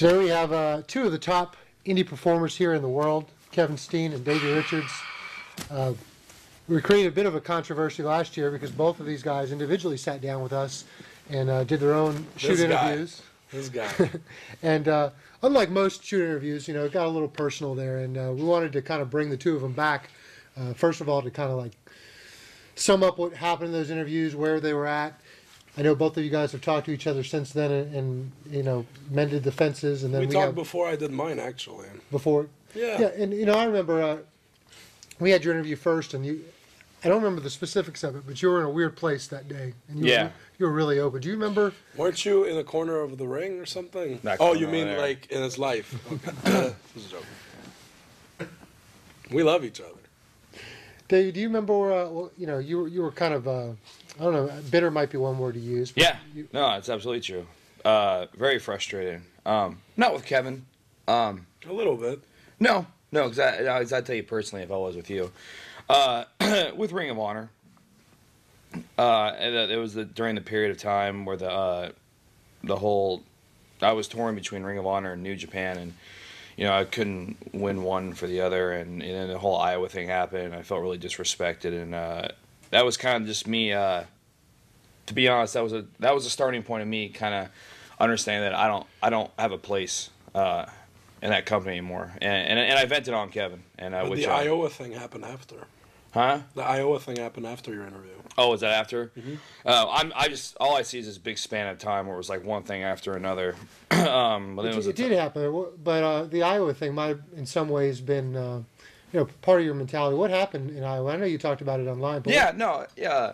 Today we have uh, two of the top indie performers here in the world, Kevin Steen and Davey Richards. Uh, we created a bit of a controversy last year because both of these guys individually sat down with us and uh, did their own shoot This guy. interviews. This guy. And uh, unlike most shoot interviews, you know, it got a little personal there, and uh, we wanted to kind of bring the two of them back. Uh, first of all, to kind of like sum up what happened in those interviews, where they were at. I know both of you guys have talked to each other since then, and, and you know, mended the fences, and then we we, talked have before I did mine, actually. before. Yeah. Yeah, and you know, I remember uh, we had your interview first, and you. I don't remember the specifics of it, but you were in a weird place that day, and you Yeah. were, you were really open. Do you remember? Weren't you in the corner of the ring or something? That oh, corner you mean there. like in his life? Okay. this is a joke. We love each other. Dave, do you remember? Uh, well, you know, you were you were kind of uh, I don't know, bitter might be one word to use. but Yeah, you- no, it's absolutely true. Uh, very frustrating. Um, not with Kevin. Um, A little bit. no, no, because I, I, I'd tell you personally if I was with you. Uh, with Ring of Honor, uh, and, it was the, during the period of time where the uh, the whole I was torn between Ring of Honor and New Japan, and you know I couldn't win one for the other, and, and then the whole Iowa thing happened. And I felt really disrespected, and uh, that was kind of just me. Uh, to be honest, that was a that was a starting point of me kind of understanding that I don't I don't have a place uh, in that company anymore, and, and and I vented on Kevin, and uh, which the I, Iowa thing happened after. huh? The Iowa thing happened after your interview. Oh, is that after? Uh, I'm I just all I see is this big span of time where it was like one thing after another. um, but It, it was it a did happen, but uh, the Iowa thing might have, in some ways, been uh, you know part of your mentality. What happened in Iowa? I know you talked about it online, but Yeah, no, yeah.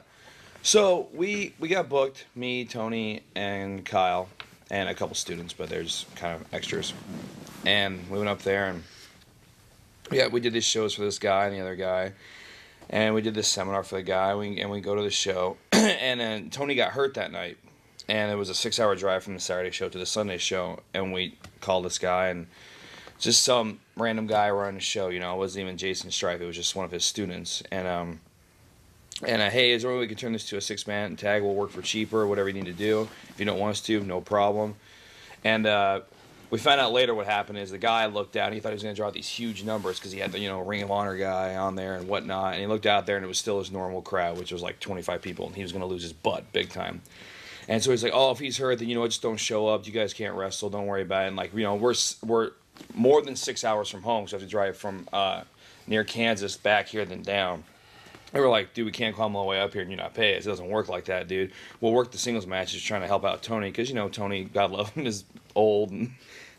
So we we got booked, me, Tony, and Kyle, and a couple students, but there's kind of extras. And we went up there and yeah, we did these shows for this guy and the other guy, and we did this seminar for the guy. We and we go to the show, and then Tony got hurt that night, and it was a six-hour drive from the Saturday show to the Sunday show, and we called this guy and just some random guy running the show. You know, it wasn't even Jason Strife; it was just one of his students, and um. And uh, hey, is there a way we can turn this to a six man tag? We'll work for cheaper, whatever you need to do. If you don't want us to, no problem. And uh, we found out later what happened is the guy looked out and he thought he was going to draw these huge numbers because he had the you know Ring of Honor guy on there and whatnot. And he looked out there and it was still his normal crowd, which was like 25 people, and he was going to lose his butt big time. And so he's like, "Oh, if he's hurt, then you know? Just don't show up. You guys can't wrestle. Don't worry about it." And like you know, we're we're more than six hours from home, so I have to drive from uh, near Kansas back here then down. They were like, dude, we can't come all the way up here and you not pay us. It doesn't work like that, dude. We'll work the singles matches trying to help out Tony because, you know, Tony, God love him, is old and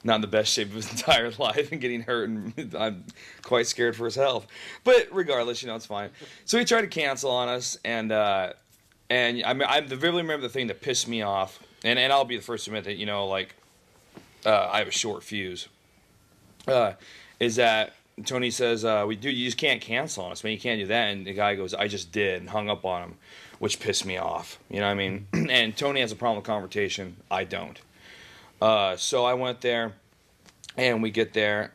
not in the best shape of his entire life and getting hurt. And I'm quite scared for his health. But regardless, you know, it's fine. So he tried to cancel on us. And, uh, and I, mean, I vividly remember the thing that pissed me off. And, and I'll be the first to admit that, you know, like, uh, I have a short fuse. Uh, is that Tony says, uh, "We do. You just can't cancel on us, man. You can't do that." And the guy goes, "I just did," and hung up on him, which pissed me off. You know what I mean? and Tony has a problem with confrontation. I don't. Uh, so I went there, and we get there,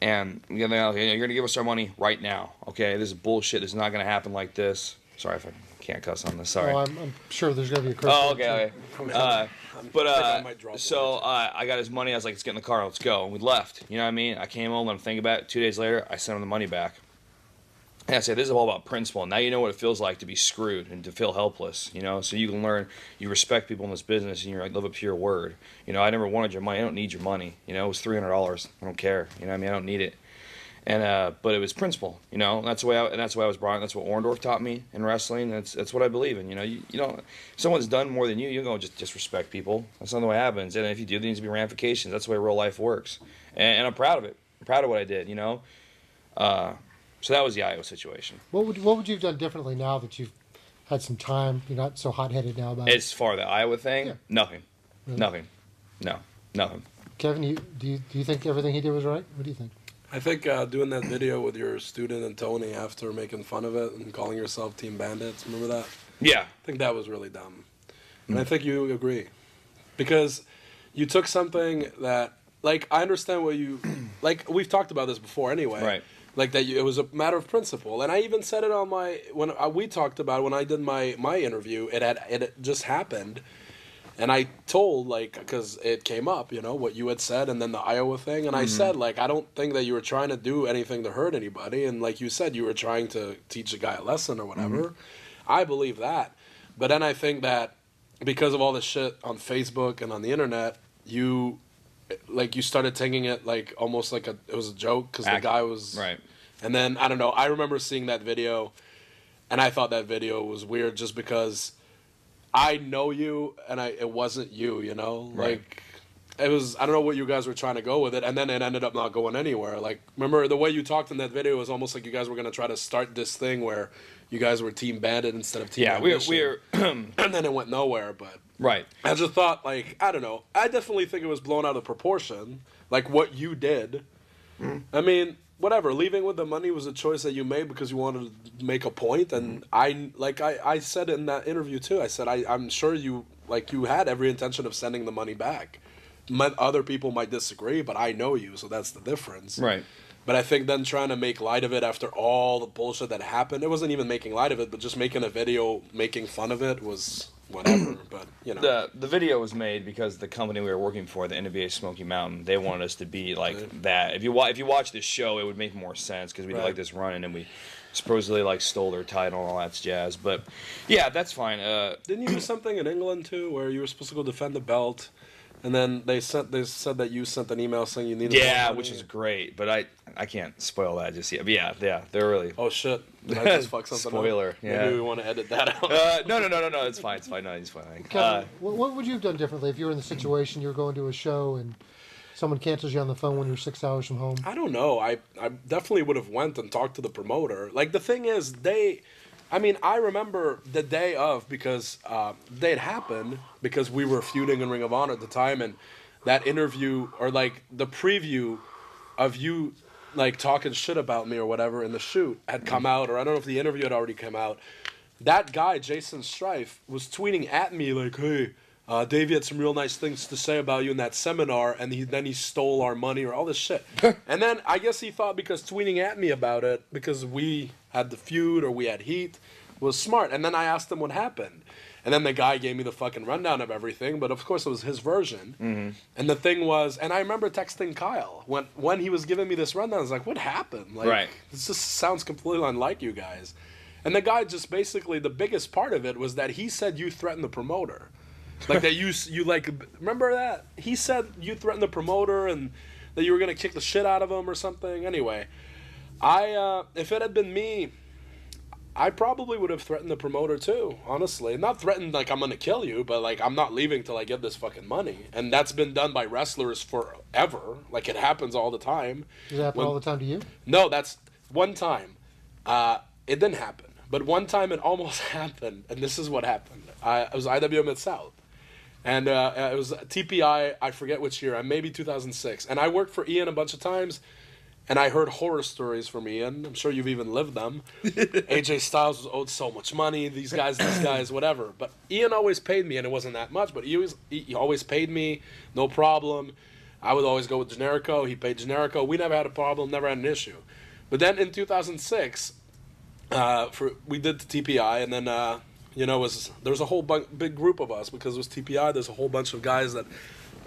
and we get there, you're gonna give us our money right now. Okay, this is bullshit. This is not gonna happen like this. Sorry if I can't cuss on this. Sorry. Oh, I'm, I'm sure there's going to be a curse. Oh, okay, okay. Uh, but I I uh, drop so uh, I got his money. I was like, "Let's get in the car. Let's go." And we left. You know what I mean? I came home. I'm thinking about it. Two days later, I sent him the money back. And I said, "This is all about principle. Now you know what it feels like to be screwed and to feel helpless. You know, so you can learn. You respect people in this business, and you like live up to your word. You know, I never wanted your money. I don't need your money. You know, it was three hundred dollars. I don't care. You know, what I mean, I don't need it. And uh, but it was principle, you know. That's the way, I, and that's the way I was brought. That's what Orndorff taught me in wrestling. That's that's what I believe in. You know, you, you don't. If someone's done more than you, you go just disrespect people. That's not the way it happens. And if you do, there needs to be ramifications. That's the way real life works. And, and I'm proud of it. I'm proud of what I did. You know. Uh, so that was the Iowa situation. What would what would you have done differently now that you've had some time? You're not so hot headed now about it. As far the Iowa thing, Yeah. nothing, Really? nothing, no, nothing. Kevin, you, do you do you think everything he did was right? What do you think? I think uh, doing that video with your student and Tony after making fun of it and calling yourself Team Bandits, remember that? Yeah, I think that was really dumb. And I think you agree. Because you took something that, like, I understand what you, like, we've talked about this before anyway. Right. Like, that you, it was a matter of principle. And I even said it on my, when uh, we talked about when I did my, my interview, it had, it just happened. And I told like because it came up, you know, what you had said, and then the Iowa thing, and I mm-hmm. said like I don't think that you were trying to do anything to hurt anybody, and like you said, you were trying to teach a guy a lesson or whatever. Mm-hmm. I believe that, but then I think that because of all the shit on Facebook and on the internet, you like you started taking it like almost like a it was a joke because the guy was right. and then I don't know. I remember seeing that video, and I thought that video was weird just because I know you, and I it wasn't you. You know, Right. like it was. I don't know what you guys were trying to go with it, and then it ended up not going anywhere. Like remember the way you talked in that video was almost like you guys were gonna try to start this thing where you guys were team bandit instead of team. Yeah, we're Ambition. we're and then it went nowhere. But right. I just thought, like, I don't know. I definitely think it was blown out of proportion, like what you did. I mean, whatever. Leaving with the money was a choice that you made because you wanted to make a point, and mm-hmm. I, like, I, I said in that interview too. I said I, I'm sure you, like, you had every intention of sending the money back. Might, other people might disagree, but I know you, so that's the difference. Right. But I think then trying to make light of it after all the bullshit that happened, it wasn't even making light of it, but just making a video making fun of it was whatever. but you know, The the video was made because the company we were working for, the NWA Smoky Mountain, they wanted us to be like that. If you wa- if you watch this show, it would make more sense because we did like this run and then we supposedly like stole their title and all that jazz. But yeah, that's fine. Uh, Didn't you do something in England too, where you were supposed to go defend the belt, and then they sent they said that you sent an email saying you needed. more yeah, money? which is great, but I I can't spoil that just yet. But yeah, yeah, they're really. Oh shit! Did I just fuck something up? Spoiler, yeah. Maybe we want to edit that out. Uh, no, no, no, no, no. It's fine. It's fine. No, it's fine. Uh, Kevin, what, what would you have done differently if you were in the situation you're going to a show and someone cancels you on the phone when you're six hours from home? I don't know. I I definitely would have went and talked to the promoter. Like the thing is, they. I mean, I remember the day of because uh, they'd happened because we were feuding in Ring of Honor at the time, and that interview or like the preview of you like talking shit about me or whatever in the shoot had come out, or I don't know if the interview had already come out. That guy, Jason Strife, was tweeting at me like, "Hey, uh, Dave had some real nice things to say about you in that seminar, and he then he stole our money or all this shit." and then I guess he thought because tweeting at me about it because we had the feud or we had heat was smart. And then I asked him what happened. And then the guy gave me the fucking rundown of everything, but of course it was his version. And the thing was, and I remember texting Kyle when when he was giving me this rundown. I was like, "What happened? Like, Right. this just sounds completely unlike you guys." And the guy just basically the biggest part of it was that he said you threatened the promoter, like that you you like remember that he said you threatened the promoter and that you were gonna kick the shit out of him or something. Anyway, I uh, if it had been me, I probably would have threatened the promoter too. Honestly, not threatened like I'm gonna kill you, but like I'm not leaving till I get this fucking money. And that's been done by wrestlers forever. Like it happens all the time. Does that happen When- all the time to you? no, that's one time. Uh, it didn't happen. But one time it almost happened, and this is what happened. I, it was IWA Mid-South. And uh, it was TPI, I forget which year, uh, maybe 2006. And I worked for Ian a bunch of times, and I heard horror stories from Ian. I'm sure you've even lived them. AJ Styles was owed so much money, these guys, these guys, whatever. But Ian always paid me, and it wasn't that much, but he always, he always paid me, no problem. I would always go with Generico. He paid Generico. We never had a problem, never had an issue. But then in 2006, uh, for we did the TPI, and then uh, you know, it was there was a whole bu- big group of us because it was TPI. There's a whole bunch of guys that,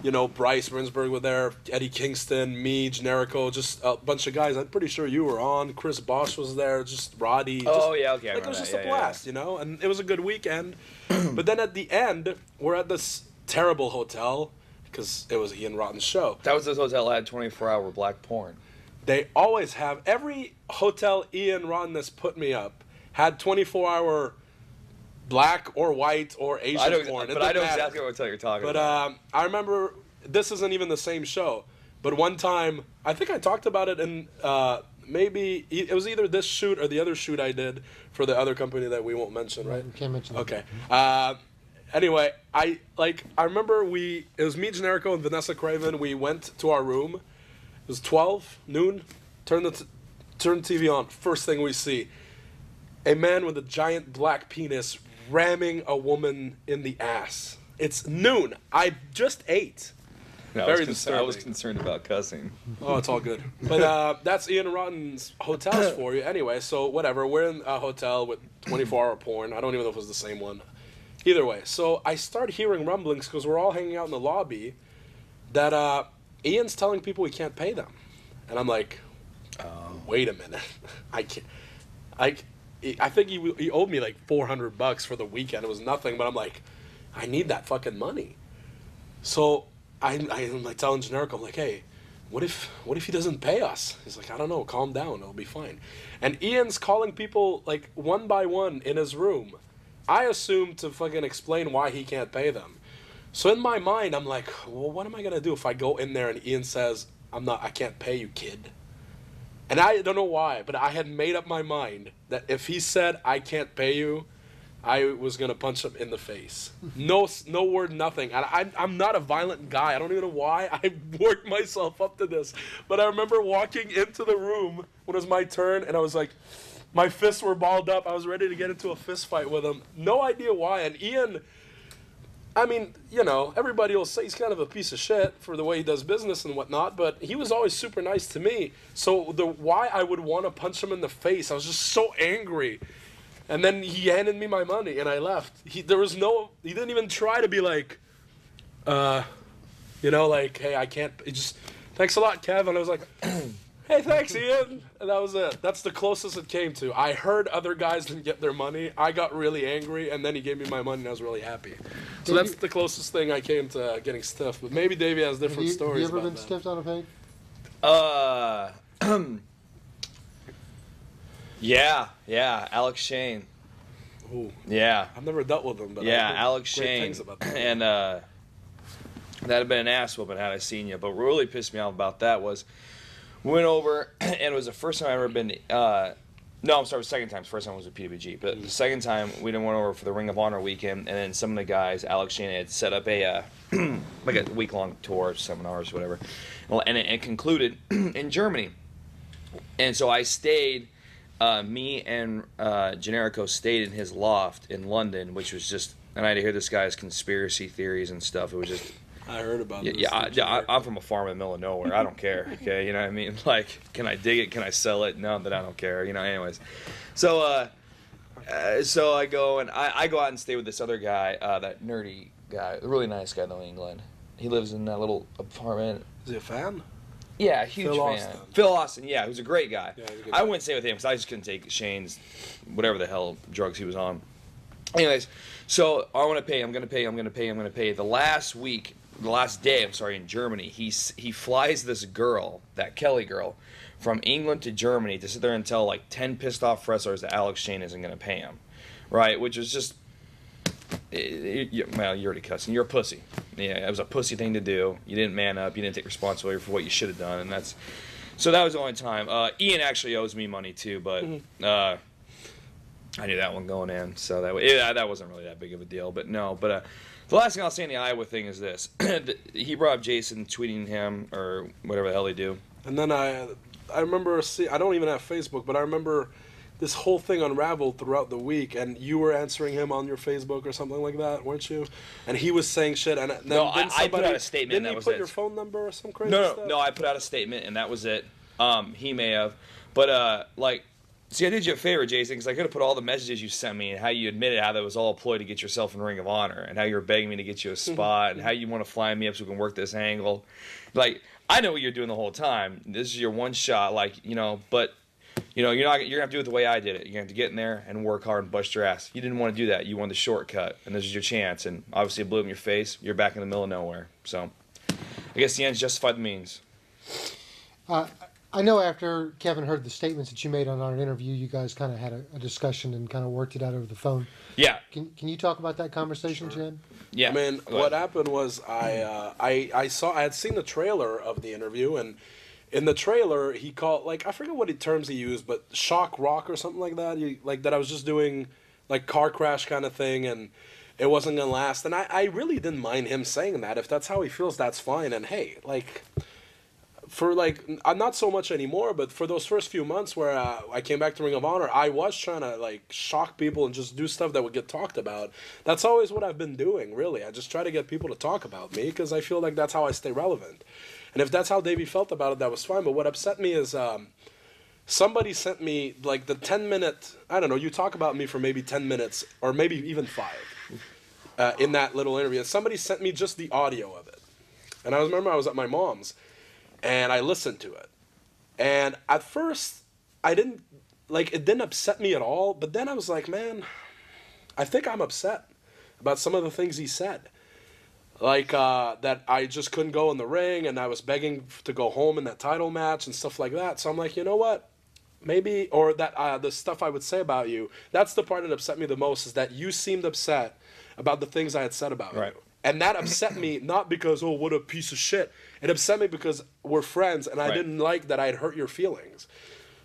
you know, Bryce Remsburg were there, Eddie Kingston, me, Generico, just a bunch of guys. I'm pretty sure you were on. Chris Bosch was there, just Roddy. Oh, just, Oh, yeah, okay, I Like it was just that. a Yeah, yeah, blast, you know, and it was a good weekend. but then at the end, we're at this terrible hotel because it was Ian Rotten's show. that was this hotel that had 24 hour black porn. They always have every hotel Ian Rotten has put me up had 24 hour black or white or Asian I know, porn. It but I know matter. exactly what you're talking But about. um, I remember this isn't even the same show. But one time, I think I talked about it in uh, maybe e- it was either this shoot or the other shoot I did for the other company that we won't mention, right? Right, we can't mention that. Okay. Uh, anyway, I like I remember we it was me, Generico, and Vanessa Kraven. We went to our room. It was twelve noon. Turn the t- turn the TV on. First thing we see, a man with a giant black penis ramming a woman in the ass. It's noon. I just ate. No, very I, was concerned, I was concerned about cussing. Oh, it's all good. But uh, that's Ian Rotten's hotels for you. Anyway, so whatever. We're in a hotel with 24 hour porn. I don't even know if it was the same one. Either way, so I start hearing rumblings because we're all hanging out in the lobby that uh, Ian's telling people he can't pay them, and I'm like, wait a minute, I can't. I, I think he, he owed me like 400 bucks for the weekend. It was nothing, but I'm like, I need that fucking money. So I, I'm like telling Generico, I'm like, hey, what if what if he doesn't pay us? He's like, I don't know, calm down, it'll be fine. And Ian's calling people like one by one in his room. I assume to fucking explain why he can't pay them. So in my mind, I'm like, well, what am I gonna do if I go in there and Ian says, I'm not, I can't pay you, kid. And I don't know why, but I had made up my mind that if he said I can't pay you, I was gonna punch him in the face. No, no word, nothing. And I, I'm not a violent guy. I don't even know why I worked myself up to this. But I remember walking into the room when it was my turn, and I was like, my fists were balled up. I was ready to get into a fist fight with him. No idea why. And Ian, I mean, you know, everybody will say he's kind of a piece of shit for the way he does business and whatnot, but he was always super nice to me. So the why I would want to punch him in the face, I was just so angry. And then he handed me my money and I left. He there was no he didn't even try to be like uh you know, like, hey, I can't he just thanks a lot, Kev. And I was like, Hey, thanks, Ian. And that was it. That's the closest it came to. I heard other guys didn't get their money. I got really angry, and then he gave me my money, and I was really happy. So Did that's you- the closest thing I came to getting stiff. But maybe Davey has Have different you, have stories you ever about been that. stiffed on a peg? Uh, yeah, yeah, Alex Shane. Ooh, Yeah, I've never dealt with him, but yeah, I've heard Alex great Shane. things about that. And uh, that'd have been an ass whooping had I seen you. But what really pissed me off about that was we went over, and it was the first time I ever been. To, uh, no, I'm sorry, second time. First time was with PWG, but the second time we didn't went over for the Ring of Honor weekend, and then some of the guys, Alex Shane, had set up a uh, like a week long tour, seminars, whatever, and it, it concluded in Germany. And so I stayed. Uh, me and uh, Generico stayed in his loft in London, which was just, and I had to hear this guy's conspiracy theories and stuff. It was just, I heard about yeah, this. yeah, I, yeah I, I'm from a farm in the middle of nowhere. I don't care. Okay, you know what I mean? Like, can I dig it? Can I sell it? No, that I don't care. You know. Anyways, so uh, uh, so I go and I, I go out and stay with this other guy, uh, that nerdy guy, a really nice guy though, in England. He lives in that little apartment. Is he a fan? Yeah, huge Phil fan. Austin. Phil Austin, yeah, who's a great guy. Yeah, he's a good I guy. wouldn't stay with him because I just couldn't take Shane's whatever the hell drugs he was on. Anyways, so I want to pay. I'm going to pay. I'm going to pay. I'm going to pay. The last week, the last day, I'm sorry, in Germany, he he flies this girl, that Kelly girl, from England to Germany to sit there and tell like ten pissed off wrestlers that Alex Shane isn't going to pay him, right? Which is just. It, it, well, you're already cussing. You're a pussy. Yeah, it was a pussy thing to do. You didn't man up. You didn't take responsibility for what you should have done, and that's. So that was the only time. Uh, Ian actually owes me money too, but uh, I knew that one going in, so that yeah, that wasn't really that big of a deal. But no, but uh, the last thing I'll say in the Iowa thing is this: he brought up Jason tweeting him or whatever the hell they do. And then I, I remember see. I don't even have Facebook, but I remember this whole thing unraveled throughout the week, and you were answering him on your Facebook or something like that, weren't you? And he was saying shit, and then No, I- then I put out a statement, Didn't that you was put it. your phone number or some crazy No, no, stuff? no. I put out a statement, and that was it. Um, he may have, but uh, like, see, I did you a favor, Jason, because I could have put all the messages you sent me and how you admitted how that was all a ploy to get yourself in Ring of Honor, and how you were begging me to get you a spot, and how you want to fly me up so we can work this angle. Like, I know what you're doing the whole time. This is your one shot, like you know, but. You know, you're not. You're gonna have to do it the way I did it. You're gonna have to get in there and work hard and bust your ass. You didn't want to do that. You wanted the shortcut, and this is your chance. And obviously, it blew up in your face. You're back in the middle of nowhere. So, I guess the ends justify the means. Uh, I know after Kevin heard the statements that you made on our interview, you guys kind of had a, a discussion and kind of worked it out over the phone. Yeah, Can, can you talk about that conversation, Chad? yeah. I mean, what happened was I, uh, I I saw I had seen the trailer of the interview, and in the trailer he called like I forget what he, terms he used, but shock rock or something like that. He, like that I was just doing like car crash kind of thing, and it wasn't gonna last. And I, I really didn't mind him saying that. If that's how he feels, that's fine. And hey, like for like uh, not so much anymore, but for those first few months where uh, I came back to Ring of Honor, I was trying to like shock people and just do stuff that would get talked about. That's always what I've been doing, really. I just try to get people to talk about me because I feel like that's how I stay relevant. And if that's how Davey felt about it, that was fine. But what upset me is um, somebody sent me like the ten minute. I don't know. You talk about me for maybe ten minutes or maybe even five. uh, in that little interview. And somebody sent me just the audio of it, and I remember I was at my mom's, and I listened to it, and at first I didn't like it didn't upset me at all. But then I was like, man, I think I'm upset about some of the things he said like uh, that I just couldn't go in the ring and I was begging to go home in that title match and stuff like that. So I'm like, you know what? Maybe or that uh, the stuff I would say about you. That's the part that upset me the most is that you seemed upset about the things I had said about Right. you. And that upset me not because oh what a piece of shit. It upset me because we're friends and I Right. didn't like that I had hurt your feelings.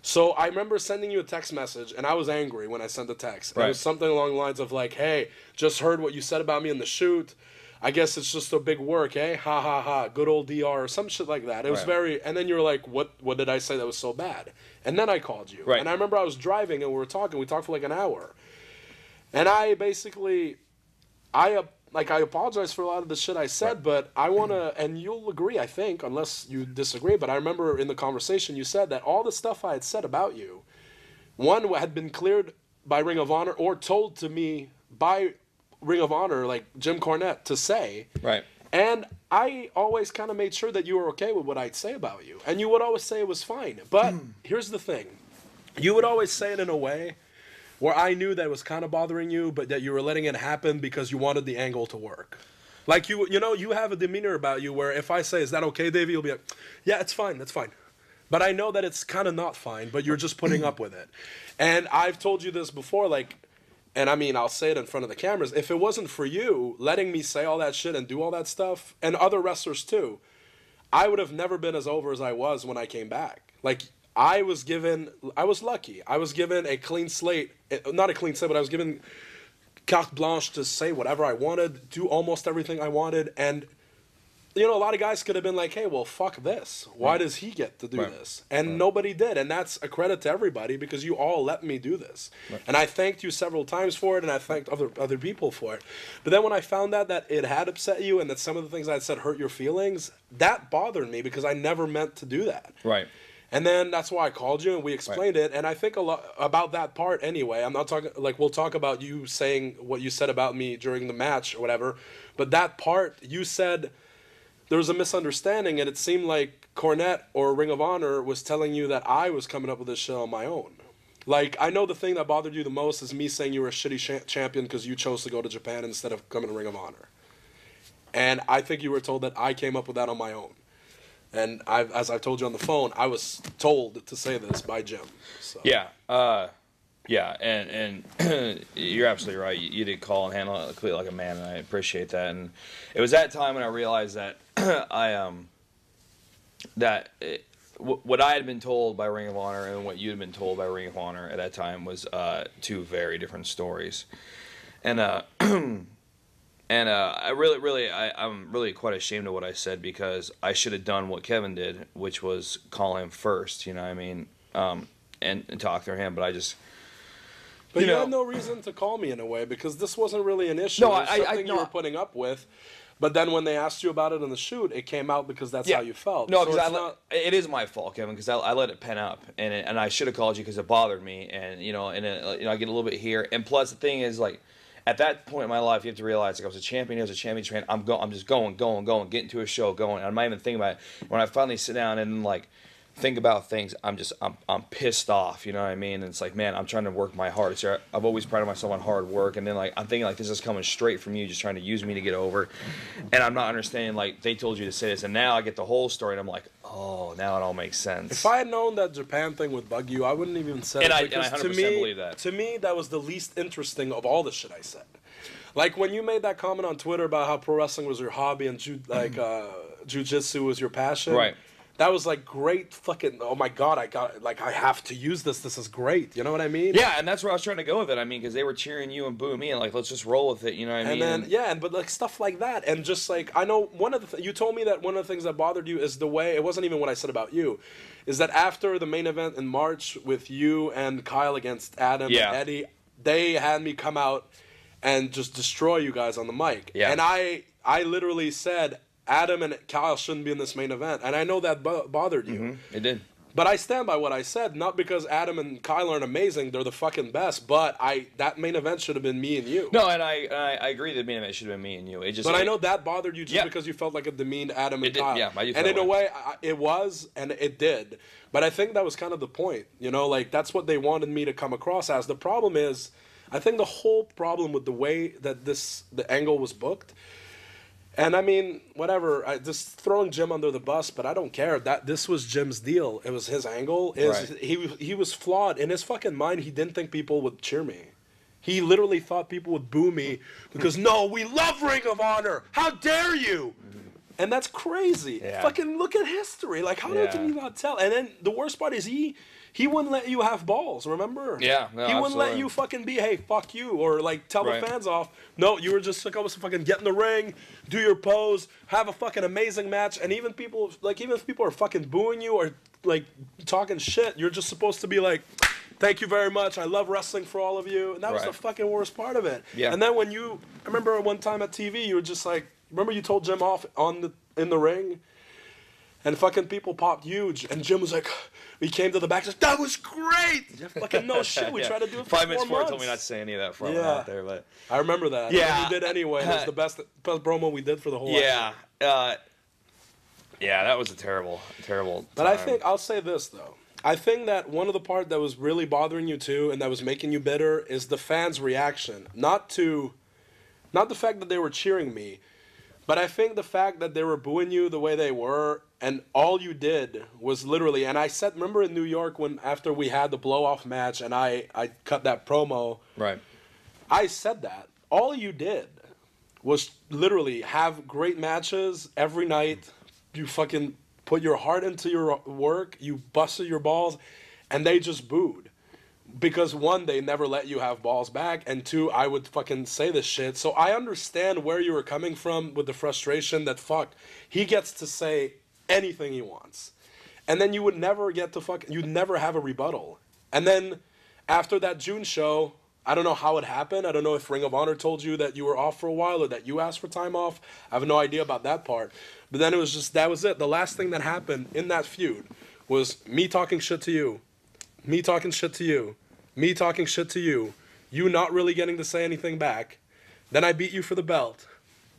So I remember sending you a text message, and I was angry when I sent the text. And It was something along the lines of like, "Hey, just heard what you said about me in the shoot. I guess it's just a big work, eh? Ha ha ha. Good old DR or some shit like that." It was Right. very. And then you were like, "What? What did I say that was so bad?" And then I called you, Right. and I remember I was driving and we were talking. We talked for like an hour, and I basically, I uh, like I apologize for a lot of the shit I said, but I want to, and you'll agree, I think, unless you disagree. But I remember in the conversation you said that all the stuff I had said about you, one had been cleared by Ring of Honor or told to me by Ring of Honor, like Jim Cornette, to say. Right. And I always kind of made sure that you were okay with what I'd say about you. And you would always say it was fine. But hmm. here's the thing you would always say it in a way where I knew that was kind of bothering you, but that you were letting it happen because you wanted the angle to work. Like you, you know, you have a demeanor about you where if I say, "Is that okay, Davey?" You'll be like, "Yeah, it's fine. That's fine." But I know that it's kind of not fine, but you're just putting up with it. And I've told you this before, like, and I mean, I'll say it in front of the cameras. If it wasn't for you letting me say all that shit and do all that stuff, and other wrestlers too, I would have never been as over as I was when I came back. Like I was given, I was lucky. I was given a clean slate, eh, not a clean slate, but I was given carte blanche to say whatever I wanted, do almost everything I wanted, and you know, a lot of guys could have been like, "Hey, well, fuck this. Why does he get to do Right. this?" And nobody did, and that's a credit to everybody because you all let me do this. And I thanked you several times for it, and I thanked other other people for it. But then when I found out that it had upset you and that some of the things I had said hurt your feelings, that bothered me because I never meant to do that. Right. And then that's why I called you and we explained it. And I think a lot about that part anyway. I'm not talking like we'll talk about you saying what you said about me during the match or whatever. But that part you said there was a misunderstanding and it seemed like Cornette or Ring of Honor was telling you that I was coming up with this shit on my own. Like I know the thing that bothered you the most is me saying you were a shitty cha- champion because you chose to go to Japan instead of coming to Ring of Honor. And I think you were told that I came up with that on my own. And I've, as I've told you on the phone, I was told to say this by Jim. So. Yeah. Uh, yeah. And and you're absolutely right. You, you did call and handle it like a man, and I appreciate that. And it was that time when I realized that I um that it, what I had been told by Ring of Honor and what you had been told by Ring of Honor at that time was uh, two very different stories. And uh, and uh, I really, really, I, I'm really quite ashamed of what I said because I should have done what Kevin did, which was call him first. You know, what I mean, um, and, and talk to him. But I just, But You you, know- had no reason to call me in a way because this wasn't really an issue. No, it was I- I- something no, you I- were putting up with. But then when they asked you about it in the shoot, it came out because that's how you felt. No, So because I not- it is my fault, Kevin, because I, I let it pen up, and it, and I should have called you because it bothered me, and you know, and it, you know, I get a little bit here, and plus the thing is like. At that point in my life, you have to realize like I was a champion. I was a champion trainer. I'm go. I'm just going, going, going, getting to a show, going. I'm not even thinking about it. When I finally sit down and like think about things, I'm just I'm I'm pissed off. You know what I mean? And it's like, man, I'm trying to work my hardest. here. I've always prided myself on hard work, and then like I'm thinking like this is coming straight from you, just trying to use me to get over, and I'm not understanding like they told you to say this, and now I get the whole story, and I'm like, oh, now it all makes sense. If I had known that Japan thing would bug you, I wouldn't even say And it. I- and I to 100% me, believe that. To me, that was the least interesting of all the shit I said. Like when you made that comment on Twitter about how pro wrestling was your hobby and ju- like uh, jujitsu was your passion. Right. That was like great fucking. Oh my god, I got like I have to use this. This is great. You know what I mean? yeah, and that's where I was trying to go with it. I mean, because they were cheering you and booing me, and like, let's just roll with it. You know what I mean? And mean? then yeah, and but like stuff like that, and just like I know one of the th- you told me that one of the things that bothered you is the way it wasn't even what I said about you, is that after the main event in March with you and Kyle against Adam Yeah. and Eddie, they had me come out and just destroy you guys on the mic, Yeah. and I I literally said Adam and Kyle shouldn't be in this main event, and I know that bo- bothered you. Mm-hmm. it did. But I stand by what I said, not because Adam and Kyle aren't amazing; they're the fucking best. But I that main event should have been me and you. No, and I I, I agree that main event should have been me and you. It just But I know that bothered you just Yeah. because you felt like it demeaned Adam and did, Kyle. yeah, and in a way, I, it was, and it did. But I think that was kind of the point. You know, like that's what they wanted me to come across as. The problem is, I think the whole problem with the way that this the angle was booked. And I mean, whatever. I just throwing Jim under the bus, but I don't care. That this was Jim's deal. It was his angle. Is Right. he he was flawed in his fucking mind. He didn't think people would cheer me. He literally thought people would boo me because no, we love Ring of Honor. How dare you? And that's crazy. Yeah. Fucking look at history. Like how Yeah. can you not tell? And then the worst part is he he wouldn't let you have balls. Remember? Yeah, no, he wouldn't let you fucking be hey fuck you or like tell Right. the fans off. No, you were just supposed to fucking get in the ring, do your pose, have a fucking amazing match, and even people like even if people are fucking booing you or like talking shit, you're just supposed to be like. Thank you very much. I love wrestling for all of you. And that was the fucking worst part of it. Yeah. And then when you, I remember one time at TV, you were just like, remember you told Jim off on the in the ring, and fucking people popped huge, and Jim was like, we came to the back, like, that was great. Fucking no shit. We Yeah. tried to do it for Five minutes before, told me not to say any of that I Yeah. out there, but I remember that. Yeah. And we did anyway. It was the best, best promo we did for the whole. yeah, uh, yeah, that was a terrible, terrible. But I think I'll say this though. I think that one of the part that was really bothering you too, and that was making you bitter, is the fans' reaction. Not to, not the fact that they were cheering me, but I think the fact that they were booing you the way they were, and all you did was literally. And I said, remember in New York when after we had the blow off match, and I I cut that promo. right. I said that. All you did was literally have great matches every night. You fucking put your heart into your work. You busted your balls, and they just booed. Because one, they never let you have balls back, and two, I would fucking say this shit. So I understand where you were coming from with the frustration that fuck, he gets to say anything he wants. And then you would never get to fuck, you'd never have a rebuttal. And then after that June show, I don't know how it happened. I don't know if Ring of Honor told you that you were off for a while or that you asked for time off. I have no idea about that part. But then it was just that was it. The last thing that happened in that feud was me talking shit to you, me talking shit to you, me talking shit to you, you not really getting to say anything back. Then I beat you for the belt.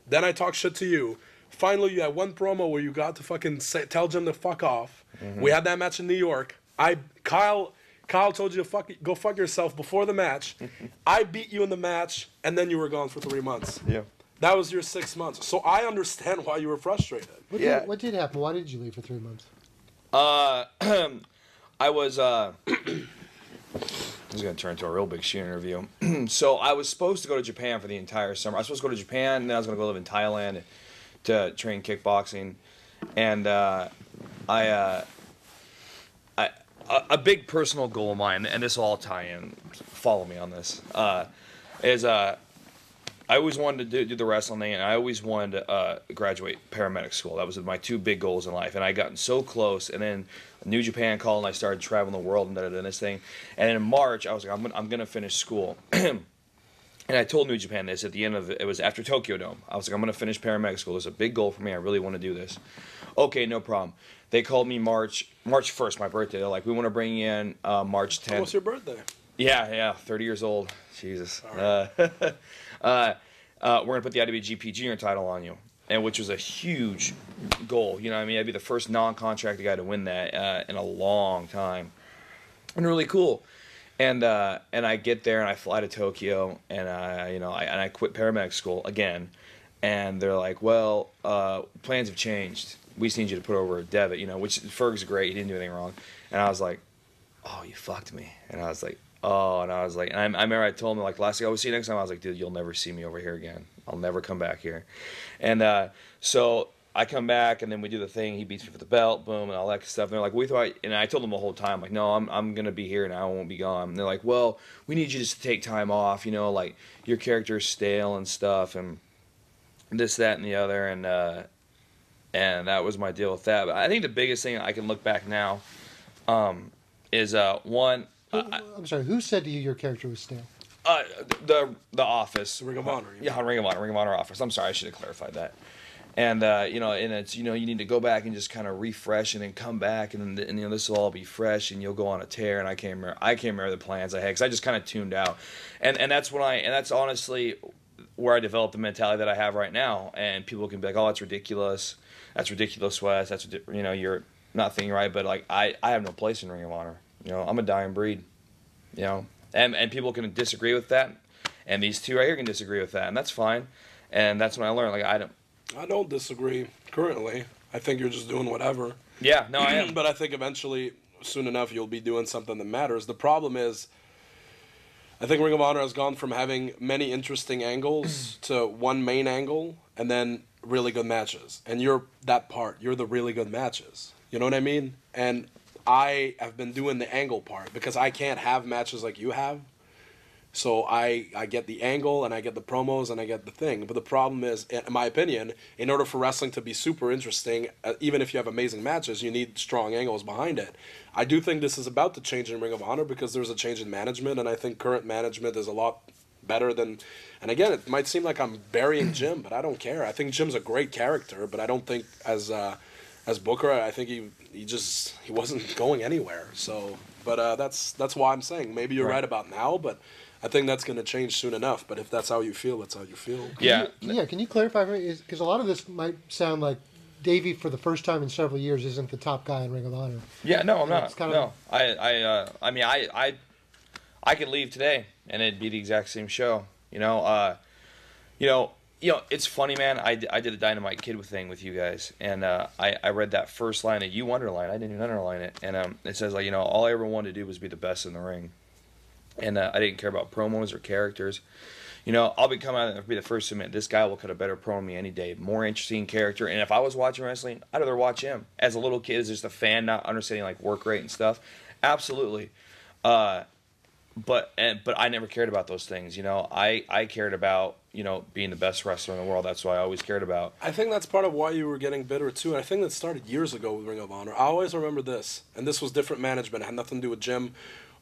Then I talk shit to you. Finally, you had one promo where you got to fucking say, tell Jim to fuck off. We had that match in New York. I Kyle Kyle told you to fuck go fuck yourself before the match. I beat you in the match, and then you were gone for three months. Yeah. That was your six months. So I understand why you were frustrated. What, Yeah. did, what did happen? Why did you leave for three months? Uh, I was. Uh, this is gonna turn into a real big shoot interview. so I was supposed to go to Japan for the entire summer. I was supposed to go to Japan, and then I was gonna go live in Thailand to train kickboxing, and uh, I, uh, I, a, big personal goal of mine, and this will all tie in. Follow me on this. Uh, is uh, I always wanted to do, do the wrestling thing, and I always wanted to uh, graduate paramedic school. That was my two big goals in life, and I gotten so close. And then New Japan called, and I started traveling the world and this thing. And in March, I was like, I'm I'm gonna finish school. and I told New Japan this at the end of it. It was after Tokyo Dome. I was like, I'm gonna finish paramedic school. It's a big goal for me. I really want to do this. Okay, no problem. They called me March March 1st, my birthday. They're like, we want to bring you in uh, March 10th. What's your birthday? Yeah, yeah, 30 years old. Jesus. Uh, uh, uh, we're gonna put the IWGP Junior title on you, and which was a huge goal. You know, what I mean, I'd be the first non-contracted guy to win that uh, in a long time, and really cool. And uh, and I get there and I fly to Tokyo, and I you know I and I quit paramedic school again, and they're like, well, uh, plans have changed. We just need you to put over a Devitt, you know, which Ferg's great. He didn't do anything wrong, and I was like, oh, you fucked me. And I was like, oh, and I was like, and I, I remember I told him like last week, I will see you next time. I was like, dude, you'll never see me over here again. I'll never come back here. And uh, so I come back and then we do the thing. He beats me for the belt, boom, and all that stuff. And they're like, we thought, and I told them the whole time, like, no, I'm, I'm gonna be here now. I won't be gone. And they're like, well, we need you just to take time off. You know, like your character's stale and stuff, and this, that, and the other, and uh, and that was my deal with that. But I think the biggest thing I can look back now um, is uh, one. Who- I'm sorry. Who said to you your character was stale? Uh, the the office. Ring of Honor, you Yeah, Ring of Honor, Ring of Honor office. I'm sorry, I should have clarified that. And uh, you know, and it's you know you need to go back and just kind of refresh and then come back and then you know this will all be fresh and you'll go on a tear. And I can't remember I can't remember the plans I had because I just kind of tuned out, and and that's when I and that's honestly where I developed the mentality that I have right now. And people can be like oh that's ridiculous, that's ridiculous Wes. That's you know you're not thinking right. But like I I have no place in Ring of Honor. You know I'm a dying breed, you know? And and people can disagree with that, and these two right here can disagree with that. And that's fine, and that's when I learned like I don't. I don't disagree currently. I think you're just doing whatever. Yeah, no, I am. but I think eventually, soon enough, you'll be doing something that matters. The problem is, I think Ring of Honor has gone from having many interesting angles to one main angle and then really good matches. And you're that part. You're the really good matches. You know what I mean? And I have been doing the angle part because I can't have matches like you have. So I, I get the angle and I get the promos and I get the thing. But the problem is, in my opinion, in order for wrestling to be super interesting, uh, even if you have amazing matches, you need strong angles behind it. I do think this is about to change in Ring of Honor because there's a change in management, and I think current management is a lot better than. And again, it might seem like I'm burying Jim, but I don't care. I think Jim's a great character, but I don't think as uh, as Booker, I think he he just he wasn't going anywhere. So, but uh, that's that's why I'm saying maybe you're Right. right about now, but I think that's going to change soon enough. But if that's how you feel, that's how you feel. Yeah, Can you- yeah. Can you clarify for me? Because a lot of this might sound like Davey, for the first time in several years, isn't the top guy in Ring of Honor. yeah. No, I'm Yeah, not. it's kind no, of- I, I, uh, I mean, I, I, I could leave today and it'd be the exact same show. You know, uh, you know, you know, it's funny, man. I, I did a Dynamite Kid thing with you guys, and uh, I, I read that first line that you underlined. I didn't even underline it, and um, it says like, you know, all I ever wanted to do was be the best in the ring, and uh, I didn't care about promos or characters. You know, I'll be coming out and be the first to admit this guy will cut a better promo me any day. More interesting character, and if I was watching wrestling, I'd rather watch him. As a little kid, as just a fan, not understanding like work rate and stuff, absolutely. Uh, but and but I never cared about those things. You know, I I cared about you know being the best wrestler in the world. That's what I always cared about. I think that's part of why you were getting bitter too. And I think that started years ago with Ring of Honor. I always remember this, and this was different management. It had nothing to do with Jim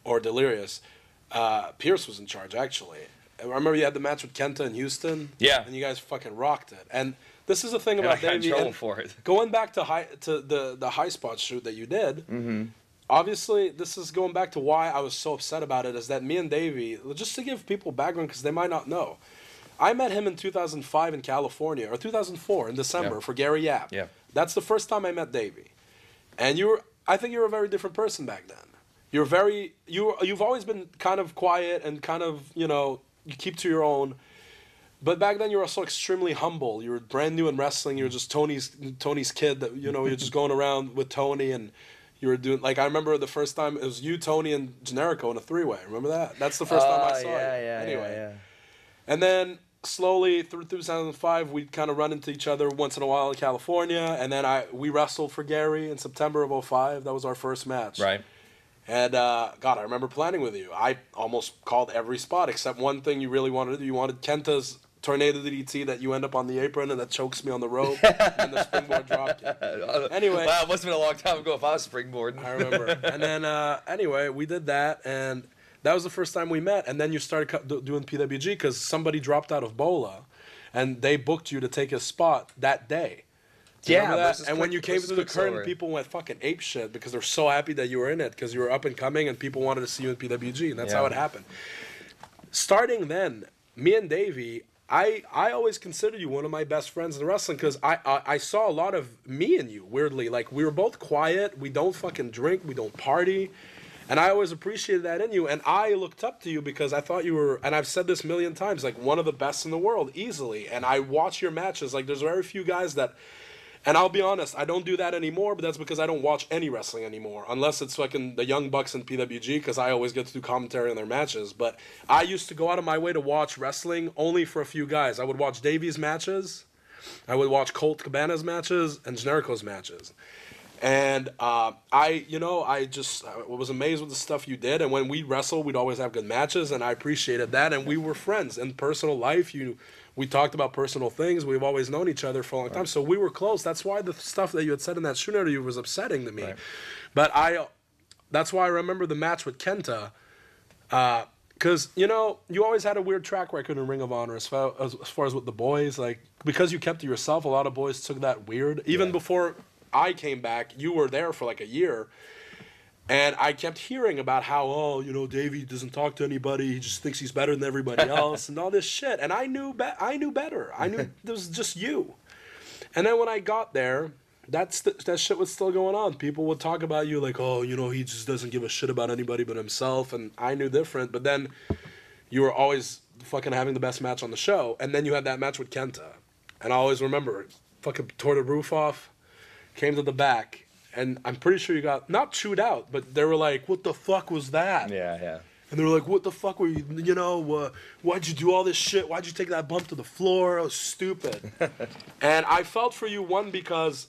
or Delirious. Uh, Pearce was in charge actually. I remember you had the match with Kenta in Houston. Yeah. and you guys fucking rocked it. And this is the thing And I about got in Davey. trouble and for it. Going back to high to the the high spot shoot that you did. Mm-hmm. Obviously, this is going back to why I was so upset about it. Is that me and Davey, just to give people background because they might not know. I met him in 2005 in California, or 2004 in December Yeah. for Gary Yap. Yeah. That's the first time I met Davey. And you were, I think you were a very different person back then. You're very, you you've always been kind of quiet and kind of, you know, you keep to your own. But back then you were also extremely humble. You were brand new in wrestling. You were just Tony's Tony's kid. That you know you're just going around with Tony and you were doing like I remember the first time it was you, Tony, and Generico in a three way. Remember that? That's the first time I Oh, saw yeah, you. yeah, anyway, yeah, yeah. and then slowly through 2005, we'd kind of run into each other once in a while in California. And then I we wrestled for Gary in September of 05. That was our first match. Right. And uh, God, I remember planning with you. I almost called every spot except one thing you really wanted to do. You wanted Kenta's tornado DDT that you end up on the apron and that chokes me on the rope and the springboard drop kick. Anyway. wow, it must have been a long time ago if I was springboarding. I remember. and then uh, anyway, we did that, and that was the first time we met. And then you started doing PWG because somebody dropped out of Bola, and they booked you to take his spot that day. Yeah, remember that? versus and when you came to the curtain, people went fucking ape shit because they're so happy that you were in it because you were up and coming, and people wanted to see you in PWG, and that's how it happened. Starting then, me and Davey. I, I always considered you one of my best friends in wrestling because I, I, I saw a lot of me in you weirdly. Like we were both quiet. We don't fucking drink. We don't party. And I always appreciated that in you. And I looked up to you because I thought you were and I've said this a million times like one of the best in the world easily. And I watch your matches. Like there's very few guys that and I'll be honest, I don't do that anymore, but that's because I don't watch any wrestling anymore, unless it's fucking the Young Bucks and PWG, because I always get to do commentary on their matches. But I used to go out of my way to watch wrestling only for a few guys. I would watch Davey's matches, I would watch Colt Cabana's matches, and Generico's matches. And uh, I, you know, I just I was amazed with the stuff you did. And when we wrestled, we'd always have good matches, and I appreciated that. And we were friends in personal life. You, we talked about personal things. We've always known each other for a long time, so we were close. That's why the stuff that you had said in that shoot interview was upsetting to me. Right. But I, that's why I remember the match with Kenta. Uh, Because you know you always had a weird track record in Ring of Honor as far as, as far as with the boys. Like because you kept to yourself, a lot of boys took that weird. Even Yeah. before I came back, you were there for like a year, and I kept hearing about how oh you know Davey doesn't talk to anybody. He just thinks he's better than everybody else and all this shit. And I knew be- I knew better. I knew it was just you. And then when I got there, that's the, that shit was still going on. People would talk about you like, oh, you know, he just doesn't give a shit about anybody but himself. And I knew different. But then you were always fucking having the best match on the show. And then you had that match with Kenta. And I always remember, fucking tore the roof off, came to the back. And I'm pretty sure you got not chewed out, but they were like, "What the fuck was that?" Yeah, yeah. And they were like, "What the fuck were you? You know, uh, why'd you do all this shit? Why'd you take that bump to the floor? It was stupid." and I felt for you one because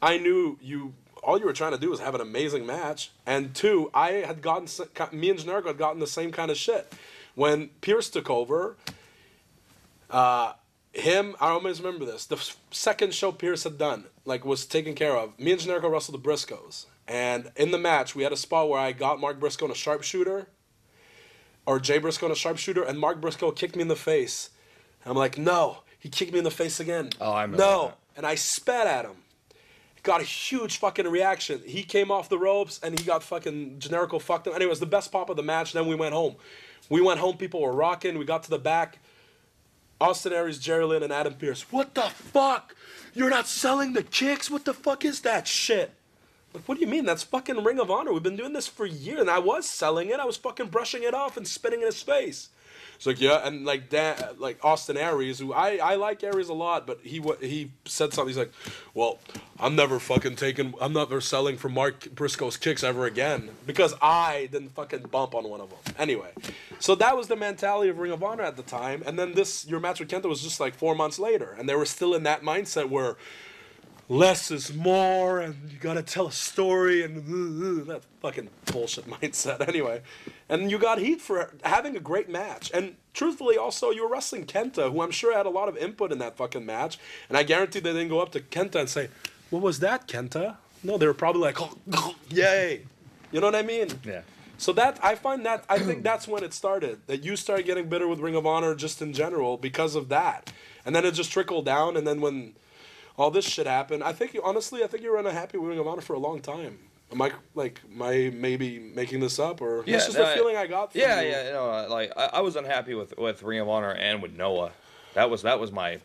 I knew you. All you were trying to do was have an amazing match, and two, I had gotten me and Generico had gotten the same kind of shit when Pearce took over. Uh, him, I always remember this. The f- second show Pearce had done, like, was taken care of. Me and Generico wrestled the Briscoes, and in the match, we had a spot where I got Mark Briscoe in a sharpshooter, or Jay Briscoe in a sharpshooter, and Mark Briscoe kicked me in the face. And I'm like, no. He kicked me in the face again. Oh, I remember No. that. And I spat at him. Got a huge fucking reaction. He came off the ropes and he got fucking Generico fucked up. Anyway, it was the best pop of the match. Then we went home. We went home. People were rocking. We got to the back. Austin Aries, Jerry Lynn, and Adam Pearce. What the fuck? You're not selling the kicks? What the fuck is that shit? Like, what do you mean? That's fucking Ring of Honor. We've been doing this for years, and I was selling it. I was fucking brushing it off and spitting in his face. It's like, yeah, and like Dan, like Austin Aries, who I, I like Aries a lot, but he he said something. He's like, well, I'm never fucking taking, I'm never selling for Mark Briscoe's kicks ever again because I didn't fucking bump on one of them. Anyway, so that was the mentality of Ring of Honor at the time, and then this your match with Kenta was just like four months later, and they were still in that mindset where less is more, and you gotta tell a story, and uh, uh, that fucking bullshit mindset. Anyway, and you got heat for having a great match, and truthfully, also you were wrestling Kenta, who I'm sure had a lot of input in that fucking match, and I guarantee they didn't go up to Kenta and say, "What was that, Kenta?" No, they were probably like, oh, "Yay!" You know what I mean? Yeah. So that I find that I think that's when it started. That you started getting bitter with Ring of Honor just in general because of that, and then it just trickled down. And then when all this shit happened, I think you, honestly, I think you were unhappy with Ring of Honor for a long time. Am I like my maybe making this up or Yeah, this is no, the I- feeling I got? From Yeah, you. yeah, no, uh, like I, I was unhappy with with Ring of Honor and with Noah. That was that was my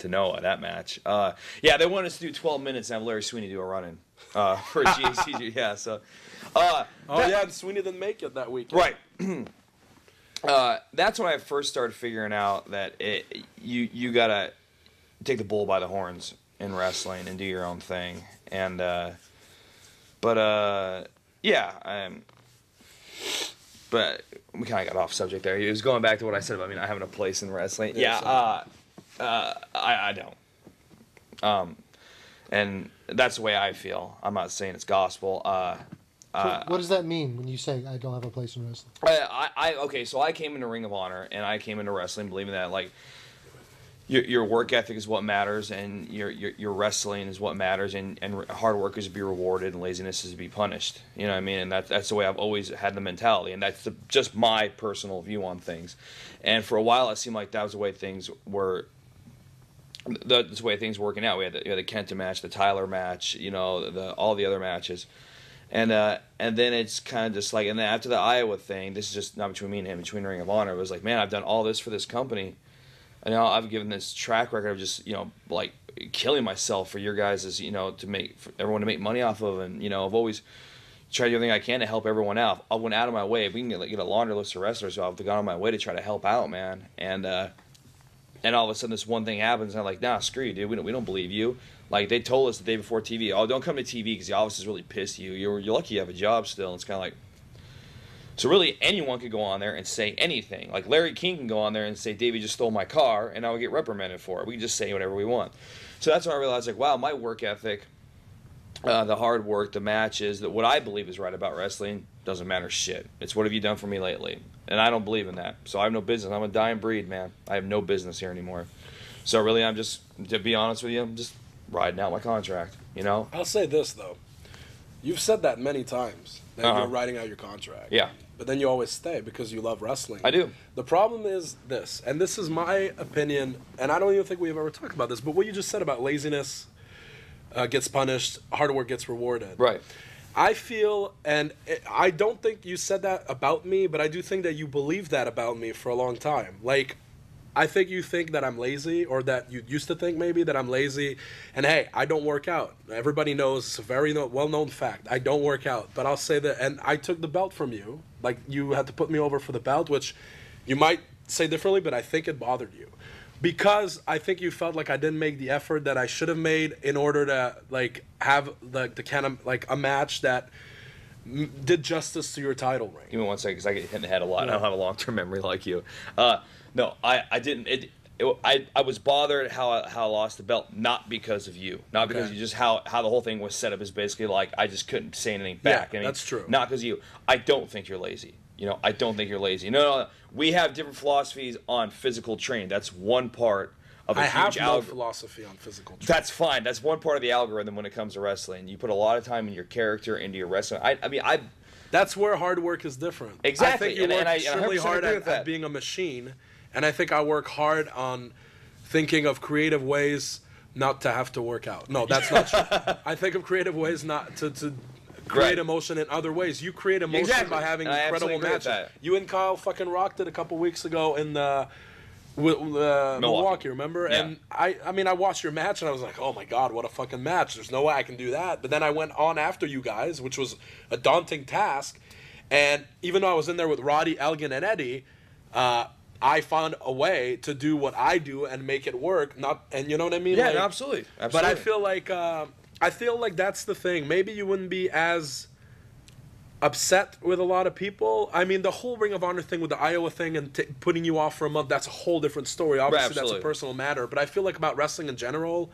to Noah that match. Uh, yeah, they wanted us to do 12 minutes and have Larry Sweeney do a run in uh, for GCG. yeah, so uh, Oh that- yeah, and Sweeney didn't make it that week. right. uh, that's when I first started figuring out that it you you gotta take the bull by the horns in wrestling and do your own thing. And uh, but uh, yeah, um, but we kind of got off subject there. It was going back to what I said about me not having a place in wrestling. Yeah, Yeah, uh, uh, I, I don't. Um, and that's the way I feel. I'm not saying it's gospel. Uh, So what does that mean when you say I don't have a place in wrestling? I, I, I okay, so I came into Ring of Honor and I came into wrestling believing that like your, your work ethic is what matters and your, your your wrestling is what matters and, and hard work is to be rewarded and laziness is to be punished. You know what I mean? And that, that's the way I've always had the mentality and that's the, just my personal view on things. And for a while it seemed like that was the way things were that's the way things were working out. We had the, we the Kenta match, the Tyler match, you know, the all the other matches, and uh, and then it's kind of just like, and then after the Iowa thing, this is just not between me and him, between Ring of Honor. It was like, man, I've done all this for this company, and now I've given this track record of just you know like killing myself for your guys as you know to make everyone to make money off of, and you know I've always tried everything I can to help everyone out. I went out of my way. If we can get, get a laundry list of wrestlers, so I've gone of my way to try to help out, man, and. uh and all of a sudden this one thing happens and I'm like, nah, screw you, dude. We don't, we don't believe you. Like they told us the day before TV, oh, don't come to TV because the office is really pissed you. You're, you're lucky you have a job still. And it's kind of like, so really anyone could go on there and say anything. Like Larry King can go on there and say, Davey just stole my car, and I would get reprimanded for it. We just say whatever we want. So that's when I realized, like, wow, my work ethic, uh, the hard work, the matches, that what I believe is right about wrestling doesn't matter shit. It's what have you done for me lately? And I don't believe in that. So I have no business. I'm a dying breed, man. I have no business here anymore. So really, I'm just, to be honest with you, I'm just riding out my contract. You know? I'll say this though. You've said that many times that Uh-huh. you're writing out your contract. Yeah. But then you always stay because you love wrestling. I do. The problem is this, and this is my opinion, and I don't even think we've ever talked about this, but what you just said about laziness uh, gets punished, hard work gets rewarded. Right. I feel, and I don't think you said that about me, but I do think that you believed that about me for a long time. Like, I think you think that I'm lazy, or that you used to think maybe that I'm lazy. And hey, I don't work out. Everybody knows it's a very no- well-known fact. I don't work out, but I'll say that. And I took the belt from you. Like you had to put me over for the belt, which you might say differently, but I think it bothered you because I think you felt like I didn't make the effort that I should have made in order to like have like the kind of like a match that did justice to your title ring. Give me one second because I get hit in the head a lot. and I don't have a long term memory like you. Uh, no, I, I didn't. It, it, I, I was bothered how I, how I lost the belt, not because of you, not because Okay. you just how how the whole thing was set up is basically like I just couldn't say anything back. Yeah, I mean, that's true. Not because of you. I don't think you're lazy. You know, I don't think you're lazy. No, no, no. we have different philosophies on physical training. That's one part of a I huge have no algorithm. philosophy on physical training. That's fine. That's one part of the algorithm when it comes to wrestling. You put a lot of time in your character, into your wrestling. I, I mean, I That's where hard work is different. Exactly, I think you and- work and I- extremely 100% hard at, at being a machine, and I think I work hard on thinking of creative ways not to have to work out. No, that's not true. I think of creative ways not to, to create Right. emotion in other ways. You create emotion Exactly. by having I incredible absolutely agree with matches. You and Kyle fucking rocked it a couple weeks ago in the. With, uh, Milwaukee. remember? Yeah. And I, I mean, I watched your match and I was like, oh my god, what a fucking match! There's no way I can do that. But then I went on after you guys, which was a daunting task. And even though I was in there with Roddy, Elgin, and Eddie, uh, I found a way to do what I do and make it work. Not, and you know what I mean? yeah, Like- absolutely, absolutely. But I feel like uh, I feel like that's the thing. Maybe you wouldn't be as upset with a lot of people. I mean, the whole Ring of Honor thing with the Iowa thing and t- putting you off for a month, that's a whole different story. Obviously, that's a personal matter. But I feel like about wrestling in general,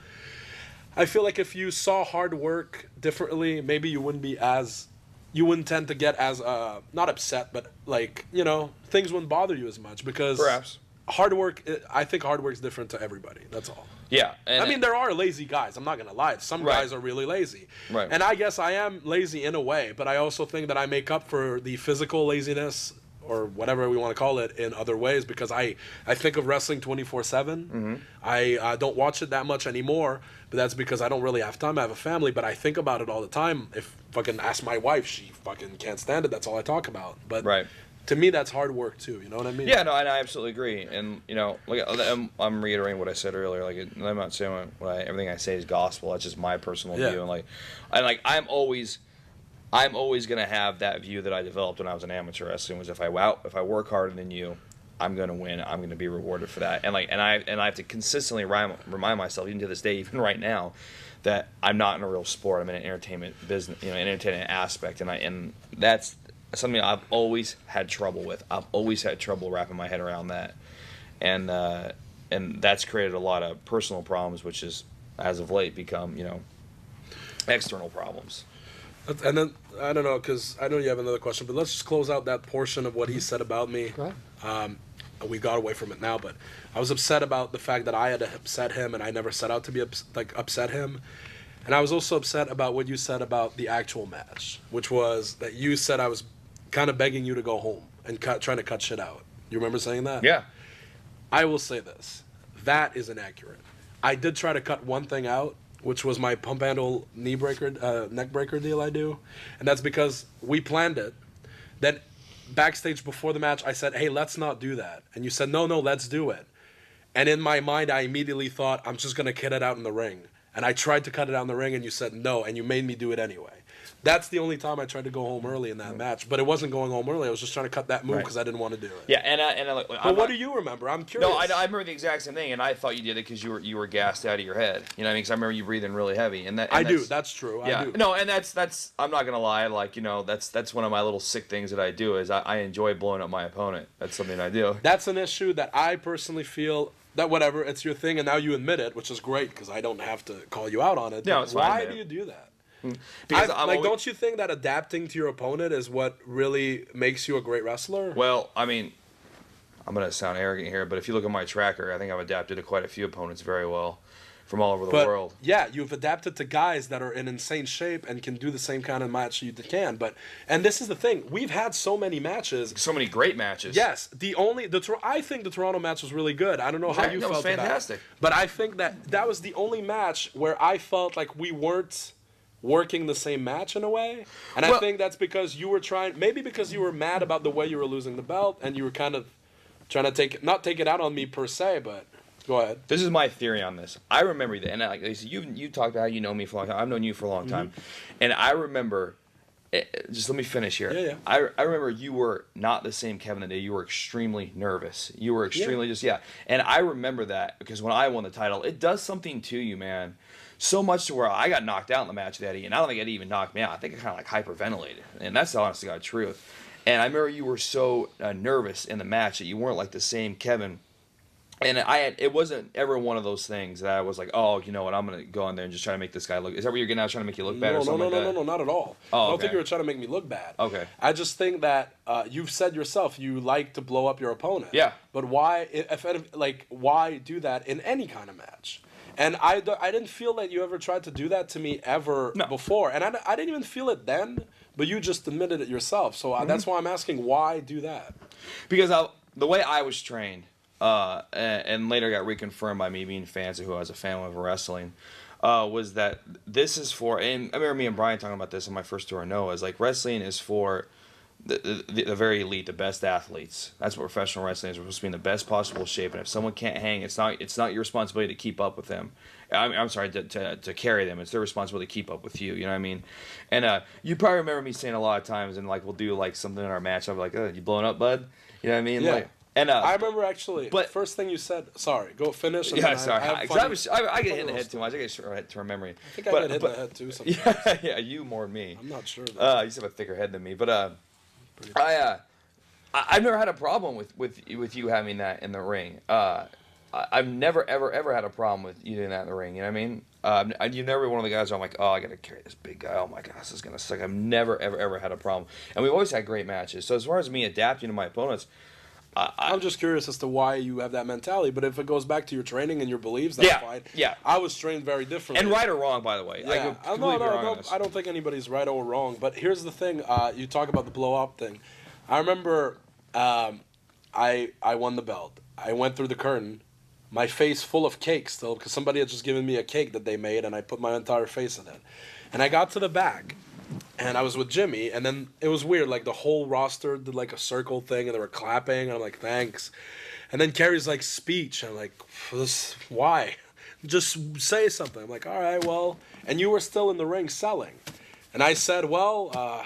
I feel like if you saw hard work differently, maybe you wouldn't be as. You wouldn't tend to get as uh, not upset, but like you know, things wouldn't bother you as much because Perhaps. hard work. I think hard work is different to everybody. That's all. yeah. And I mean, there are lazy guys. I'm not gonna lie. Some Right. guys are really lazy, Right. and I guess I am lazy in a way. But I also think that I make up for the physical laziness or whatever we want to call it in other ways because I I think of wrestling 24 Mm-hmm. 7. I uh, don't watch it that much anymore, but that's because I don't really have time. I have a family, but I think about it all the time. If fucking ask my wife, she fucking can't stand it. That's all I talk about. But Right. to me, that's hard work too. You know what I mean? Yeah, no, and I absolutely agree. And you know, like I'm, I'm reiterating what I said earlier. Like I'm not saying what, I, everything I say is gospel. That's just my personal Yeah. view. And like, and like I'm always, I'm always gonna have that view that I developed when I was an amateur wrestling. Was if I out, if I work harder than you, I'm gonna win. I'm gonna be rewarded for that. And like, and I and I have to consistently remind, remind myself, even to this day, even right now, that I'm not in a real sport. I'm in an entertainment business, you know, an entertainment aspect, and I and that's something I've always had trouble with. I've always had trouble wrapping my head around that, and uh, and that's created a lot of personal problems, which is as of late become you know external problems. And then I don't know because I know you have another question, but let's just close out that portion of what he said about me. Go we got away from it now, but I was upset about the fact that I had upset him, and I never set out to be ups- like upset him. And I was also upset about what you said about the actual match, which was that you said I was kind of begging you to go home and cut, trying to cut shit out. You remember saying that? Yeah, I will say this: that is inaccurate. I did try to cut one thing out, which was my pump handle knee breaker, uh, neck breaker deal I do, and that's because we planned it. Then backstage before the match, I said, "Hey, let's not do that," and you said, "No, no, let's do it." And in my mind, I immediately thought, "I'm just gonna cut it out in the ring." And I tried to cut it out in the ring, and you said no, and you made me do it anyway. That's the only time I tried to go home early in that mm-hmm. match, but it wasn't going home early. I was just trying to cut that move Right. because I didn't want to do it. yeah, and I, and I, like, But I'm what not- do you remember? I'm curious. No, I, I remember the exact same thing, and I thought you did it because you were you were gassed out of your head. You know what I mean? Because I remember you breathing really heavy, and that. I and do. that's- That's true. yeah, I do. no, and that's that's. I'm not gonna lie. Like you know, that's that's one of my little sick things that I do is I, I enjoy blowing up my opponent. That's something I do. That's an issue that I personally feel that whatever it's your thing, and now you admit it, which is great because I don't have to call you out on it. No, Why do you do that? Hmm. Because I- I'm like, always- don't you think that adapting to your opponent is what really makes you a great wrestler? Well, I mean, I'm gonna sound arrogant here, but if you look at my tracker, I think I've adapted to quite a few opponents very well. from all over the But world. yeah, you've adapted to guys that are in insane shape and can do the same kind of match you can. But and this is the thing, we've had so many matches. So many great matches. Yes, the only the I think the Toronto match was really good. I don't know how Yeah, you no, it was felt about it, fantastic. but I think that that was the only match where I felt like we weren't working the same match in a way. And I think that's because you were trying maybe because you were mad about the way you were losing the belt and you were kind of trying to take not take it out on me per se, but go ahead. This is my theory on this. I remember that, and like I you you talked about how you know me for a long time. I've known you for a long time, and I remember. eh, eh, Just let me finish here. Yeah, yeah. I, I remember you were not the same Kevin that day. You were extremely nervous. You were extremely just yeah. And I remember that because when I won the title, it does something to you, man. So much to where I got knocked out in the match with Eddie, and I don't think Eddie even knocked me out. I think I kind of like hyperventilated, and that's the honest to God truth. And I remember you were so uh, nervous in the match that you weren't like the same Kevin and I had, it wasn't ever one of those things that I was like, oh, you know what, I'm gonna go in there and just try to make this guy look. Is that what you're getting at? Trying to make you look bad no, or no, something no, like no, no, no, not at all. Oh, I don't okay. think you were trying to make me look bad. Okay. I just think that uh, you've said yourself you like to blow up your opponent. Yeah. But why, if if- like, why do that in any kind of match? And I I didn't feel that you ever tried to do that to me ever No. before, and I, I didn't even feel it then. But you just admitted it yourself, so uh, that's Mm-hmm. why I'm asking why do that. Because I, the way I was trained, uh, and, and later got reconfirmed by me being fans of who I was a fan of wrestling, uh, was that this is for. And I remember me and Brian talking about this on my first tour in Noah. Is like wrestling is for. The, the, the very elite, the best athletes. That's what professional wrestling is. We're supposed to be in the best possible shape, and if someone can't hang, it's not it's not your responsibility to keep up with them. I'm, I'm sorry to, to, to carry them. It's their responsibility to keep up with you. You know what I mean? And uh, you probably remember me saying a lot of times, and like we'll do like something in our match. I'll be like, oh, "You blowing up, bud?" You know what I mean? Yeah. Like, and uh, I remember actually. but- first thing you said. Sorry, go finish. and yeah, sorry. I, I, funny- I, was, I, I get hit in the head too much. I get short to remember. I think I get hit in the head too. Sometimes. Yeah, yeah, you more than me. I'm not sure. Though. Uh, you just have a thicker head than me, but uh, I uh, I, I've never had a problem with with with you having that in the ring. Uh, I, I've never ever ever had a problem with you doing that in the ring. You know what I mean? Um, I- you've never been one of the guys where I'm like, oh, I gotta carry this big guy. Oh my gosh, this is gonna suck. I've never ever ever had a problem, and we've always had great matches. So as far as me adapting to my opponents, I, I, I'm just curious as to why you have that mentality. But if it goes back to your training and your beliefs, that's Yeah, fine. yeah. I was trained very differently. and right or wrong, by the way, I Yeah. Uh, no, no, no. I don't think anybody's right or wrong. But here's the thing. Uh, you talk about the blow up thing. I remember um, I I won the belt. I went through the curtain. My face full of cake still because somebody had just given me a cake that they made and I put my entire face in it. And I got to the back and I was with Jimmy, and then it was weird. Like the whole roster did like a circle thing, and they were clapping, and I'm like, thanks. And then Cary's like speech. I'm like, this why? Just say something. I'm like, all right, well. And you were still in the ring selling, and I said, well, uh,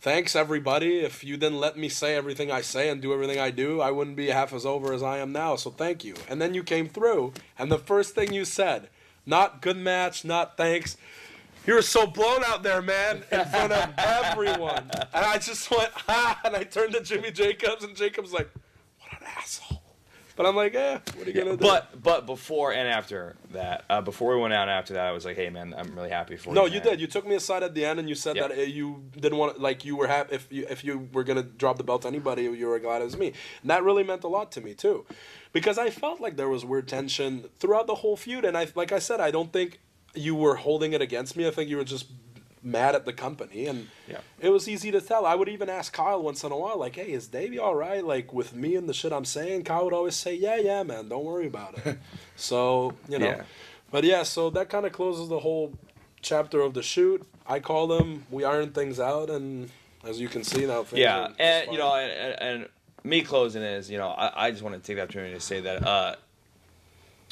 thanks everybody. If you didn't let me say everything I say and do everything I do, I wouldn't be half as over as I am now. So thank you. And then you came through, and the first thing you said, not good match, not thanks. You were so blown out there, man, in front of everyone. And I just went, ah, and I turned to Jimmy Jacobs, and Jacobs like, what an asshole. But I'm like, eh, what are you gonna do? But but before and after that, uh, before we went out after that, I was like, hey man, I'm really happy for you. no, you. man. did. You took me aside at the end, and you said Yeah. that you didn't want, like, you were happy if you if you were gonna drop the belt to anybody, you were glad as me. And that really meant a lot to me too, because I felt like there was weird tension throughout the whole feud, and I, like I said, I don't think you were holding it against me. I think you were just mad at the company, and Yeah. it was easy to tell. I would even ask Kyle once in a while, like, "Hey, is Davey all right?" Like with me and the shit I'm saying, Kyle would always say, "Yeah, yeah, man, don't worry about it." so you know, Yeah. but yeah, so that kind of closes the whole chapter of the shoot. I call them. We iron things out, and as you can see now, things Yeah, and you know, and, and, and me closing is, you know, I, I just want to take the opportunity to say that uh,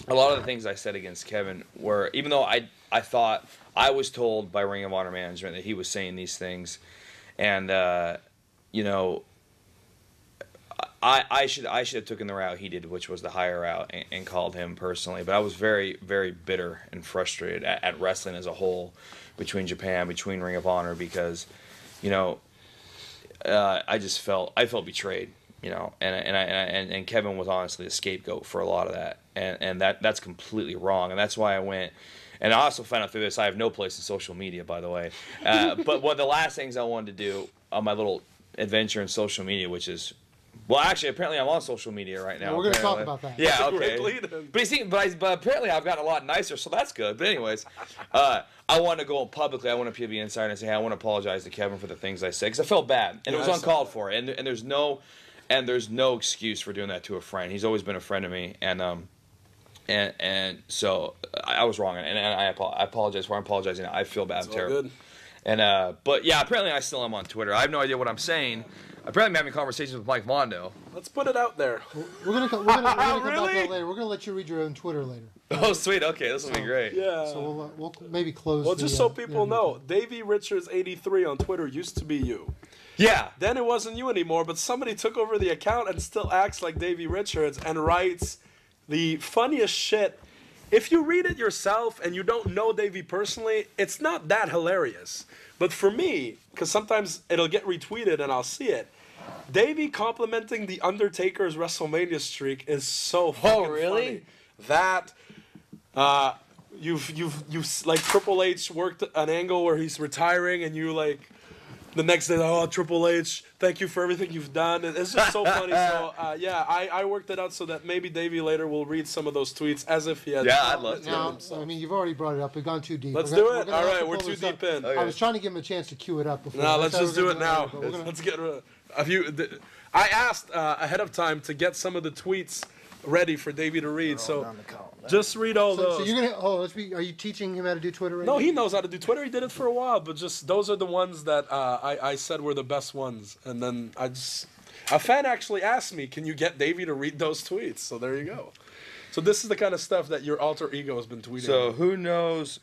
a lot of the things I said against Kevin were, even though I I thought I was told by Ring of Honor management that he was saying these things, and uh, you know, I I should I should have taken the route he did, which was the higher route, and, and called him personally. But I was very very bitter and frustrated at, at wrestling as a whole, between Japan, between Ring of Honor, because, you know, uh, I just felt I felt betrayed, you know, and and I, and, I, and and Kevin was honestly the scapegoat for a lot of that, and and that that's completely wrong, and that's why I went. And I also found out through this I have no place in social media, by the way. Uh, but one of the last things I wanted to do on my little adventure in social media, which is Well, actually, apparently I'm on social media right now. Yeah, we're gonna talk about that. Yeah, okay. But you see, but, I, but apparently I've gotten a lot nicer, so that's good. But anyways, uh, I want to go publicly. I want to PB Insider and say, hey, I want to apologize to Kevin for the things I said because I felt bad and it was I uncalled for. And and there's no and there's no excuse for doing that to a friend. He's always been a friend of me, and um. And and so I, I was wrong, and, and I, I apologize for. I'm apologizing. I feel bad. It's I'm all terrible. good. And uh, but yeah, apparently I still am on Twitter. I have no idea what I'm saying. Apparently I'm having conversations with Mike Mondo. Let's put it out there. We're gonna we're gonna, we're gonna come back to that later. We're gonna let you read your own Twitter later. Oh sweet, okay, this will be great. Yeah. So we'll uh, we'll maybe close. well, the, just uh, so people interview. know, Davey Richards eighty three on Twitter used to be you. Yeah, Then it wasn't you anymore, but somebody took over the account and still acts like Davey Richards and writes the funniest shit. If you read it yourself and you don't know Davey personally, it's not that hilarious. But for me, because sometimes it'll get retweeted and I'll see it, Davey complimenting the Undertaker's WrestleMania streak is so fucking really? funny. That uh, you've you've you've like Triple H worked an angle where he's retiring and you like the next day, oh Triple H, thank you for everything you've done. And It's just so funny. So uh, yeah, I, I worked it out so that maybe Davey later will read some of those tweets as if he had. Yeah, I'd love to. Now, himself. I mean, you've already brought it up. We've gone too deep. Let's We're do it. gonna All have right, to we're too deep up. in. Okay. I was trying to give him a chance to cue it up before. No, That's let's just do it now. but gonna- Let's get. rid- Have you? th- I asked uh, ahead of time to get some of the tweets ready for Davey to read. So just read all So, those. so you're gonna. Oh, let's be. Are you teaching him how to do Twitter? Right No, now? he knows how to do Twitter. He did it for a while, but just those are the ones that uh, I, I said were the best ones. And then I just a fan actually asked me, "Can you get Davey to read those tweets?" So there you go. So this is the kind of stuff that your alter ego has been tweeting. So about. who knows?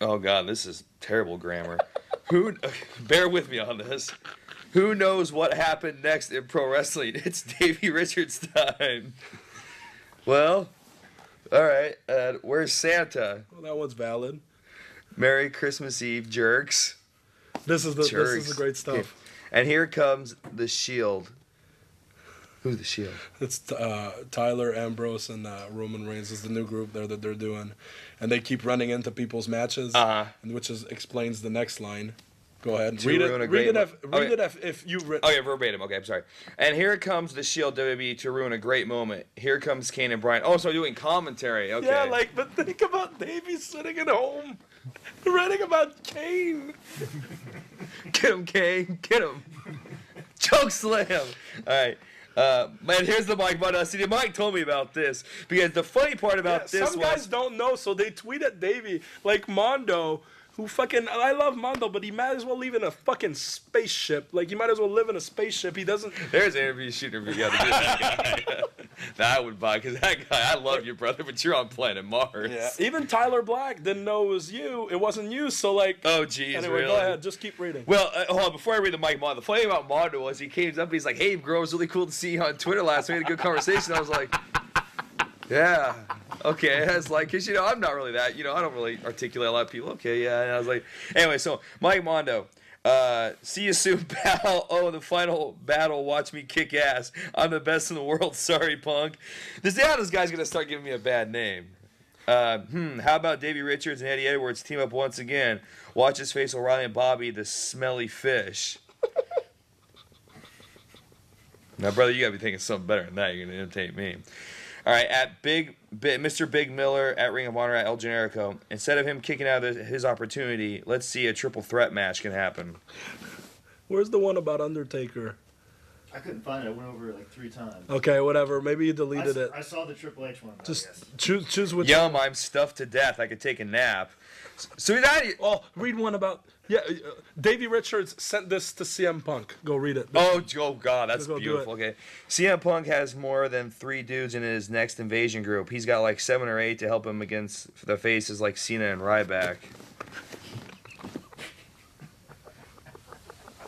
Oh God, this is terrible grammar. who? Bear with me on this. Who knows what happened next in pro wrestling? It's Davey Richards' time. Well, all right. Uh, where's Santa? Well, that one's valid. Merry Christmas Eve, jerks. This is the this is the great stuff. And here comes the Shield. Who's the Shield? It's uh, Tyler Ambrose and uh, Roman Reigns is the new group there that they're doing, and they keep running into people's matches, Uh-huh. and which is explains the next line. Go ahead, To read it. ruin a Read great it. If, read Okay. it if, if you read. Oh yeah, verbatim. Okay, I'm sorry. And here comes the Shield WWE to ruin a great moment. Here comes Kane and Bryan. Oh, so doing commentary. Okay. Yeah, like, but think about Davey sitting at home, writing about Kane. Get him, Kane. Get him. Choke slam. All right. Uh, man, here's the Mike Mondo. See, Mike told me about this because the funny part about Yeah, this some was guys don't know, so they tweet at Davey like Mondo, who fucking I love Mondo, but he might as well live in a fucking spaceship. Like he might as well live in a spaceship. He doesn't. there's an interview shooter we got to do. That guy. that I would buy because that guy. I love you, brother, but you're on planet Mars. Yeah. Even Tyler Black didn't know it was you. It wasn't you. So like. Oh, geez. anyway, really? go ahead. Just keep reading. Well, uh, hold on. Before I read the Mike Mondo, the funny thing about Mondo was he came up and he's like, "Hey, bro, it was really cool to see you on Twitter last week. We had a good conversation." I was like, "Yeah, okay." I was like, "Cause you know, I'm not really that. You know, I don't really articulate a lot of people." Okay, yeah. And I was like, anyway, so Mike Mondo. Uh, see you soon, pal. Oh, the final battle. Watch me kick ass. I'm the best in the world. Sorry, punk. This now this guy's gonna start giving me a bad name. Uh, hmm, how about Davey Richards and Eddie Edwards team up once again? Watch his face O'Reilly and Bobby, the smelly fish. now, brother, you gotta be thinking something better than that. You're gonna entertain me. All right, at Big, Bi- Mr. Big Miller at Ring of Honor at El Generico. Instead of him kicking out of his opportunity, let's see a triple threat match can happen. Where's the one about Undertaker? I couldn't find it. I went over it like three times. Okay, whatever. Maybe you deleted s- it. I saw the Triple H one. Just choose choose which. Yum, I'm stuffed to death. I could take a nap. So that. Oh, read one about. Yeah, uh, Davey Richards sent this to CM Punk. Go read it. Oh, oh God, that's go beautiful. Okay, CM Punk has more than three dudes in his next invasion group. He's got like seven or eight to help him against the faces like Cena and Ryback.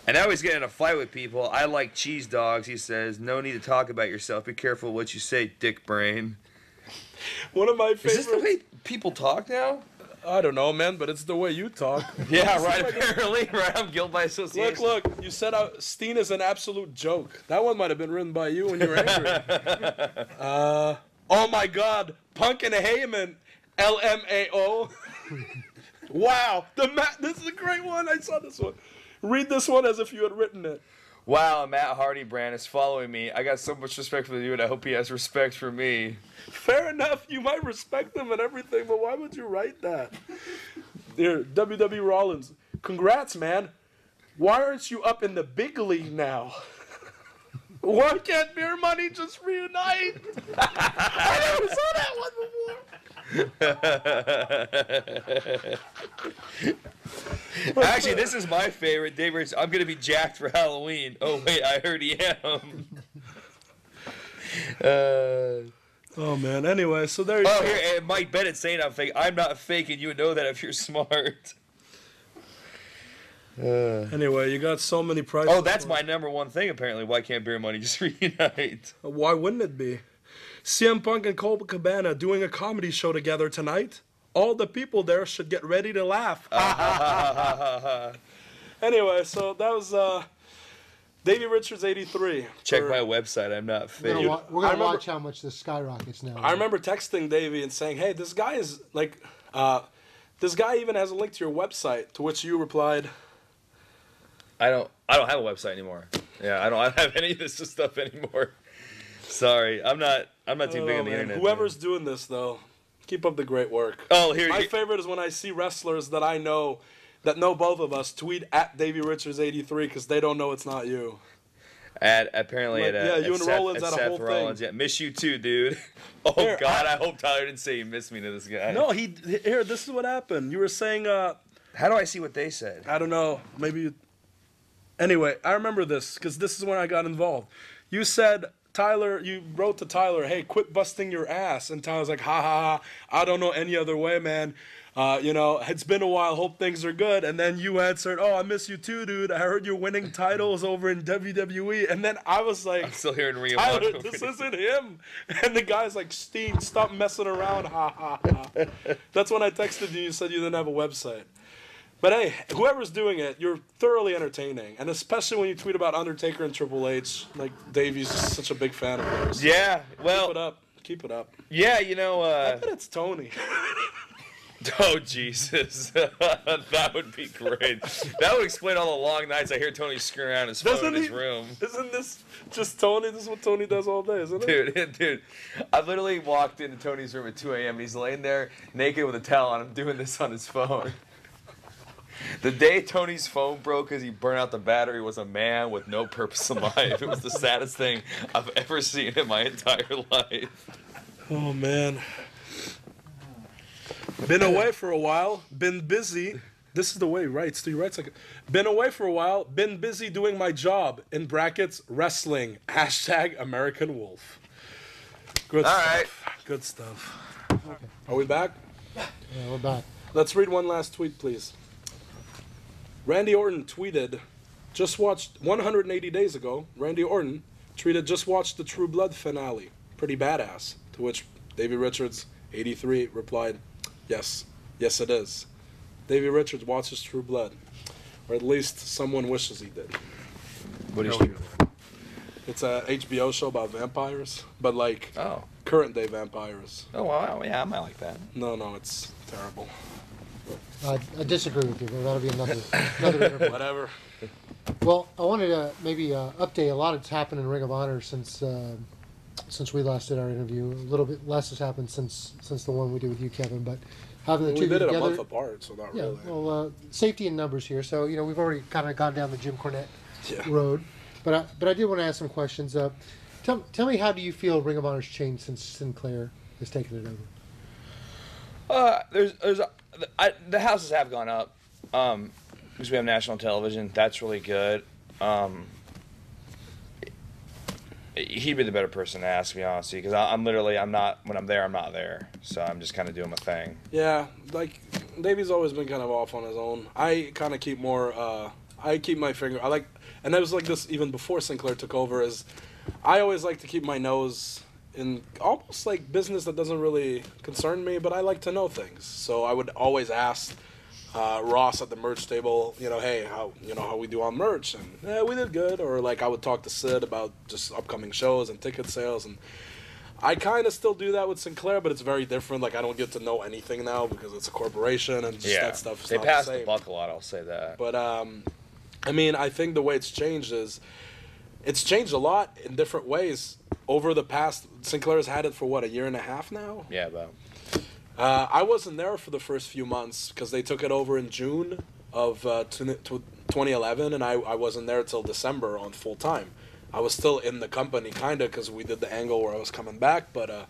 And now he's getting in a fight with people. I like cheese dogs. He says, "No need to talk about yourself. Be careful what you say, dick brain." One of my Is favorites. this the way people talk now? I don't know, man, but it's the way you talk. Yeah, right. Apparently, right. I'm guilt by association. Look, look, you said out Steen is an absolute joke. That one might have been written by you when you were angry. uh, oh my God, Punk and Heyman, LMAO. wow, the ma- this is a great one. I saw this one. Read this one as if you had written it. Wow, Matt Hardy brand is following me. I got so much respect for you, and I hope he has respect for me. Fair enough, you might respect him and everything, but why would you write that? Here, WW Rollins, congrats, man. Why aren't you up in the big league now? Why can't Beer Money just reunite? I never saw that one before. Actually, this is my favorite. Dave Rich, I'm gonna be jacked for Halloween. Oh wait, I already am. uh, Oh man. Anyway, so there you oh, go. here, and Mike Bennett saying I'm fake. I'm not fake, and you would know that if you're smart. Anyway, you got so many prizes. Oh, that's my number one thing. Apparently, why can't Beer Money just reunite? Why wouldn't it be? CM Punk and Colt Cabana doing a comedy show together tonight. All the people there should get ready to laugh. anyway, so that was uh, Davey Richards 83. Check For- my website. I'm not We're fake. gonna, wa- we're gonna remember- watch how much this skyrockets now. I remember texting Davey and saying, "Hey, this guy is like, uh, this guy even has a link to your website." To which you replied, I don't. I don't have a website anymore. Yeah, I don't, I don't have any of this stuff anymore. Sorry, I'm not. I'm not too "Oh, big on the man, internet. Whoever's doing this though, keep up the great work." Oh, here. My favorite is when I see wrestlers that I know, that know both of us, tweet at Davey Richards 83 because they don't know it's not you. At apparently Like, at, uh, yeah, at you and Seth, Rollins at had a Seth whole thing. Yeah, miss you too, dude. Oh Here, God, I- I, hope Tyler didn't say he missed me to this guy. No, he here. This is what happened. You were saying, uh, How do I see what they said? I don't know, maybe. You... Anyway, I remember this because this is when I got involved. You said Tyler, you wrote to Tyler, "Hey, quit busting your ass," and Tyler's like, "Ha ha ha! I don't know any other way, man. Uh, you know, it's been a while. Hope things are good." And then you answered, "Oh, I miss you too, dude. I heard you're winning titles over in WWE." And then I was like, I'm still hearing Ring of Tyler, this isn't him. And the guy's like, Steen, stop messing around. Ha ha ha. That's when I texted you. You said you didn't have a website. But hey, whoever's doing it, you're thoroughly entertaining. And especially when you tweet about Undertaker and Triple H. Like, Davey's such a big fan of theirs. Yeah. Well, keep it up. Keep it up. Yeah. You know. I Uh, bet it's Tony. oh Jesus, that would be great. That would explain all the long nights I hear Tony screwing around his phone Doesn't in his he- room. Isn't this just Tony? This is what Tony does all day, isn't it? Dude, dude, I literally walked into Tony's room at 2 a.m. and he's laying there naked with a towel on him doing this on his phone. The day Tony's phone broke because he burned out the battery was a man with no purpose in life. It was the saddest thing I've ever seen in my entire life. Oh man. Been away for a while. Been busy. This is the way he writes. He writes like, been away for a while. Been busy doing my job. In brackets, wrestling. Hashtag American Wolf. Good All stuff. right. Good stuff. Are we back? Yeah, we're back. Let's read one last tweet, please. Randy Orton tweeted, just watched 180 days ago. Randy Orton tweeted, just watched the True Blood finale. Pretty badass. To which Davey Richards, 83, replied, yes, yes it is. Davey Richards watches True Blood. Or at least someone wishes he did. What is It's a HBO show about vampires, but like Oh. current day vampires. Oh, wow. Yeah, I might like that. No, no, it's terrible. I, I disagree with you, but that'll be another another interview. Whatever. Well, I wanted to maybe uh, update. A lot has happened in Ring of Honor since uh, since we last did our interview. A little bit less has happened since since the one we did with you, Kevin. But having the We two did it a month apart, so not yeah. really. Well, uh, safety in numbers here. So you know we've already kind of gone down the Jim Cornette Yeah. road. But I, but I did want to ask some questions. Uh, tell tell me how do you feel Ring of Honor's changed since Sinclair has taken it over? Uh, there's, there's, I, the houses have gone up, um, because we have national television. That's really good. Um, he'd be the better person to ask, to be honest, because I'm literally, I'm not when I'm there, I'm not there. So I'm just kind of doing my thing. Yeah, like Davey's always been kind of off on his own. I kind of keep more. Uh, I keep my finger. I like, and it was like this even before Sinclair took over. Is I always like to keep my nose in almost like business that doesn't really concern me, but I like to know things. So I would always ask. Uh, Ross at the merch table, you know, hey, how you know how we do on merch, and yeah, we did good. Or like I would talk to Sid about just upcoming shows and ticket sales, and I kind of still do that with Sinclair, but it's very different. Like I don't get to know anything now because it's a corporation and just that stuff. They passed the the buck a lot. I'll say that. But um, I mean, I think the way it's changed is it's changed a lot in different ways over the past. Sinclair's had it for what a year and a half now. Yeah, about. Uh, I wasn't there for the first few months because they took it over in June of uh, tw- tw- 2011, and I, I wasn't there till December on full time. I was still in the company, kind of, because we did the angle where I was coming back, but uh,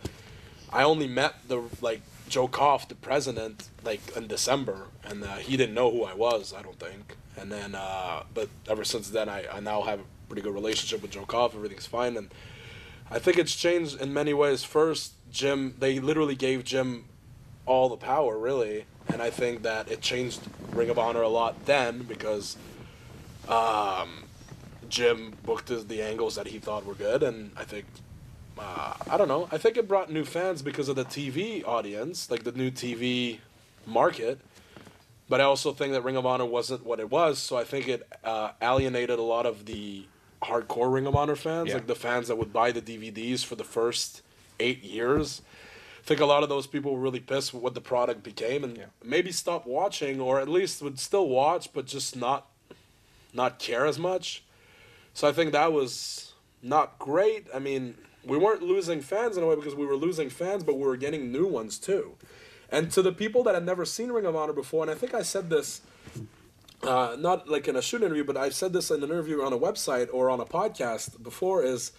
I only met the like Joe Koff, the president, like in December, and uh, he didn't know who I was, I don't think. And then, uh, but ever since then, I, I now have a pretty good relationship with Joe Koff. Everything's fine, and I think it's changed in many ways. First, Jim, they literally gave Jim all the power, really, and I think that it changed Ring of Honor a lot then because um, Jim booked the angles that he thought were good, and I think uh, I don't know. I think it brought new fans because of the TV audience, like the new TV market. But I also think that Ring of Honor wasn't what it was, so I think it uh, alienated a lot of the hardcore Ring of Honor fans, Yeah. like the fans that would buy the DVDs for the first eight years. I think a lot of those people were really pissed with what the product became, and Yeah. maybe stopped watching, or at least would still watch, but just not not care as much. So I think that was not great. I mean, we weren't losing fans in a way because we were losing fans, but we were getting new ones too. And to the people that had never seen Ring of Honor before, and I think I said this, uh, not like in a shoot interview, but I've said this in an interview on a website or on a podcast before, is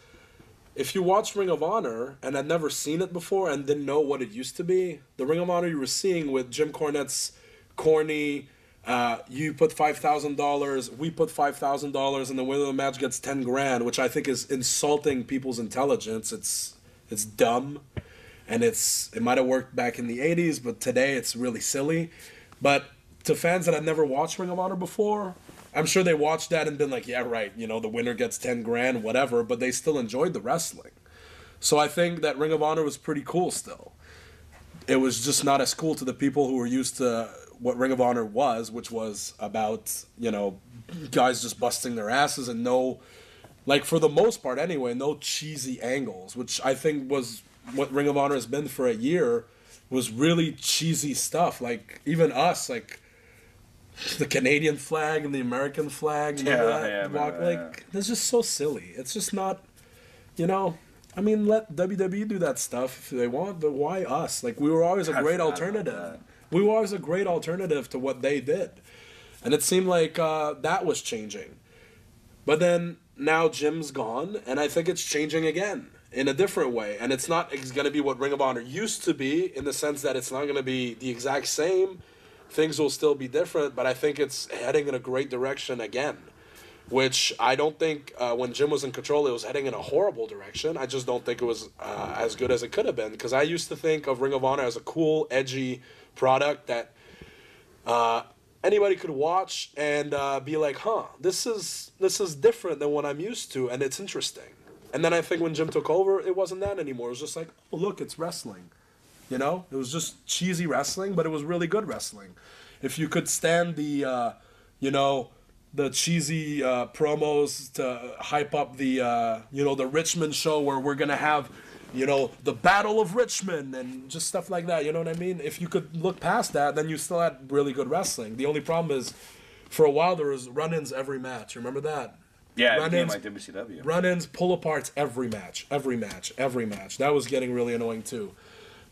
if you watch Ring of Honor and had never seen it before and didn't know what it used to be, the Ring of Honor you were seeing with Jim Cornette's corny, uh, you put five thousand dollars, we put five thousand dollars, and the winner of the match gets ten grand, which I think is insulting people's intelligence. It's it's dumb, and it's it might have worked back in the '80s, but today it's really silly. But to fans that had never watched Ring of Honor before, I'm sure they watched that and been like, yeah, right, you know, the winner gets 10 grand, whatever, but they still enjoyed the wrestling. So I think that Ring of Honor was pretty cool still. It was just not as cool to the people who were used to what Ring of Honor was, which was about, you know, guys just busting their asses and no, like for the most part anyway, no cheesy angles, which I think was what Ring of Honor has been for a year, was really cheesy stuff. Like even us, like the Canadian flag and the American flag. Yeah, that? yeah, Walk- that, like that's just so silly. It's just not, you know. I mean, let WWE do that stuff if they want, but why us? Like we were always a great alternative. We were always a great alternative to what they did, and it seemed like uh, that was changing. But then now Jim's gone, and I think it's changing again in a different way. And it's not going to be what Ring of Honor used to be in the sense that it's not going to be the exact same. Things will still be different, but I think it's heading in a great direction again. Which I don't think uh, when Jim was in control, it was heading in a horrible direction. I just don't think it was uh, as good as it could have been. Because I used to think of Ring of Honor as a cool, edgy product that uh, anybody could watch and uh, be like, "Huh, this is this is different than what I'm used to, and it's interesting." And then I think when Jim took over, it wasn't that anymore. It was just like, "Oh, look, it's wrestling." You know, it was just cheesy wrestling, but it was really good wrestling. If you could stand the, uh, you know, the cheesy uh, promos to hype up the, uh, you know, the Richmond show where we're gonna have, you know, the Battle of Richmond and just stuff like that. You know what I mean? If you could look past that, then you still had really good wrestling. The only problem is, for a while there was run-ins every match. Remember that? Yeah, Run-ins- like WCW. run-ins, pull-aparts every match, every match, every match. That was getting really annoying too.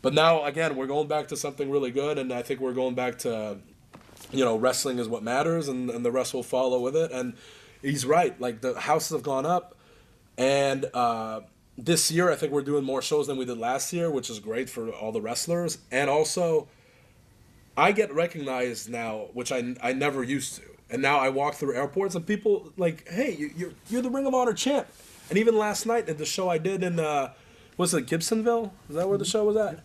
But now again, we're going back to something really good, and I think we're going back to, you know, wrestling is what matters, and, and the rest will follow with it. And he's right. Like the houses have gone up, and uh, this year I think we're doing more shows than we did last year, which is great for all the wrestlers. And also, I get recognized now, which I, I never used to. And now I walk through airports and people like, hey, you, you're you're the Ring of Honor champ. And even last night at the show I did in, uh, was it Gibsonville? Is that where the show was at?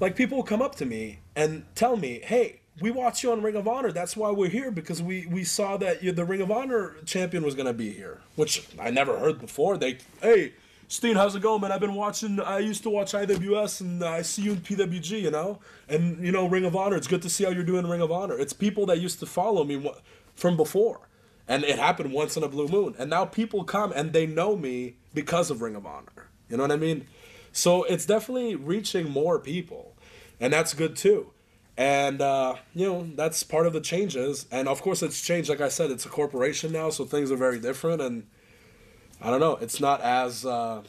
Like people will come up to me and tell me, hey, we watched you on Ring of Honor. That's why we're here because we we saw that the Ring of Honor champion was gonna be here, which I never heard before. They, hey, Steen, how's it going, man? I've been watching. I used to watch IWS, and I see you in PWG, you know, and you know Ring of Honor. It's good to see how you're doing Ring of Honor. It's people that used to follow me from before, and it happened once in a blue moon. And now people come and they know me because of Ring of Honor. You know what I mean? So it's definitely reaching more people, and that's good too. And uh, you know that's part of the changes. And of course, it's changed. Like I said, it's a corporation now, so things are very different. And I don't know. It's not as. Uh,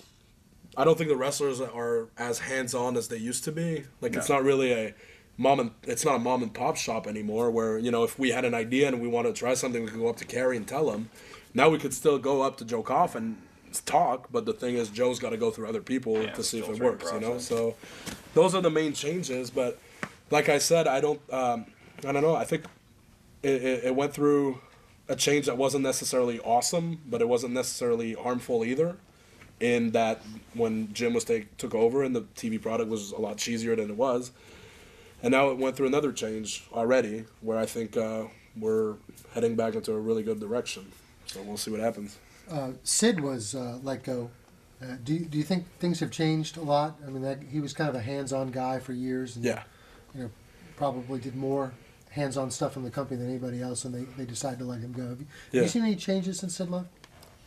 I don't think the wrestlers are as hands on as they used to be. Like it's not really a mom and it's not a mom and pop shop anymore. Where you know if we had an idea and we wanted to try something, we could go up to Cary and tell him. Now we could still go up to Joe Koff and talk, but the thing is, Joe's got to go through other people Yeah, to see if it works. You know, so those are the main changes. But like I said, I don't. Um, I don't know. I think it, it, it went through a change that wasn't necessarily awesome, but it wasn't necessarily harmful either. In that, when Jim was take, took over and the TV product was a lot cheesier than it was, and now it went through another change already, where I think uh, we're heading back into a really good direction. So we'll see what happens. Uh, Sid was uh, let go. Uh, do you, do you think things have changed a lot? I mean, that, he was kind of a hands-on guy for years, and Yeah. you know, probably did more hands-on stuff in the company than anybody else, and they, they decided to let him go. Have you, have you seen any changes since Sid left?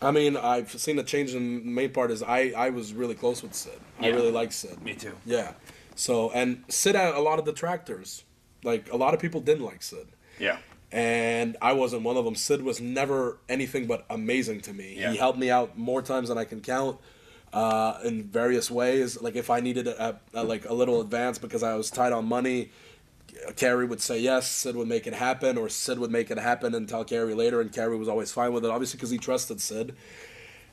I mean, I've seen a change in the main part is I, I was really close with Sid. I really like Sid. Me too. Yeah. So and Sid had a lot of detractors. Like a lot of people didn't like Sid. Yeah. And I wasn't one of them. Sid was never anything but amazing to me. Yeah. He helped me out more times than I can count. Uh, in various ways, like if I needed a, a, like a little advance because I was tight on money, Cary would say yes, Sid would make it happen, or Sid would make it happen and tell Cary later, and Cary was always fine with it, obviously because he trusted Sid.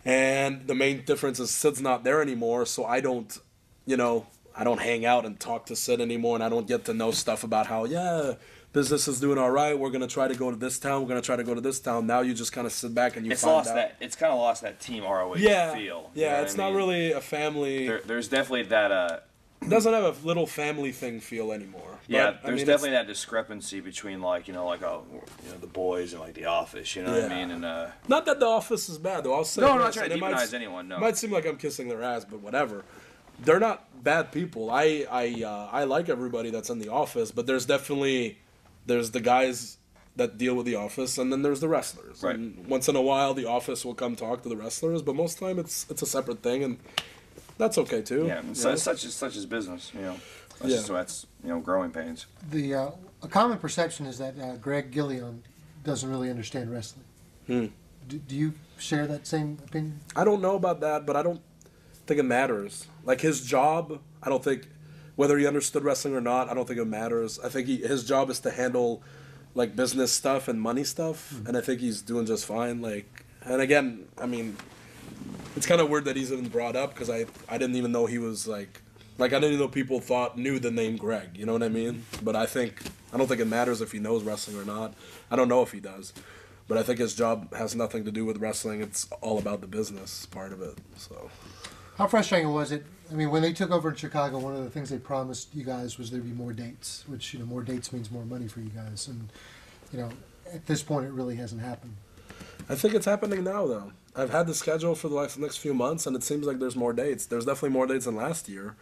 And the main difference is Sid's not there anymore, so I don't, you know, I don't hang out and talk to Sid anymore, and I don't get to know stuff about how, yeah, business is doing all right. We're gonna try to go to this town. We're gonna try to go to this town. Now you just kind of sit back and you It's lost out. that. It's kind of lost that team ROH yeah, feel. yeah. It's I not mean? really a family. There, there's definitely that. Uh, doesn't have a little family thing feel anymore. yeah, But, I there's mean, definitely that discrepancy between like you know like oh you know the boys and like the office. You know what I mean? And uh, Not that the office is bad though. I'll say No, I'm not trying to it might demonize anyone, no. It might seem like I'm kissing their ass, but whatever. They're not bad people. I I uh, I like everybody that's in the office, but there's definitely there's the guys that deal with the office, and then there's the wrestlers. Right. And once in a while, the office will come talk to the wrestlers, but most of the time it's it's a separate thing, and that's okay too. yeah, so, know? such as such as business. You know, that's Yeah. just that's you know growing pains. The uh, a common perception is that uh, Greg Gillion doesn't really understand wrestling. Hmm. Do, do you share that same opinion? I don't know about that, but I don't think it matters. Like his job, I don't think whether he understood wrestling or not, I don't think it matters. I think he, his job is to handle like business stuff and money stuff, mm-hmm. and I think he's doing just fine. Like, and again, I mean, it's kind of weird that he's even brought up because I I didn't even know he was like. Like I didn't even know people thought knew the name Greg. You know what I mean? Mm-hmm. But I think I don't think it matters if he knows wrestling or not. I don't know if he does, but I think his job has nothing to do with wrestling. It's all about the business part of it. So How frustrating was it? I mean, when they took over in Chicago, one of the things they promised you guys was there'd be more dates, which you know, more dates means more money for you guys, and you know, at this point, it really hasn't happened. I think it's happening now, though. I've had the schedule for the like, next few months, and it seems like there's more dates. There's definitely more dates than last year.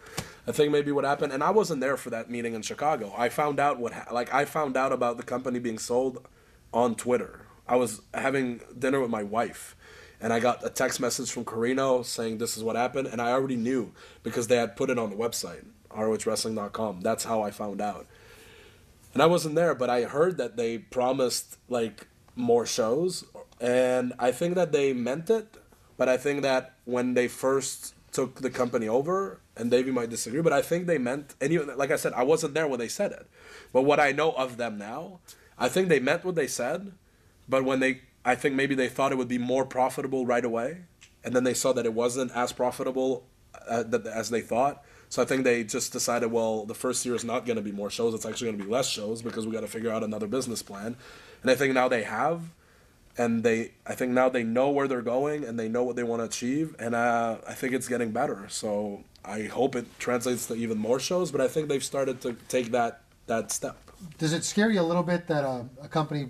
I think maybe what happened, and I wasn't there for that meeting in Chicago. I found out what, ha- like, I found out about the company being sold on Twitter. I was having dinner with my wife, and I got a text message from Corino saying this is what happened, and I already knew because they had put it on the website, rohwrestling.com. That's how I found out. And I wasn't there, but I heard that they promised like more shows, and I think that they meant it. But I think that when they first took the company over, and Davey might disagree, but I think they meant. And you, like I said, I wasn't there when they said it, but what I know of them now, I think they meant what they said. But when they, I think maybe they thought it would be more profitable right away, and then they saw that it wasn't as profitable uh, as they thought. So I think they just decided, well, the first year is not going to be more shows. It's actually going to be less shows because we got to figure out another business plan. And I think now they have, and they, I think now they know where they're going and they know what they want to achieve. And uh, I think it's getting better. So I hope it translates to even more shows. But I think they've started to take that that step. Does it scare you a little bit that a company,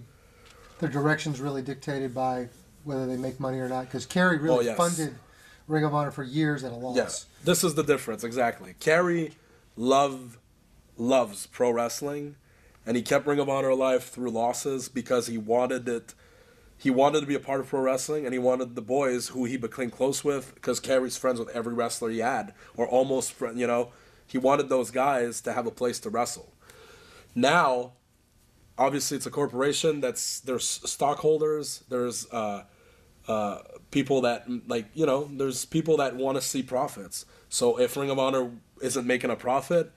their direction's really dictated by whether they make money or not? Because Cary oh, really Oh, yes. funded Ring of Honor for years at a loss. Yes, this is the difference exactly. Cary love loves pro wrestling, and he kept Ring of Honor alive through losses because he wanted it. He wanted to be a part of pro wrestling, and he wanted the boys who he became close with because Cary's friends with every wrestler he had, or almost friend. You know, he wanted those guys to have a place to wrestle. Now, obviously, it's a corporation that's there's stockholders, there's uh, uh, people that like you know there's people that want to see profits. So if Ring of Honor isn't making a profit,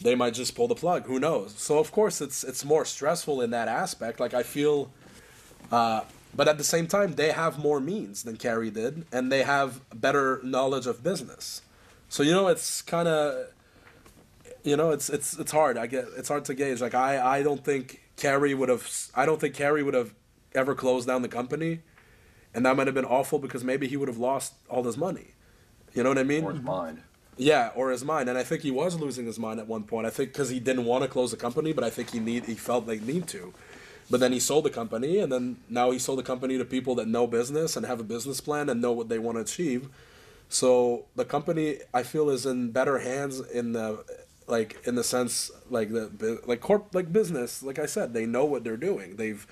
they might just pull the plug. Who knows? So of course it's it's more stressful in that aspect. Like I feel, uh, but at the same time they have more means than Cary did, and they have better knowledge of business. So you know it's kind of, you know it's it's it's hard. I get it's hard to gauge. Like I I don't think Cary would have I don't think Cary would have ever closed down the company, and that might have been awful because maybe he would have lost all his money. You know what I mean? Or his mind. Yeah, or his mind, and I think he was losing his mind at one point. I think because he didn't want to close the company, but I think he need he felt like need to. But then he sold the company, and then now he sold the company to people that know business and have a business plan and know what they want to achieve. So the company, I feel, is in better hands in the like in the sense like the like corp like business. Like I said, they know what they're doing. They've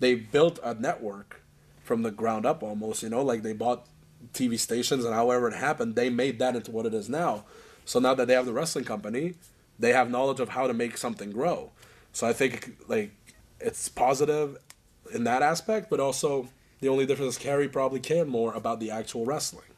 they built a network from the ground up almost. You know, like they bought TV stations and however it happened, they made that into what it is now. So now that they have the wrestling company, they have knowledge of how to make something grow. So I think like it's positive in that aspect, but also the only difference is Cary probably cared more about the actual wrestling.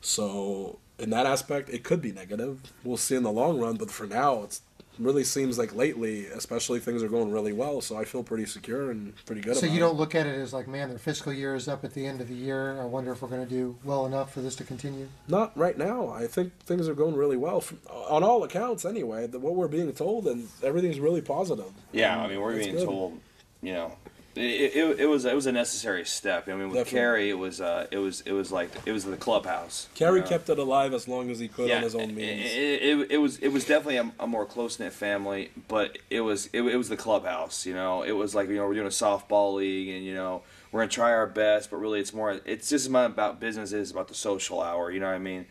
So in that aspect, it could be negative. We'll see in the long run, but for now, it's really seems like lately, especially things are going really well. So I feel pretty secure and pretty good. So about you don't look at it as like, man, their fiscal year is up at the end of the year. I wonder if we're going to do well enough for this to continue. Not right now. I think things are going really well from, on all accounts. Anyway, the, what we're being told and everything's really positive. Yeah, I mean, we're That's being good. told, you know, it, it, it was it was a necessary step. I mean, with Definitely. Cary, it was uh, it was it was like it was the clubhouse. Cary you know? kept it alive as long as he could on his own it, means. It, it, it was it was definitely a, a more close knit family, but it was it, it was the clubhouse. You know, it was like you know we're doing a softball league, and you know we're gonna try our best, but really it's more it's just about business. It's about the social hour. You know what I mean?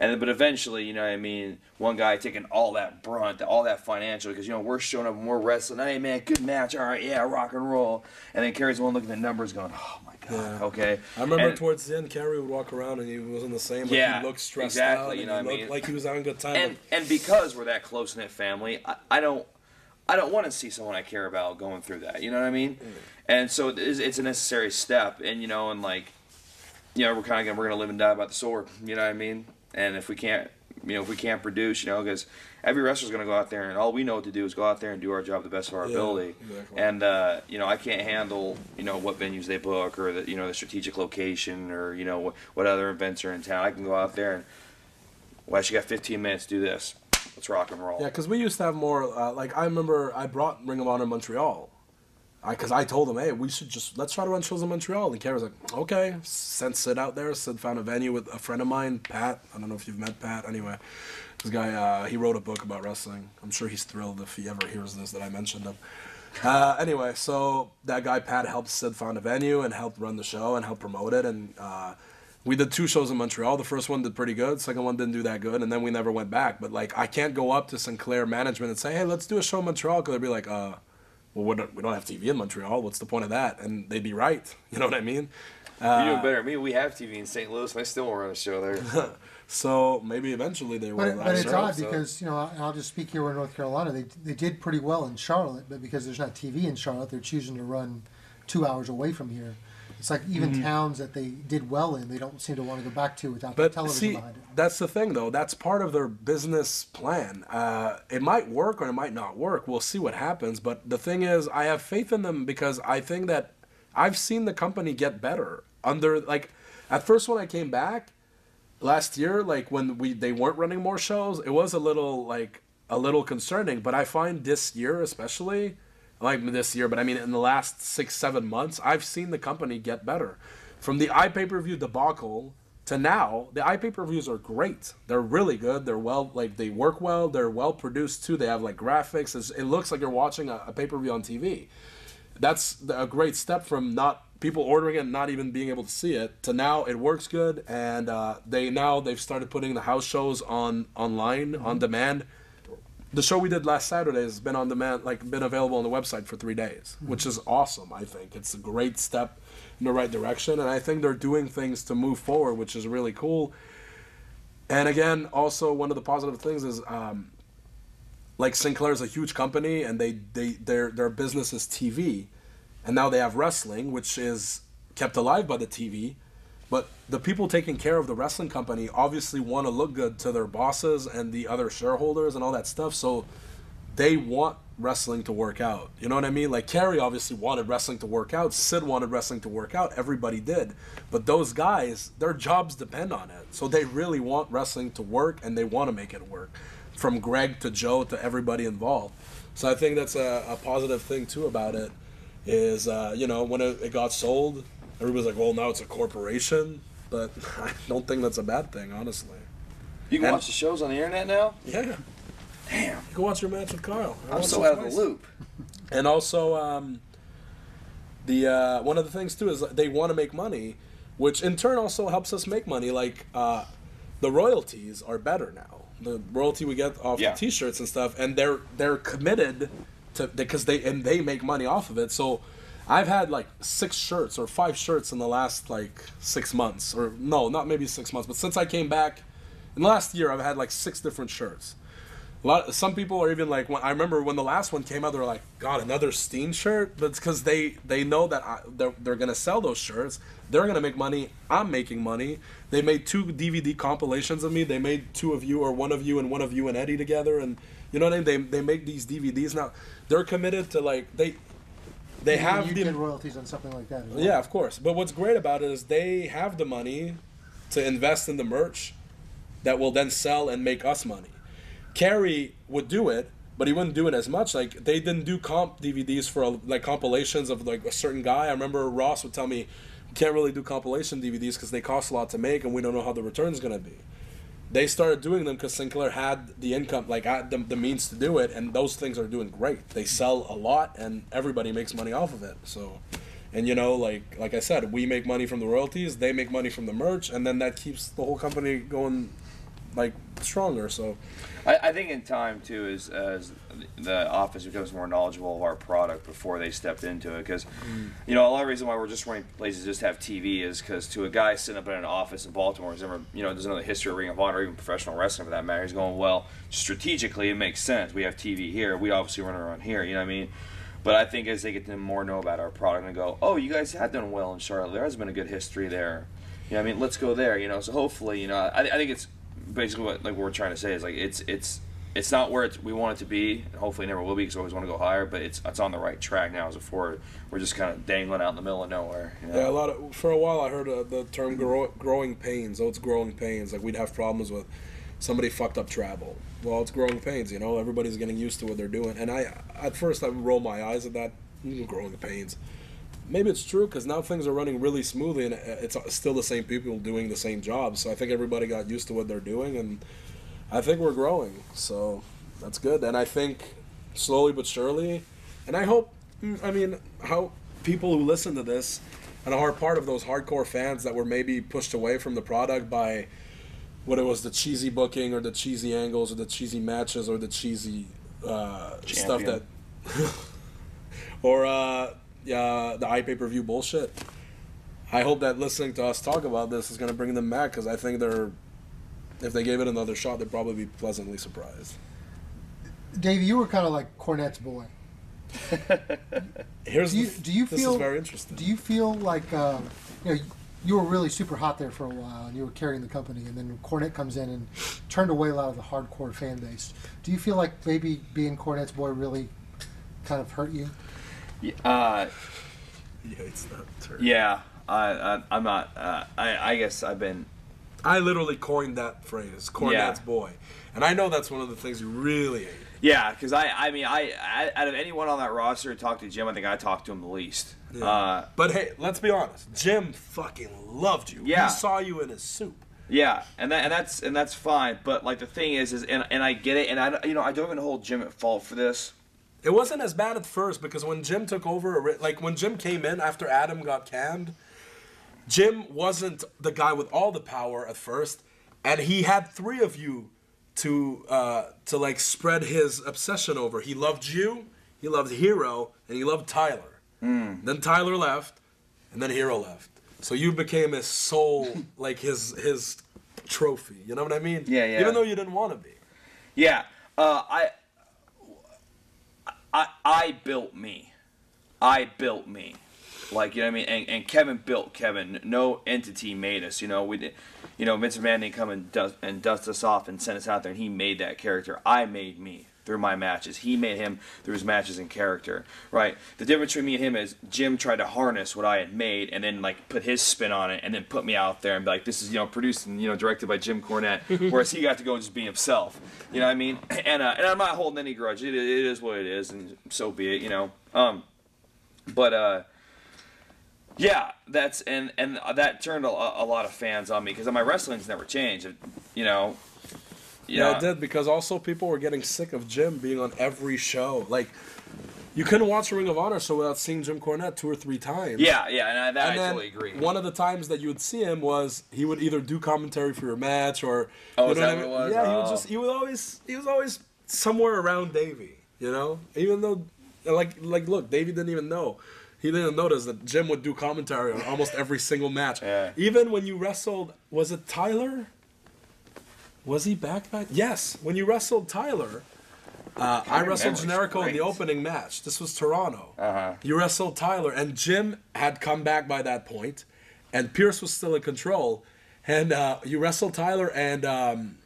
And but eventually, you know what I mean. One guy taking all that brunt, all that financial, because you know we're showing up and we're wrestling. Hey man, good match. All right, yeah, rock and roll. And then Cary's the one looking at the numbers, going, "Oh my god, Yeah. okay." I remember And- towards the end, Cary would walk around and he wasn't the same. Like Yeah, he looked stressed exactly, out. you know what I mean? Like he was having a good time. and and because we're that close knit family, I, I don't I don't want to see someone I care about going through that. You know what I mean? And so it is, it's a necessary step, and you know, and like, you know, we're kind of gonna, we're gonna live and die by the sword. You know what I mean? And if we can't, you know, if we can't produce, you know, because every wrestler's gonna go out there, and all we know what to do is go out there and do our job the best of our Yeah, ability. exactly. And uh, you know, I can't handle you know what venues they book or the you know the strategic location or you know what, what other events are in town. I can go out there and Wes, you got 15 minutes. To do this. Let's rock and roll. Yeah, because we used to have more. Uh, like I remember, I brought Ring of Honor Montreal. I because I told him, hey, we should just let's try to run shows in Montreal. And Cary was like, okay. Sent Sid out there. Sid found a venue with a friend of mine, Pat. I don't know if you've met Pat. Anyway, this guy, uh, he wrote a book about wrestling. I'm sure he's thrilled if he ever hears this that I mentioned him. Uh, anyway, so that guy Pat helped Sid find a venue and helped run the show and help promote it. And uh, we did two shows in Montreal. The first one did pretty good. Second one didn't do that good. And then we never went back. But like, I can't go up to Sinclair management and say, hey, let's do a show in Montreal. Because they'd be like, uh, well, we don't, we don't have TV in Montreal. What's the point of that? And they'd be right. You know what I mean? You're doing uh, better than me. We have TV in St. Louis, and I still won't run a show there. So maybe eventually they will. But, but it's odd so- because you know I- I'll just speak here in North Carolina. They they did pretty well in Charlotte, but because there's not TV in Charlotte, they're choosing to run two hours away from here. It's like even towns that they did well in, they don't seem to want to go back to without the But television see, behind it. that's the thing, though. That's part of their business plan. Uh, it might work or it might not work. We'll see what happens. But the thing is, I have faith in them because I think that I've seen the company get better under like at first when I came back last year, like when we they weren't running more shows, it was a little like a little concerning. But I find this year especially, like this year, but I mean in the last six seven months, I've seen the company get better. From the iPay per view debacle to now, the iPay per views are great. They're really good. They're well like they work well. They're well produced too. They have like graphics. It's, it looks like you're watching a, a pay per view on TV that's a great step from not people ordering it and not even being able to see it to now it works good and uh, they now they've started putting the house shows on online on demand the show we did last saturday has been on demand like been available on the website for three days which is awesome i think it's a great step in the right direction and i think they're doing things to move forward which is really cool and again also one of the positive things is um, like Sinclair is a huge company and they, they their their business is TV, and now they have wrestling, which is kept alive by the TV. But the people taking care of the wrestling company obviously want to look good to their bosses and the other shareholders and all that stuff. So they want wrestling to work out. You know what I mean? Like Cary obviously wanted wrestling to work out. Sid wanted wrestling to work out. Everybody did. But those guys, their jobs depend on it. So they really want wrestling to work and they want to make it work. From Greg to Joe to everybody involved. So I think that's a, a positive thing too about it. Is uh, you know when it, it got sold, everybody's like, well, now it's a corporation. But I don't think that's a bad thing, honestly. You can And- watch the shows on the internet now. Yeah. Damn, You can watch your match with Carl. I I'm so out of the loop. And also, um, the uh, one of the things too is they want to make money, which in turn also helps us make money. Like uh, the royalties are better now. The royalty we get off Yeah. the T-shirts and stuff, and they're they're committed to because they and they make money off of it. So. I've had like six shirts or five shirts in the last like six months, or no, not maybe six months, but since I came back, in the last year, I've had like six different shirts. A lot. Some people are even like, when I remember when the last one came out, they were like, "God, another Steen shirt." But it's because they they know that I, they're they're gonna sell those shirts. They're gonna make money. I'm making money. They made two DVD compilations of me. They made two of you or one of you and one of you and Eddie together, and you know what I mean. They they make these DVDs now. They're committed to like they they have you the get royalties on something like that. Well. yeah, of course. But what's great about it is they have the money to invest in the merch that will then sell and make us money. Cary would do it, but he wouldn't do it as much. Like they didn't do comp DVDs for like compilations of like a certain guy. I remember Ross would tell me, "We can't really do compilation DVDs because they cost a lot to make, and we don't know how the return's gonna be." They started doing them because Sinclair had the income, like had the, the means to do it, and those things are doing great. They sell a lot, and everybody makes money off of it. So, and you know, like like I said, we make money from the royalties, they make money from the merch, and then that keeps the whole company going like stronger. So, I, I think in time too, as as the office becomes more knowledgeable of our product before they stepped into it, because mm. you know a lot of reason why we're just running places just have TV is because to a guy sitting up in an office in Baltimore who's never you know doesn't know the history of Ring of Honor or even professional wrestling for that matter, he's going well strategically it makes sense. We have TV here, we obviously run around here, you know what I mean. But I think as they get to more know about our product and go, oh, you guys have done well in Charlotte. There has been a good history there. You know, I mean, let's go there. You know, so hopefully, you know, I, I think it's basically what like what we're trying to say is like it's it's it's not where it's, we want it to be, and hopefully never will be because we always want to go higher. But it's it's on the right track now. As before, we're just kind of dangling out in the middle of nowhere. You know? yeah, a lot of for a while I heard uh, the term grow, growing pains. Oh, it's growing pains. Like we'd have problems with somebody fucked up travel. Well, it's growing pains. You know, everybody's getting used to what they're doing. And I, at first, I would roll my eyes at that "Mm, growing pains. Maybe it's true because now things are running really smoothly, and it's still the same people doing the same job. So I think everybody got used to what they're doing, and I think we're growing. So that's good. And I think slowly but surely, and I hope. mm, I mean, how people who listen to this and are part of those hardcore fans that were maybe pushed away from the product by what it was the cheesy booking or the cheesy angles or the cheesy matches or the cheesy uh, stuff that or uh, yeah the eye pay per view bullshit. I hope that listening to us talk about this is going to bring them back because I think they're if they gave it another shot they'd probably be pleasantly surprised. Dave, you were kind of like Cornette's boy. Here's Do you, do you this feel? is very interesting. Do you feel like uh, you know you were really super hot there for a while, and you were carrying the company, and then Cornette comes in and turned away a lot of the hardcore fan base. Do you feel like maybe being Cornette's boy really kind of hurt you? Yeah, uh, yeah, it's not term. yeah. I, I I'm not. Uh, I I guess I've been. I literally coined that phrase, Cornette's Yeah. boy, and I know that's one of the things you really hate. Yeah, because I I mean I, I out of anyone on that roster to talk to Jim, I think I talked to him the least. Uh, But hey, let's be honest. Jim fucking loved you. Yeah. He saw you in his soup. Yeah, and that and that's and that's fine. But like the thing is, is and, and I get it, and I you know I don't even hold Jim at fault for this. It wasn't as bad at first because when Jim took over, like when Jim came in after Adam got canned, Jim wasn't the guy with all the power at first, and he had three of you to uh, to like spread his obsession over. He loved you, he loved Hero, and he loved Tyler. Then Tyler left, and then Hero left. So you became his sole, like his his trophy. You know what I mean? Yeah, yeah. Even though you didn't want to be. Yeah, uh, I, I I built me. I built me. Like you know what I mean? And, and Kevin built Kevin. No entity made us. You know we did. You know Vince McMahon didn't come and dust and dust us off and send us out there, and he made that character. I made me through my matches. He made him through his matches and character. Right. The difference between me and him is Jim tried to harness what I had made and then like put his spin on it and then put me out there and be like, this is you know produced and you know directed by Jim Cornette, whereas he got to go and just be himself. You know what I mean? And uh, and I'm not holding any grudge. It, it is what it is, and so be it. You know. Um, but uh. Yeah, that's and and that turned a, a lot of fans on me because my wrestling's never changed. You know, Yeah, it did because also people were getting sick of Jim being on every show. Like, you couldn't watch Ring of Honor so without seeing Jim Cornette two or three times. Yeah, yeah, and I, that And I totally agree. one of the times that you would see him was he would either do commentary for your match or Oh, you know that what I mean? was? Yeah, he Oh. was just he was always he was always somewhere around Davey. You know, even though like like look, Davey didn't even know. He didn't notice that Jim would do commentary on almost every single match. Yeah. Even when you wrestled, was it Tyler? Was he back back? Yes, when you wrestled Tyler, uh, I wrestled memory's Generico in the opening match. This was Toronto. Uh-huh. You wrestled Tyler, and Jim had come back by that point, and Pearce was still in control. And uh, you wrestled Tyler, and um,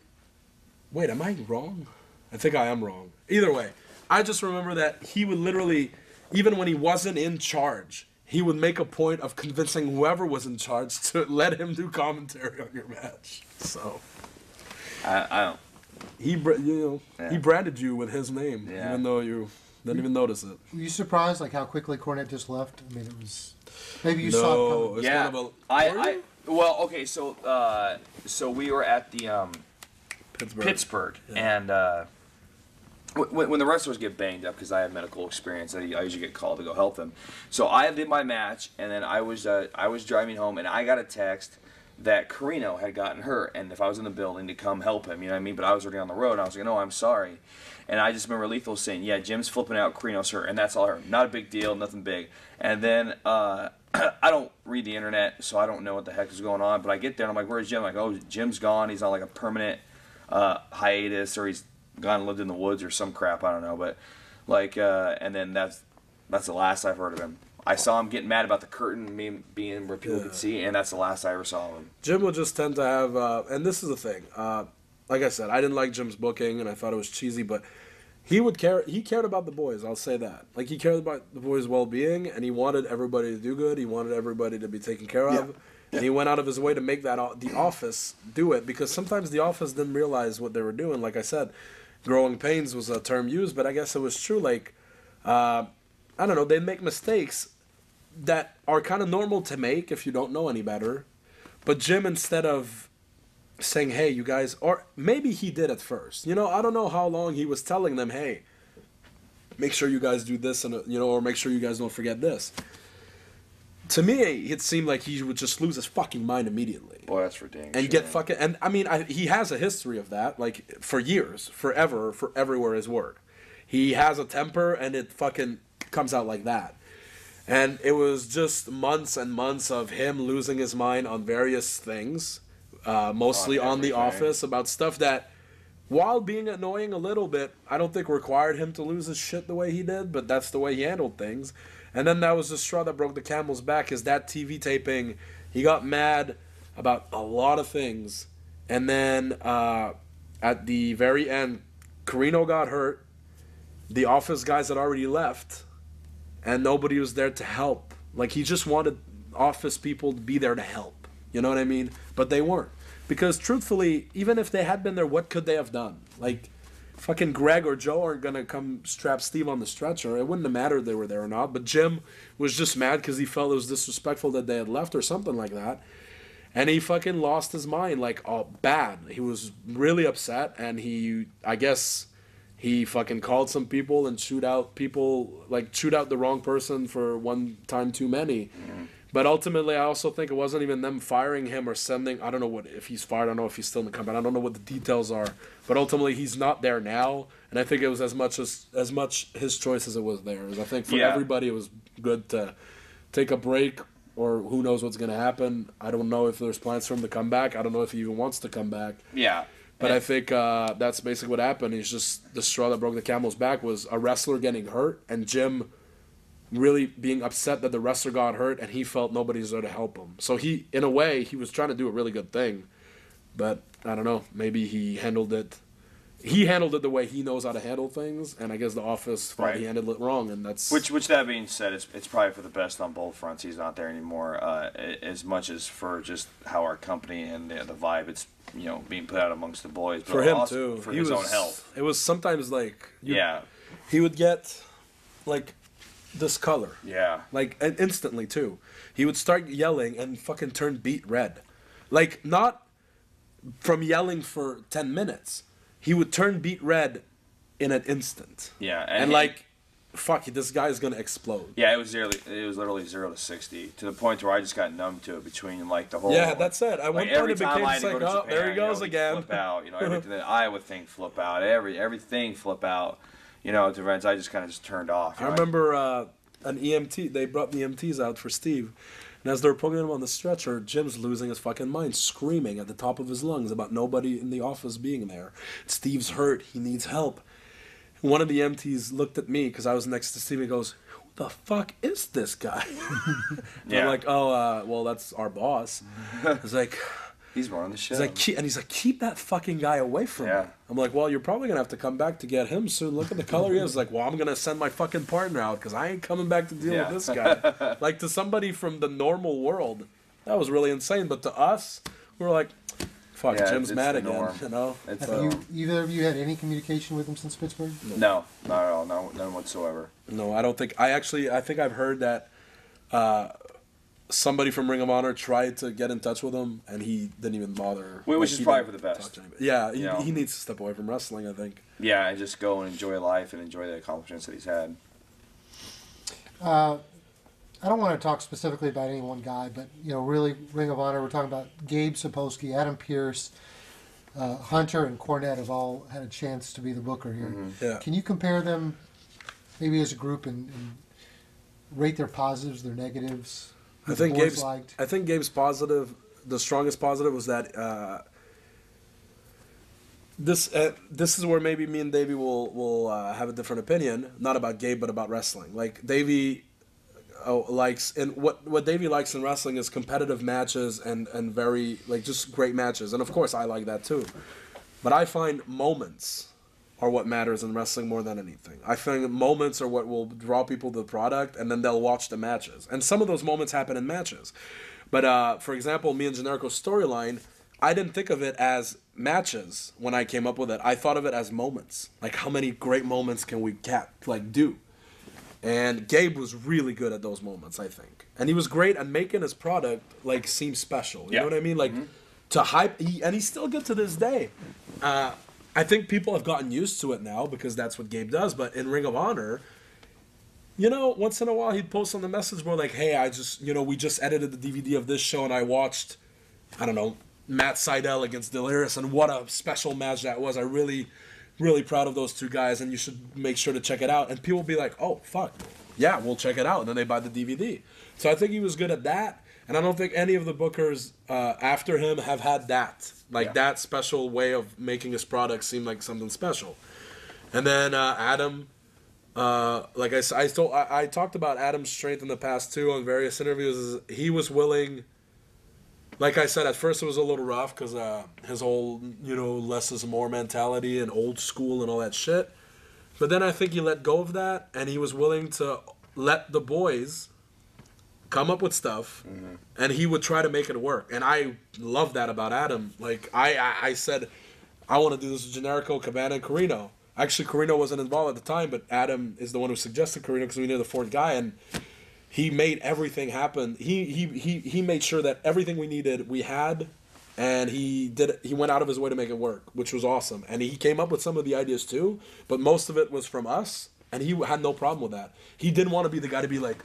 wait, am I wrong? I think I am wrong. Either way, I just remember that he would literally, even when he wasn't in charge, he would make a point of convincing whoever was in charge to let him do commentary on your match. So I, I don't. he, br- you know, he branded you with his name, Yeah. even though you didn't even notice it. Were you surprised like how quickly Cornette just left? I mean, it was maybe you no, saw it coming. yeah, kind of a. I, Were I, well, okay, so, uh, so we were at the um, Pittsburgh. Pittsburgh, and uh, when, when the wrestlers get banged up, because I have medical experience, I, I usually get called to go help them. So I did my match, and then I was uh, I was driving home, and I got a text that Corino had gotten hurt, and if I was in the building to come help him, you know what I mean. But I was already on the road, and I was like, no, I'm sorry. And I just remember Lethal saying, "Yeah, Jim's flipping out, Corino's hurt," and that's all I heard. Not a big deal, nothing big. And then uh, I don't read the internet, so I don't know what the heck is going on. But I get there, and I'm like, "Where's Jim?" I'm like, "Oh, Jim's gone. He's on like a permanent uh, hiatus, or he's gone and lived in the woods, or some crap. I don't know." But like, uh, and then that's that's the last I've heard of him. I saw him getting mad about the curtain being, being where people could see, and that's the last I ever saw of him. Jim would just tend to have, uh, and this is the thing. Uh, like I said, I didn't like Jim's booking, and I thought it was cheesy, but he would care. He cared about the boys. I'll say that. Like he cared about the boys' well-being, and he wanted everybody to do good. He wanted everybody to be taken care of, and he went out of his way to make that o- the office do it because sometimes the office didn't realize what they were doing. Like I said, growing pains was a term used, but I guess it was true. Like uh, I don't know, they make mistakes that are kind of normal to make if you don't know any better. But Jim, instead of saying, "Hey, you guys," or maybe he did at first. You know, I don't know how long he was telling them, "Hey, make sure you guys do this," and uh, you know, or make sure you guys don't forget this. To me, it seemed like he would just lose his fucking mind immediately Boy, that's for dang and sure. get fucking. And I mean, I, he has a history of that, like for years, forever, for everywhere his work. He has a temper, and it fucking comes out like that. And it was just months and months of him losing his mind on various things, uh, mostly On on, the office about stuff that, while being annoying a little bit, I don't think required him to lose his shit the way he did. But that's the way he handled things. And then that was the straw that broke the camel's back. Is that TV taping? He got mad about a lot of things, and then uh, at the very end, Corino got hurt. The office guys had already left, and nobody was there to help. Like he just wanted office people to be there to help. You know what I mean? But they weren't. Because truthfully, even if they had been there, what could they have done? Like fucking Greg or Joe aren't gonna come strap Steve on the stretcher. It wouldn't have mattered if they were there or not. But Jim was just mad because he felt it was disrespectful that they had left or something like that. And he fucking lost his mind, like, oh, bad. He was really upset, and he, I guess, he fucking called some people and shoot out people, like, shoot out the wrong person for one time too many. But ultimately, I also think it wasn't even them firing him or sending. I don't know what if he's fired. I don't know if he's still in the company. I don't know what the details are. But ultimately, he's not there now, and I think it was as much as as much his choice as it was theirs. I think for Yeah. everybody, it was good to take a break, or who knows what's going to happen. I don't know if there's plans for him to come back. I don't know if he even wants to come back. Yeah. But And- I think uh, that's basically what happened. He's just the straw that broke the camel's back was a wrestler getting hurt, and Jim really being upset that the wrestler got hurt and he felt nobody's there to help him. So he, in a way, he was trying to do a really good thing, but I don't know. Maybe he handled it. He handled it the way he knows how to handle things, and I guess the office thought Right. he handled it wrong, and that's Which, which that being said, it's, it's probably for the best on both fronts. He's not there anymore, uh, as much as for just how our company and the, the vibe it's you know being put out amongst the boys. But for him also too. for he his was, own health. It was sometimes like you- Yeah, he would get like this color. yeah, like and instantly too. He would start yelling and fucking turn beet red, like not from yelling for ten minutes. He would turn beet red in an instant, yeah, and, he- like, fuck, this guy's gonna explode. yeah, it was literally it was literally zero to sixty to the point where I just got numb to it between like the whole. Yeah, that's it. At one Like point, every it time became I had just go oh, Japan, there he you know, goes again. Flip out, you know, everything the Iowa thing flip out, every everything flip out. You know, to events I just kind of just turned off. I know, remember uh, an EMT. They brought the EMTs out for Steve, and as they're putting him on the stretcher, Jim's losing his fucking mind, screaming at the top of his lungs about nobody in the office being there. Steve's hurt. He needs help. One of the MTs looked at me because I was next to Steve and goes, "Who the fuck is this guy?" Yeah. I'm like, "Oh, uh, well, that's our boss." He's like, he's running the show. he's like, "Keep-" and he's like, "Keep that fucking guy away from Yeah. me." I'm like, "Well, you're probably gonna have to come back to get him soon. Look at the color he is." Like, "Well, I'm gonna send my fucking partner out because I ain't coming back to deal Yeah. with this guy." like to somebody from the normal world, that was really insane. But to us, we're like, "Fuck, Yeah, Jim's it's mad the again." norm. You know. It's, Have you either of you had any communication with him since Pittsburgh? no, not at all, no, none whatsoever. No, I don't think. I actually, I think I've heard that uh, somebody from Ring of Honor tried to get in touch with him, and he didn't even bother. Which Like, is probably for the best. talk to. Yeah, he, You know? he needs to step away from wrestling. I think. Yeah, and just go and enjoy life and enjoy the accomplishments that he's had. Uh, I don't want to talk specifically about any one guy, but you know, really, Ring of Honor. We're talking about Gabe Sapolsky, Adam Pearce, uh, Hunter, and Cornette have all had a chance to be the booker here. Mm-hmm. Yeah. Can you compare them, maybe as a group, and, and rate their positives, their negatives? I think Gabe's. liked. I think Gabe's positive. The strongest positive was that. Uh, this uh, this is where maybe me and Davey will will uh, have a different opinion, not about Gabe but about wrestling. Like Davey uh, likes and what what Davey likes in wrestling is competitive matches and and very like just great matches, and of course I like that too. But I find moments are what matters in wrestling more than anything. I think moments are what will draw people to the product, and then they'll watch the matches. And some of those moments happen in matches. But uh, for example, me and Generico's storyline, I didn't think of it as matches when I came up with it. I thought of it as moments. Like how many great moments can we cap like do? And Gabe was really good at those moments, I think. And he was great at making his product like seem special. You Yeah. know what I mean? Like to hype he, and he's still good to this day. Uh, I think people have gotten used to it now because that's what Gabe does. But in Ring of Honor, you know, once in a while he'd post on the message board like, "Hey, I just, you know, we just edited the DVD of this show and I watched, I don't know, Matt Sydal against Delirious and what a special match that was. I really, really proud of those two guys and you should make sure to check it out." And people be like, "Oh, fuck, yeah, we'll check it out." And then they buy the DVD. So I think he was good at that. And I don't think any of the bookers uh, after him have had that, like Yeah. that special way of making his product seem like something special. And then uh, Adam, uh, like I told, I, I talked about Adam's strength in the past too on various interviews. Is he was willing, like I said, at first it was a little rough because uh, his whole you know less is more mentality and old school and all that shit. But then I think he let go of that and he was willing to let the boys come up with stuff mm-hmm. and he would try to make it work. And I love that about Adam. Like I, I, I said, I want to do this with Generico, Cabana, and Corino. Actually, Corino wasn't involved at the time, but Adam is the one who suggested Corino because we knew the fourth guy, and he made everything happen. He he he he made sure that everything we needed we had, and he did. He went out of his way to make it work, which was awesome. And he came up with some of the ideas too, but most of it was from us, and he had no problem with that. He didn't want to be the guy to be like,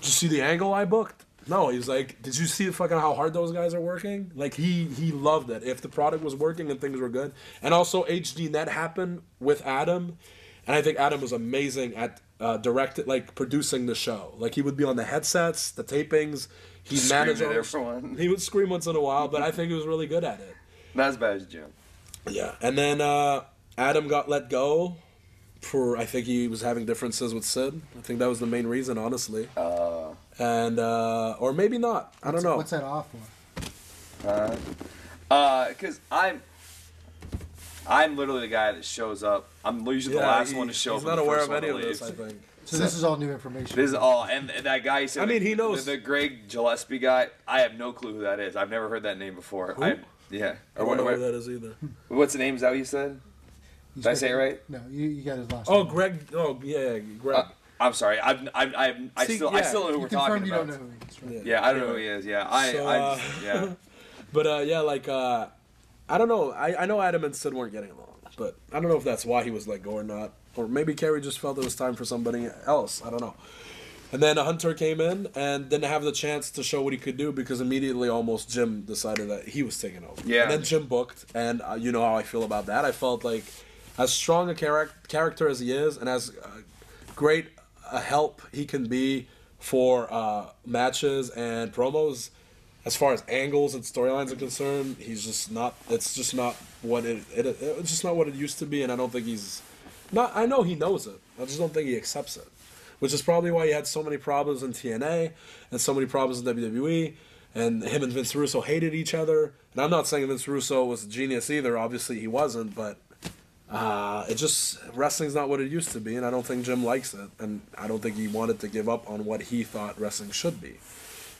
"Did you see the angle I booked?" No, he was like, "Did you see fucking how hard those guys are working?" Like he he loved it. If the product was working and things were good, and also HD Net happened with Adam, and I think Adam was amazing at uh, directed like producing the show. Like he would be on the headsets, the tapings. He managed at everyone. He would scream once in a while, but I think he was really good at it. Not as bad as Jim. Yeah, and then uh, Adam got let go for I think he was having differences with Sid. I think that was the main reason, honestly. Uh, And uh, or maybe not. I don't know. What's that off for? uh, uh, cause I'm, I'm literally the guy that shows up. I'm usually the last he- one to show He's up. and not the aware of one any to of this. I think. So this is all new information. This is all, and, and that guy. you said I mean, the- he knows- the, the Greg Gillespie guy. I have no clue who that is. I've never heard that name before. Who? I, yeah. I Or don't what, know what- who that is either. what's the name? Is that what you said? He's Did I say it right? No, you, you got his last Oh, name. Greg. Oh, yeah, Greg. Uh, I'm sorry. I've, I've, I've I See, still, I still don't know who You we're talking confirmed you about. don't know who he is, right? yeah. Yeah, I don't know who he is. Yeah, I, So, I, uh, yeah. But uh, yeah, like uh, I don't know. I, I know Adam and Sid weren't getting along, but I don't know if that's why he was let go or not. Or maybe Cary just felt it was time for somebody else. I don't know. And then Hunter came in and didn't have the chance to show what he could do because immediately almost Jim decided that he was taking over. Yeah. And then Jim booked, and uh, you know how I feel about that. I felt like as strong a charac- character as he is, and as uh, great a help he can be for uh, matches and promos, as far as angles and storylines are concerned, he's just not. It's just not what it, it. It's just not what it used to be, and I don't think he's. Not. I know he knows it. I just don't think he accepts it, which is probably why he had so many problems in TNA and so many problems in WWE. And him and Vince Russo hated each other. And I'm not saying Vince Russo was a genius either. Obviously, he wasn't. But uh, it just wrestling's not what it used to be, and I don't think Jim likes it, and I don't think he wanted to give up on what he thought wrestling should be,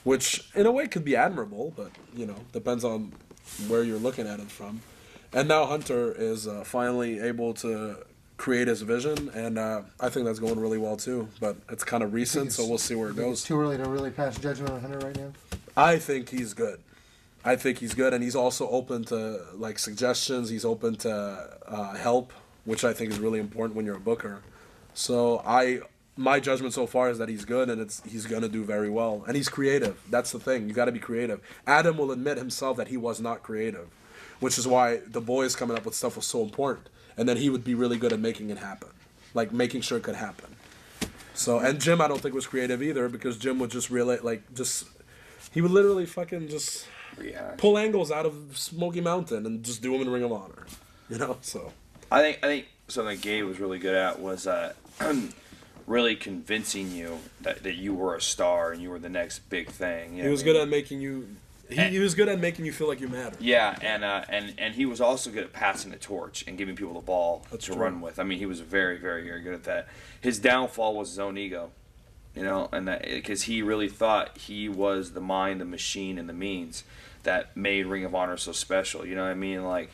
which in a way could be admirable, but you know depends on where you're looking at it from. And now Hunter is uh, finally able to create his vision, and uh, I think that's going really well too. But it's kind of recent, so we'll see where it goes. too early to really pass judgment on Hunter right now. I think he's good. I think he's good, and he's also open to like suggestions. He's open to uh, help, which I think is really important when you're a booker. So I, my judgment so far is that he's good, and it's he's gonna do very well, and he's creative. That's the thing. You got to be creative. Adam will admit himself that he was not creative, which is why the boys coming up with stuff was so important, and then he would be really good at making it happen, like making sure it could happen. So and Jim, I don't think was creative either because Jim would just really like just he would literally fucking just yeah. pull angles out of Smoky Mountain and just do them in Ring of Honor, you know. So I think I think something Gabe was really good at was uh, really convincing you that, that you were a star and you were the next big thing. you he was I good mean? at making you. He, he was good at making you feel like you matter. Yeah, and uh, and and he was also good at passing the torch and giving people the ball That's to true. run with. I mean, he was very, very, very good at that. His downfall was his own ego, you know, and that because he really thought he was the mind, the machine, and the means that made Ring of Honor so special. You know what I mean? Like,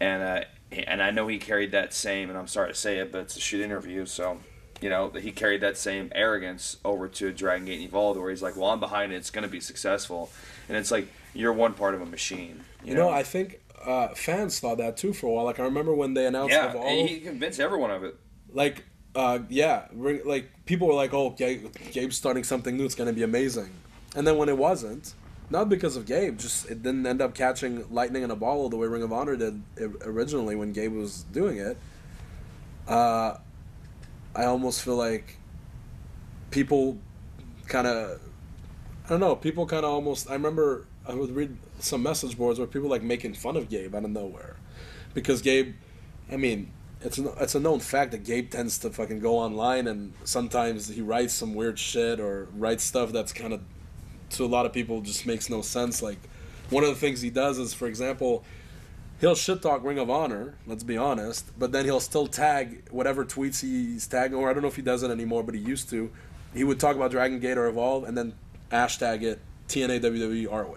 and uh, and I know he carried that same, and I'm sorry to say it, but it's a shit interview, so. You know, he carried that same arrogance over to Dragon Gate and Evolved, where he's like, "Well, I'm behind it; it's going to be successful," and it's like you're one part of a machine. You, You know, I think uh, fans thought that too for a while. Like I remember when they announced yeah, Evolve, and he convinced everyone of it. like uh, yeah, like people were like, "Oh, Gabe, Gabe's starting something new. It's gonna be amazing." And then when it wasn't, not because of Gabe, just it didn't end up catching lightning in a bottle the way Ring of Honor did originally when Gabe was doing it. Uh, I almost feel like people kind of, I don't know, people kind of almost. I remember I would read some message boards where people like making fun of Gabe out of nowhere, because Gabe, I mean, it's it's a known fact that Gabe tends to fucking go online and sometimes he writes some weird shit or writes stuff that's kind of to a lot of people just makes no sense. Like one of the things he does is, for example, he'll shit talk Ring of Honor. Let's be honest, but then he'll still tag whatever tweets he's tagging, or I don't know if he does it anymore, but he used to. He would talk about Dragon Gate or Evolve and then hashtag it TNA WWE ROH.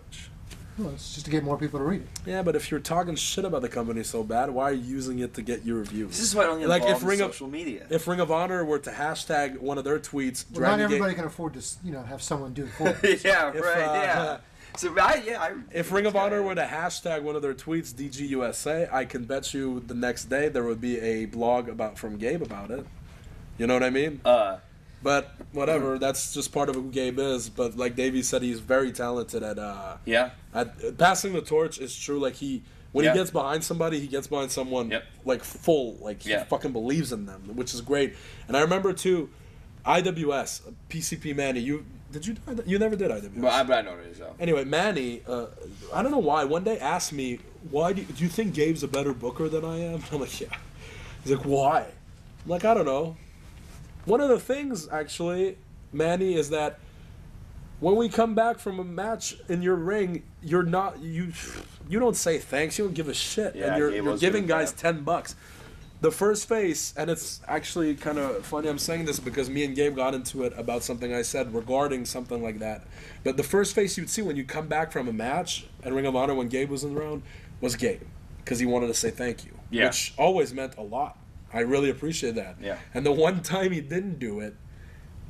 Well, it's just to get more people to read it. Yeah, but if you're talking shit about the company so bad, why are you using it to get your views? This is why I don't get Like, if in Ring of- social media. If Ring of Honor were to hashtag one of their tweets, Well, not everybody Gate, can afford to, you know, have someone do it for them. yeah, If, right. uh, yeah. So I, yeah, I, if Ring of Honor were to hashtag one of their tweets DGUSA, I can bet you the next day there would be a blog about from Gabe about it. You know what I mean? uh, But whatever, that's just part of who Gabe is. But like Davey said, he's very talented at uh, yeah, at passing the torch. Is true. Like he, when Yeah. he gets behind somebody, he gets behind someone Yep. like full. Like he Yeah. fucking believes in them, which is great. And I remember too, IWS PCP Manny. You did you you never did IWS? but I, but I know what it is though. Anyway, Manny, uh, I don't know why. One day asked me, "Why do you, do you think Gabe's a better booker than I am?" I'm like, "Yeah." He's like, "Why?" I'm like I don't know. One of the things actually, Manny, is that when we come back from a match in your ring, you're not you you don't say thanks. You don't give a shit, Yeah, and you're, you're giving guys man. ten bucks. The first face, and it's actually kind of funny I'm saying this because me and Gabe got into it about something I said regarding something like that. But the first face you'd see when you come back from a match at Ring of Honor when Gabe was in the round was Gabe because he wanted to say thank you, Yeah. which always meant a lot. I really appreciate that. Yeah. And the one time he didn't do it,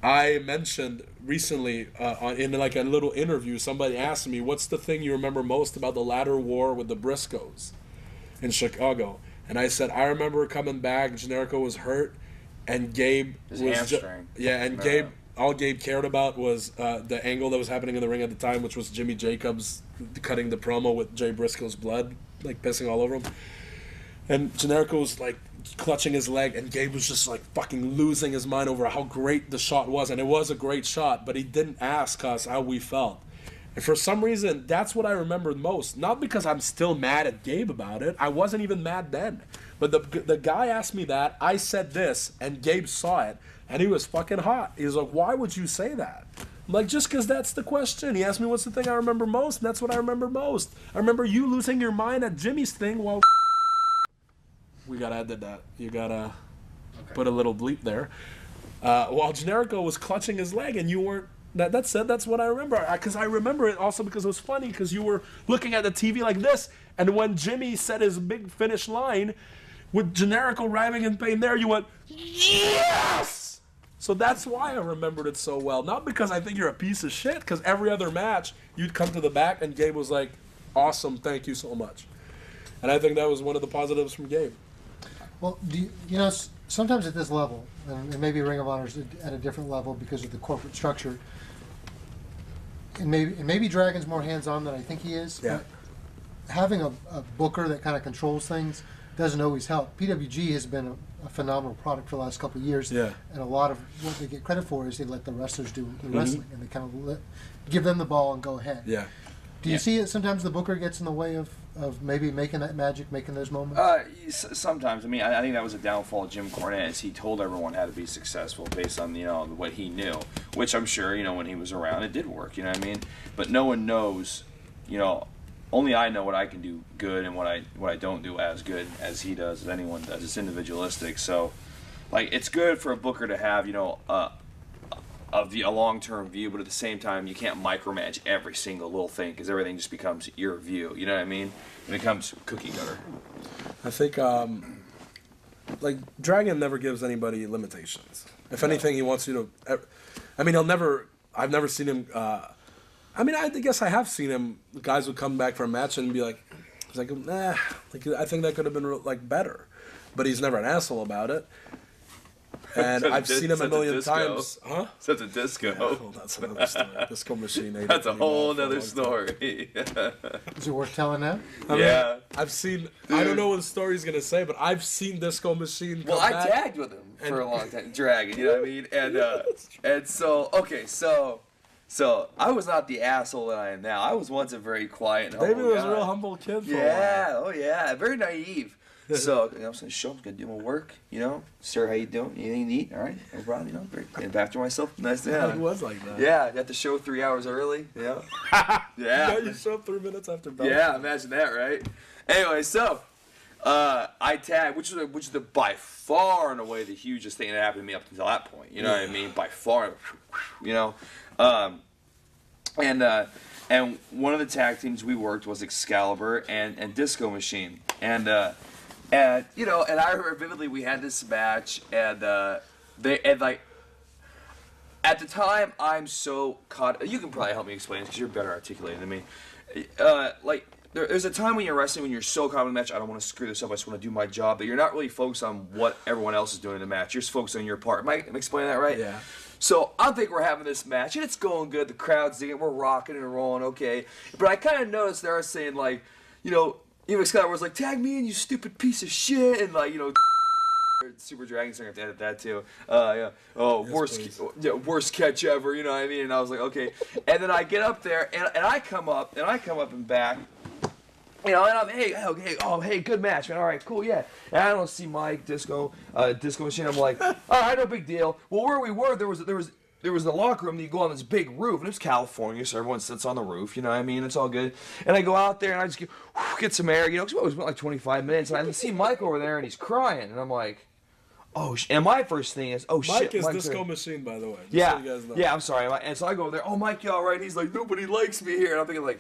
I mentioned recently uh, in like a little interview, somebody asked me, "What's the thing you remember most about the ladder war with the Briscoes in Chicago?" And I said, "I remember coming back. Generico was hurt, and Gabe His was ju- yeah, and No. Gabe." All Gabe cared about was uh, the angle that was happening in the ring at the time, which was Jimmy Jacobs cutting the promo with Jay Briscoe's blood, like pissing all over him. And Generico was like clutching his leg, and Gabe was just like fucking losing his mind over how great the shot was. And it was a great shot, but he didn't ask us how we felt. And for some reason, that's what I remember most. Not because I'm still mad at Gabe about it. I wasn't even mad then. But the, the guy asked me that. I said this, and Gabe saw it, and he was fucking hot. He was like, Why would you say that? I'm like, just because that's the question. He asked me what's the thing I remember most, and that's what I remember most. I remember you losing your mind at Jimmy's thing while we gotta edit that. You gotta put a little bleep there. Uh, while Generico was clutching his leg, and you weren't. That, that's it. That's what I remember. Because I, remember it also because it was funny because you were looking at the TV like this, and when Jimmy said his big finish line, with Generico arriving in pain there, you went yes. So that's why I remembered it so well. Not because I think you're a piece of shit. Because every other match, you'd come to the back, and Gabe was like, "Awesome, thank you so much." And I think that was one of the positives from Gabe. Well, do you, you know, s- sometimes at this level, and, and maybe Ring of Honor's at a different level because of the corporate structure, and maybe and maybe Dragon's more hands-on than I think he is. Yeah. but having a, a booker that kind of controls things doesn't always help. PWG has been a, a phenomenal product for the last couple of years. Yeah. And a lot of what they get credit for is they let the wrestlers do Mm-hmm. the wrestling, and they kind of let, give them the ball and go ahead. Yeah. Do you Yeah. see it sometimes the booker gets in the way of, of maybe making that magic, making those moments? Uh, sometimes. I mean, I, I think that was a downfall of Jim Cornette. Is he told everyone how to be successful based on you know what he knew, which I'm sure you know when he was around it did work. You know what I mean? But no one knows. You know, only I know what I can do good and what I what I don't do as good as he does, as anyone does. It's individualistic. So, like, it's good for a booker to have you know a a, view, a long term view, but at the same time, you can't micromanage every single little thing because everything just becomes your view. You know what I mean? It becomes cookie cutter. I think, um, like, Dragon never gives anybody limitations. If anything, he wants you to. I mean, he'll never. I've never seen him. Uh, I mean, I guess I have seen him. Guys would come back for a match and be like, "He's like, nah, like I think that could have been like better," but he's never an asshole about it. And Such a I've dis- seen him a such a million times, huh? Such a disco. Oh, that's another story. Disco machine. ate That's a whole well for a nother story. Is it worth telling that? I mean, Yeah. I've seen. I don't know what the story's gonna say, but I've seen Disco Machine. well, I back. tagged with him for a long time, Dragon. You know what I mean? And uh, and so okay, so so I was not the asshole that I am now. I was once a very quiet and humble David was guy. a real humble kid for a while. Yeah, oh yeah, very naive. So you know, I'm saying, show I'm gonna do my work. You know, sir, how you doing? Anything to eat? All right, no problem. You know, great. And after myself, nice to have. He was like that. Yeah, you have to show three hours early. Yeah. Yeah, yeah. you show up three minutes after bell. Yeah, imagine that, right? Anyway, so uh, I tagged, which is a, which is the by far and away the hugest thing that happened to me up until that point. You know what I mean? By far, you know. Um, and uh, and one of the tag teams we worked was Excalibur and and Disco Machine, and uh, and you know, and I remember vividly we had this match, and uh, they and like at the time, I'm so caught. You can probably help me explain this because you're better articulated than me. Uh, like, there, there's a time when you're wrestling when you're so caught in the match. I don't want to screw this up. I just want to do my job. But you're not really focused on what everyone else is doing in the match. You're just focused on your part. Am I, am I explaining that right? Yeah. So I think we're having this match and it's going good. The crowd's digging. We're rocking and rolling. Okay. But I kind of noticed they are saying like, you know, even Excalibur was like, "Tag me in, you stupid piece of shit," and like, you know. Super Dragon Singer have to edit that too. Uh, yeah. Oh, worst, please. yeah, worst catch ever. You know what I mean? And I was like, okay. And then I get up there, and, and I come up, and I come up and back, You know, and I'm hey, okay, oh hey, good match, man. All right, cool, yeah. And I don't see Mike Disco, uh, Disco Machine. I'm like, all right, no big deal. Well, where we were, there was there was there was the locker room that you go on this big roof, and it's California, so everyone sits on the roof. You know what I mean? It's all good. And I go out there and I just get, get some air. You know, 'cause we always went like 25 minutes, and I see Mike over there, and he's crying, and I'm like, oh. Sh-. And my first thing is, oh Mike shit, is Mike's Disco there. Machine, by the way. Yeah, so you guys know. yeah. I'm sorry. And so I go over there. Oh, Mike, you all right? He's like, nobody likes me here. And I'm thinking like,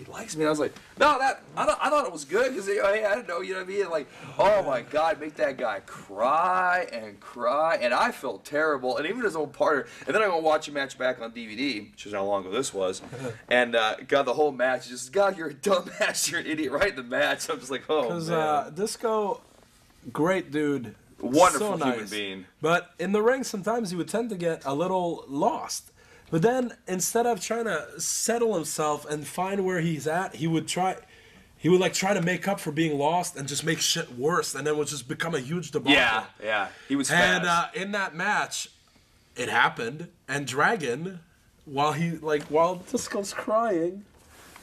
nobody likes me. And I was like, no, that I thought, I thought it was good because hey, I didn't know. You know what I mean? Like, oh my God, make that guy cry and cry, and I felt terrible. And even his own partner. And then I go watch a match back on DVD, which is how long ago this was, and uh, got the whole match. Just God, you're a dumbass. You're an idiot. Right in the match. I'm just like, oh Because uh, Disco, great dude. Wonderful so human being. But in the ring, sometimes he would tend to get a little lost. But then instead of trying to settle himself and find where he's at, he would try. He would like try to make up for being lost and just make shit worse, and then would just become a huge debacle. yeah, yeah. He was And fast. uh, in that match, it happened, and Dragon, while he like while Disco's crying,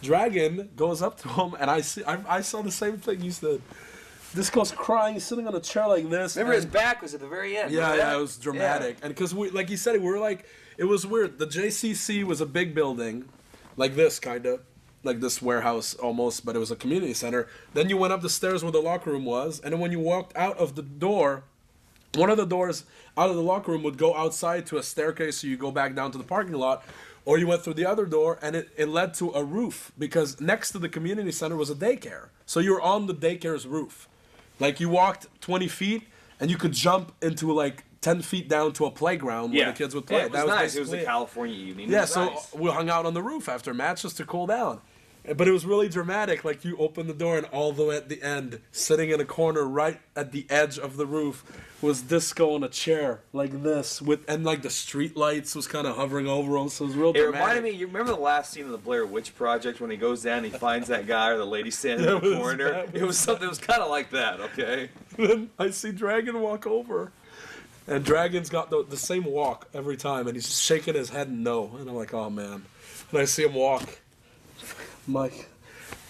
Dragon goes up to him, and I see I, I saw the same thing you said. Disco's crying, sitting on a chair like this. Remember his back was at the very end. yeah, Remember yeah, it was dramatic, and because we, like you said, we were like, it was weird. The JCC was a big building, like this kind of, like this warehouse almost, but it was a community center. Then you went up the stairs where the locker room was, and then when you walked out of the door, one of the doors out of the locker room would go outside to a staircase, so you go back down to the parking lot, or you went through the other door, and it, it led to a roof because next to the community center was a daycare, so you were on the daycare's roof. Like you walked 20 feet and you could jump into like 10 feet down to a playground where the kids would play. Yeah, it was that nice. It was a California evening. Yeah, so nice. we hung out on the roof after matches to cool down. But it was really dramatic. Like you open the door and all the way at the end, sitting in a corner right at the edge of the roof, was Disco in a chair like this with and like the street lights was kind of hovering over him. So it was real It dramatic. reminded me. You remember the last scene of the Blair Witch Project when he goes down, and he finds that guy or the lady standing Yeah, in the was corner. It was something. It was kind of like that. Okay. then I see Dragon walk over. And Dragon's got the, the same walk every time, and he's just shaking his head no. And I'm like, oh man. And I see him walk. I'm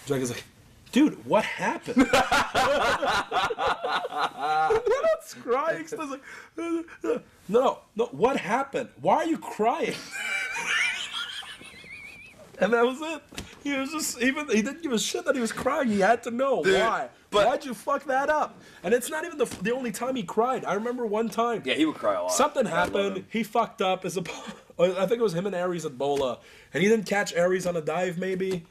Dragon's like, dude, what happened? That's crying. So I was like, no, no, no, what happened? Why are you crying? and that was it. He was just even he didn't give a shit that he was crying. He had to know Dude, why. But- Why'd you fuck that up? And it's not even the the only time he cried. I remember one time. Yeah, he would cry a lot. Something happened. He fucked up as a. I think it was him and Aries at BOLA, and he didn't catch Aries on a dive maybe,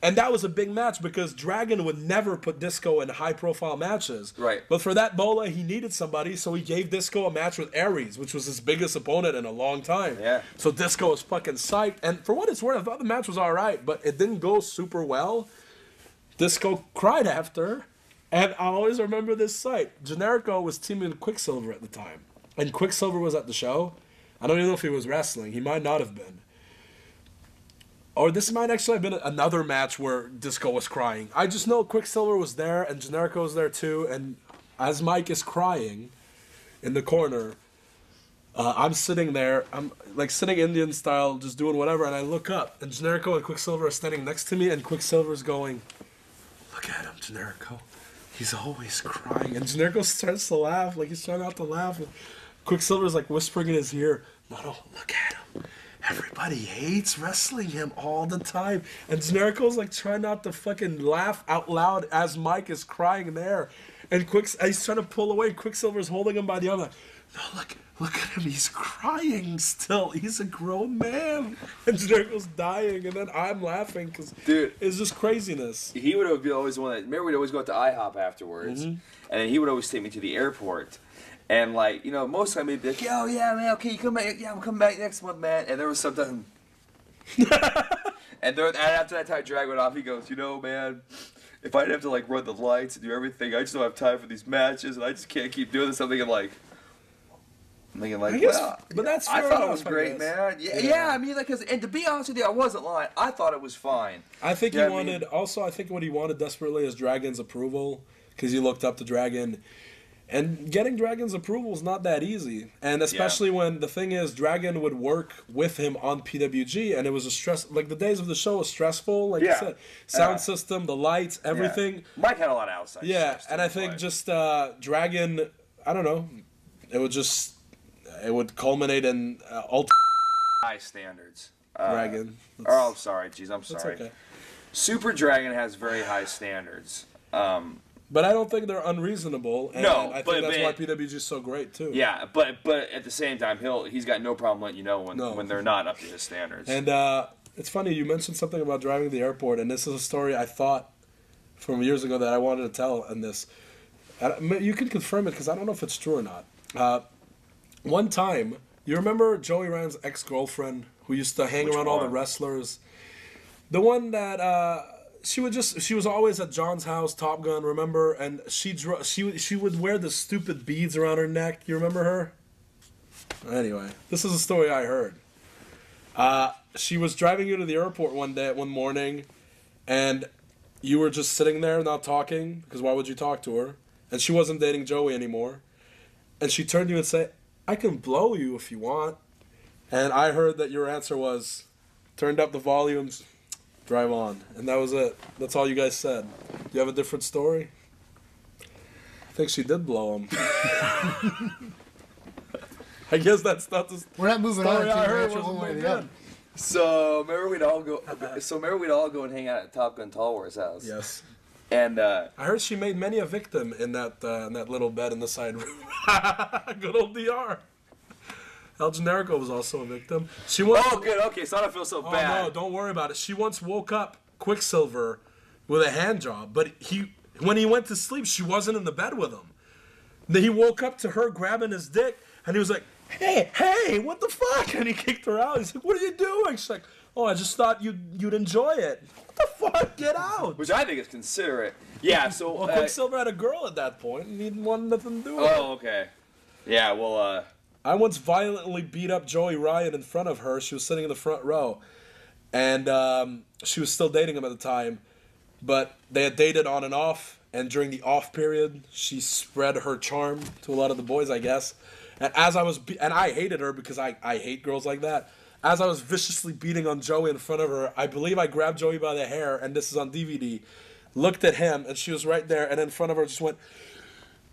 and that was a big match because Dragon would never put Disco in high profile matches. Right. But for that BOLA, he needed somebody, so he gave Disco a match with Aries, which was his biggest opponent in a long time. Yeah. So Disco was fucking psyched, and for what it's worth, I thought the match was all right, but it didn't go super well. Disco cried after, and I always remember this sight. Generico was teaming Quicksilver at the time, and Quicksilver was at the show. I don't even know if he was wrestling. He might not have been. Or this might actually have been another match where Disco was crying. I just know Quicksilver was there and Generico was there too. And as Mike is crying in the corner, uh, I'm sitting there. I'm like sitting Indian style, just doing whatever. And I look up, and Generico and Quicksilver are standing next to me. And Quicksilver's going, "Look at him, Generico. He's always crying." And Generico starts to laugh, like he's trying not to laugh. And Quicksilver's like whispering in his ear, "No, no, look at him." Everybody hates wrestling him all the time. And Generico's like trying not to fucking laugh out loud as Mike is crying there. And Quicks he's trying to pull away. Quicksilver's holding him by the arm like, no, look, look at him. He's crying still. He's a grown man. And Generico's dying. And then I'm laughing because Dude. it's just craziness. He would always be always the one that. Remember, we'd always go out to IHOP afterwards, Mm-hmm. and then he would always take me to the airport. And like you know, most of the time he'd be like, "Yo, yeah, man, okay, you come back, yeah, I'm coming back next month, man." And there was something. and, there, and after that time, drag went off. He goes, "You know, man, if I'd have to like run the lights and do everything, I just don't have time for these matches, and I just can't keep doing this." I'm thinking like. I'm thinking like, I guess- well, but that's I thought it was great, man. Yeah, Yeah. yeah, I mean, like, 'cause- and to be honest with you, I wasn't lying. I thought it was fine. I think Yeah, he I mean- wanted. also, I think what he wanted desperately is Dragon's approval because he looked up to Dragon, And getting Dragon's approval is not that easy. And especially when the thing is, Dragon would work with him on PWG, and it was a stress. Like the days of the show was stressful. Like Yeah. you said, sound Yeah. system, the lights, Yeah. everything. Mike had a lot of outside. Yeah, and I think but- just uh, Dragon, I don't know, it would just, it would culminate in uh, ultimate high standards. Uh, Dragon. Oh, I'm sorry. Jeez, I'm sorry. okay. Super Dragon has very high standards. Um, But I don't think they're unreasonable. And No, I think but- that's but- why PWG is so great too. yeah, but but at the same time, he'll he's got no problem letting you know when No. when they're not up to his standards. And uh, it's funny you mentioned something about driving to the airport, and this is a story I thought from years ago that I wanted to tell. And this, you can confirm it because I don't know if it's true or not. Uh, one time, you remember Joey Ryan's ex girlfriend who used to hang Which around all the wrestlers, the one that. Uh, she would just she was always at John's house, Top Gun, remember? And she dro- she would- she would wear the stupid beads around her neck. You remember her? Anyway, this is a story I heard. Uh, she was driving you to the airport one day, one morning, and you were just sitting there not talking because why would you talk to her? And she wasn't dating Joey anymore. And she turned to you and said, "I can blow you if you want." And I heard that your answer was, "Turned up the volumes, drive on," and that was it. That's all you guys said. Do you have a different story? I think she did blow him. I guess that's not the We're not moving on story to I heard. answer Wasn't one way or the other. so remember we'd all go. So remember we'd all go and hang out at Top Gun Talwar's house. Yes. And uh, I heard she made many a victim in that uh, in that little bed in the side room. good old DR. El Generico was also a victim. She once. oh, good. Okay, so I don't feel so Oh, bad. no, don't worry about it. She once woke up Quicksilver with a hand job, but he when he went to sleep, she wasn't in the bed with him. Then he woke up to her grabbing his dick, and he was like, "Hey, hey, what the fuck?" And he kicked her out. He's like, "What are you doing?" She's like, "Oh, I just thought you'd you'd enjoy it." The fuck? Get out. Which I think is considerate. Yeah. So. Well, uh, Quicksilver had a girl at that point, and he wanted nothing to do with it. oh, okay. Yeah. Well. uh... I once violently beat up Joey Ryan in front of her. She was sitting in the front row, and um, she was still dating him at the time. But they had dated on and off, and during the off period, she spread her charm to a lot of the boys, I guess. And as I was, be- and I hated her because I, I hate girls like that. As I was viciously beating on Joey in front of her, I believe I grabbed Joey by the hair, and this is on DVD. Looked at him, and she was right there, and in front of her, just went,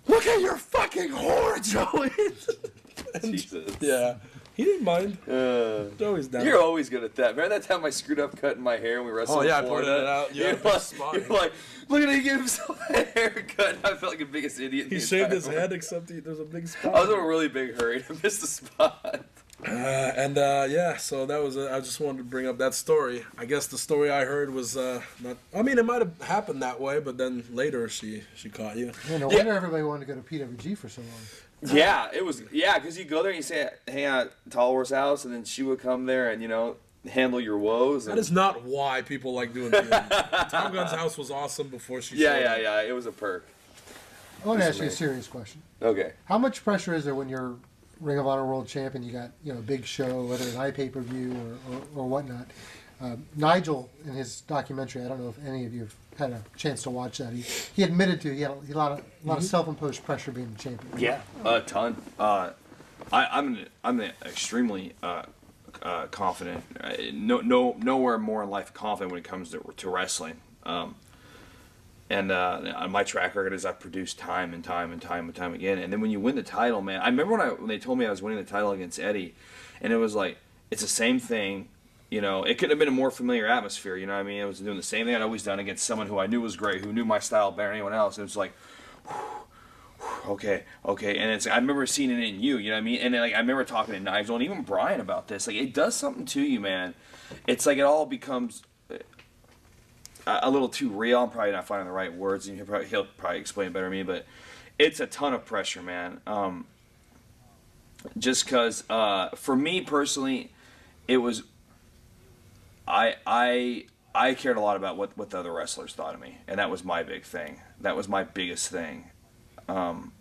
"Look at your fucking whore, Joey." And- Jesus. yeah, he didn't mind. Uh, Joey's down. You're always good at that. Remember that time I screwed up cutting my hair and we wrestled Oh, yeah, I in pointed it out. You You're, had a big like, spot. you're like, look at him give himself a haircut. I felt like the biggest idiot. he the shaved his head, except he, there's a big spot. I was in a really big hurry to miss the spot. Uh, and uh, yeah, so that was. A, I just wanted to bring up that story. I guess the story I heard was uh, not. I mean, it might have happened that way, but then later she she caught you. Yeah, no Yeah. wonder everybody wanted to go to PWG for so long. Yeah, it was. Yeah, because you go there and you say, hang out at Talwar's house, and then she would come there and you know handle your woes. That And, is not why people like doing PWG. Tom Gunn's house was awesome before she. yeah, yeah, up. yeah. It was a perk. I want to This ask you a serious question. Okay. How much pressure is there when you're Ring of Honor World Champion? You got you know a big show, whether it's pay per view or, or, or whatnot. Um, Nigel in his documentary, I don't know if any of you have had a chance to watch that. He, he admitted to he had a, he had a lot of a lot of self imposed pressure being the champion. Yeah, a ton. Uh, I, I'm I'm extremely uh, uh, confident. Uh, no, no, nowhere more in life confident when it comes to, to wrestling. Um, and uh, my track record is I've produced time and time and time and time again. And then when you win the title, man, I remember when I when they told me I was winning the title against Eddie, and it was like it's the same thing. You know, it could have been a more familiar atmosphere. You know what I mean? I was doing the same thing I'd always done against someone who I knew was great, who knew my style better than anyone else. And it was like, okay, okay. And it's I remember seeing it in you, you know what I mean? And then, like I remember talking to Nigel and even Brian about this. Like it does something to you, man. It's like it all becomes a, little too real. I'm probably not finding the right words, and he'll probably, he'll probably explain better than me. But it's a ton of pressure, man. Um, just because, uh, for me personally, it was. I I I cared a lot about what what the other wrestlers thought of me, and that was my big thing. That was my biggest thing. Um,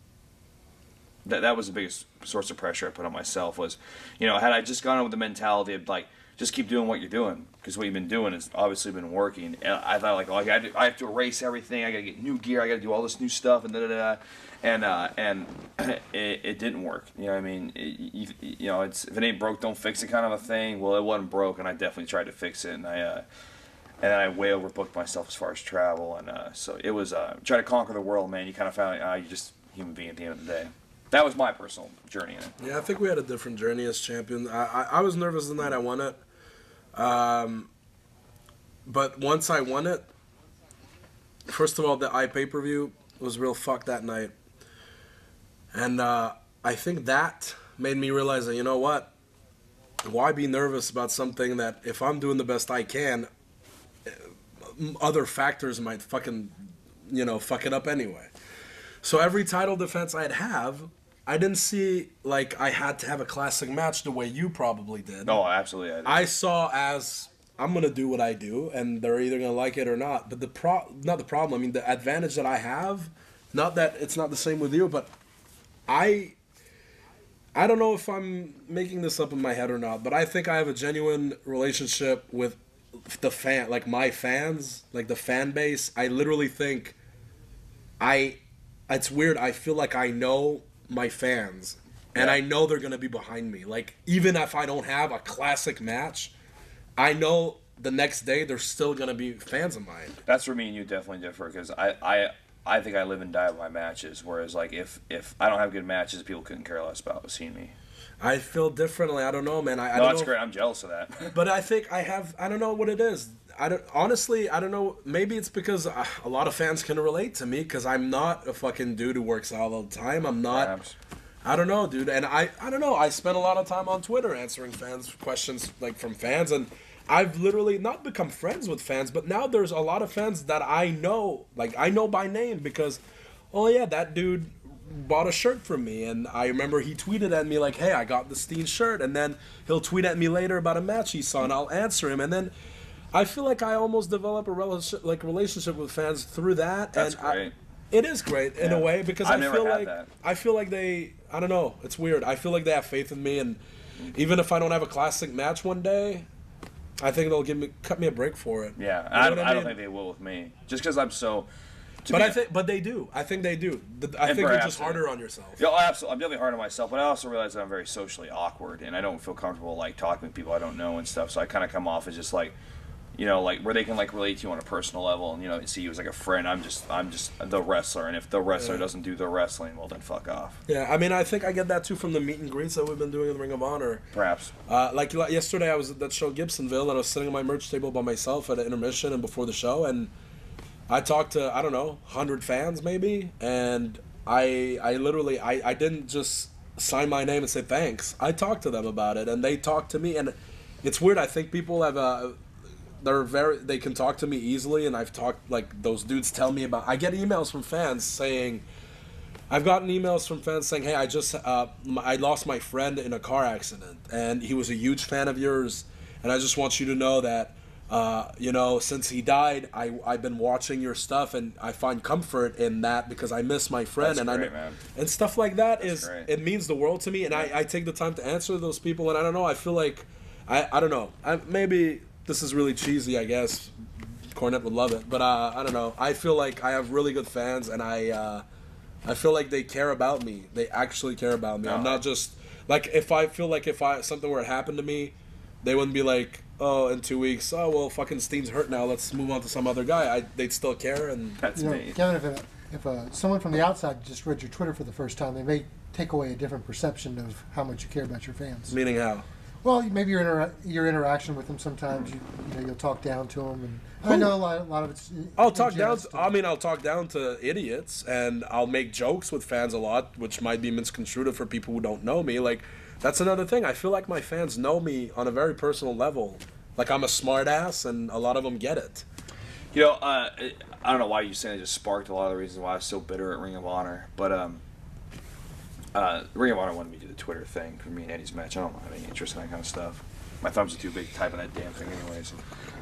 that that was the biggest source of pressure I put on myself was, you know, had I just gone in with the mentality of like just keep doing what you're doing because what you've been doing has obviously been working. And I thought like, oh, I, I have to erase everything. I got to get new gear. I got to do all this new stuff and da da da. And uh, and it, it didn't work. You know what I mean? It, you, you know, it's if it ain't broke, don't fix it kind of a thing. Well, it wasn't broke, and I definitely tried to fix it, and I. Uh, and I way overbooked myself as far as travel, and uh, so it was uh, try to conquer the world, man. You kind of found ah, you're just a human being at the end of the day. That was my personal journey in it. Yeah, I think we had a different journey as champion. I, I, I was nervous the night I won it. Um, but once I won it, first of all, the i pay per view was real fuck that night. And uh, I think that made me realize that, you know what? Why be nervous about something that if I'm doing the best I can, eh, other factors might fucking, you know, fuck it up anyway. So every title defense I'd have, I didn't see like I had to have a classic match the way you probably did. No, absolutely. I, I saw as I'm gonna do what I do, and they're either gonna like it or not. But the pro, not the problem. I mean, the advantage that I have, not that it's not the same with you, but I, I don't know if I'm making this up in my head or not, but I think I have a genuine relationship with the fan, like my fans, like the fan base. I literally think, I, it's weird. I feel like I know my fans, and. I know they're gonna be behind me. Like even if I don't have a classic match, I know the next day they're still gonna be fans of mine. that's where me and you definitely differ because I, I I think I live and die by my matches. Whereas like if if I don't have good matches, people couldn't care less about seeing me. I feel differently. I don't know, man. I, I No, don't that's great. I'm jealous of that. But I think I have. I don't know what it is. I don't honestly. I don't know. Maybe it's because uh, a lot of fans can relate to me because I'm not a fucking dude who works out all the time. I'm not. Perhaps. I don't know, dude. And I, I don't know. I spend a lot of time on Twitter answering fans questions like from fans, and I've literally not become friends with fans, but now there's a lot of fans that I know, like I know by name because, oh yeah, that dude bought a shirt from me, and I remember he tweeted at me like, "Hey, I got the Steen shirt," and then he'll tweet at me later about a match he saw, and I'll answer him, and then. I feel like I almost develop a relationship, like relationship with fans through that. That's and I- it is great in Yeah. a way because I've I feel like that. I feel like they I don't know it's weird I feel like they have faith in me and even if I don't have a classic match one day I think they'll give me cut me a break for it Yeah, You know I, what I, don't think they will with me. Just because I'm so. but I think but they do I think they do I And think you're just harder on yourself Yeah, absolutely. I'm definitely hard on myself, but I also realize that I'm very socially awkward, and I don't feel comfortable like talking to people I don't know and stuff. So I kind of come off as just like, you know, like where they can like relate to you on a personal level, and you know, see you as like a friend. I'm just, I'm just the wrestler, and if the wrestler Yeah. doesn't do the wrestling, well then fuck off. yeah I mean I think I get that too from the meet and greets that we've been doing in the Ring of Honor Perhaps. Uh, like like yesterday, I was at that show Gibsonville, and I was sitting at my merch table by myself at an intermission and before the show, and I talked to I don't know hundred fans maybe, and I I literally I I didn't just sign my name and say thanks. I talked to them about it, and they talked to me, and it's weird. I think people have uh they're very they can talk to me easily, and I've talked like those dudes tell me about. I get emails from fans saying. I've gotten emails from fans saying, "Hey, I just uh, I lost my friend in a car accident, and he was a huge fan of yours, and I just want you to know that, uh, you know, since he died, I I've been watching your stuff, and I find comfort in that because I miss my friend, That's and great, I man. and stuff like that That's is great. it means the world to me, and I, I take the time to answer those people, and I don't know, I feel like I I don't know, I maybe this is really cheesy, I guess. Cornette would love it, but uh, I don't know. I feel like I have really good fans, and I. Uh, I feel like they care about me. They actually care about me. I'm not just like if I feel like if I something were to happen to me, they wouldn't be like, oh, in two weeks, oh well, fucking Steen's hurt now. Let's move on to some other guy. I they'd still care, and That's You know, me. Kevin, if, a, if a, someone from the outside just read your Twitter for the first time, they may take away a different perception of how much you care about your fans. meaning how? Well, maybe your intera- your interaction with them sometimes you, you know you'll talk down to them, and I know a lot, a lot of it's. I'll talk down. To, I mean, I'll talk down to idiots, and I'll make jokes with fans a lot, which might be misconstrued for people who don't know me. Like, that's another thing. I feel like my fans know me on a very personal level. Like I'm a smartass, and a lot of them get it. You know, uh, I don't know why you saying it just sparked a lot of the reasons why I was so bitter at Ring of Honor, but um, uh, Ring of Honor wanted me to do the Twitter thing for me and Eddie's match. I don't have any interest in that kind of stuff. My thumbs are too big to type typing that damn thing, anyways.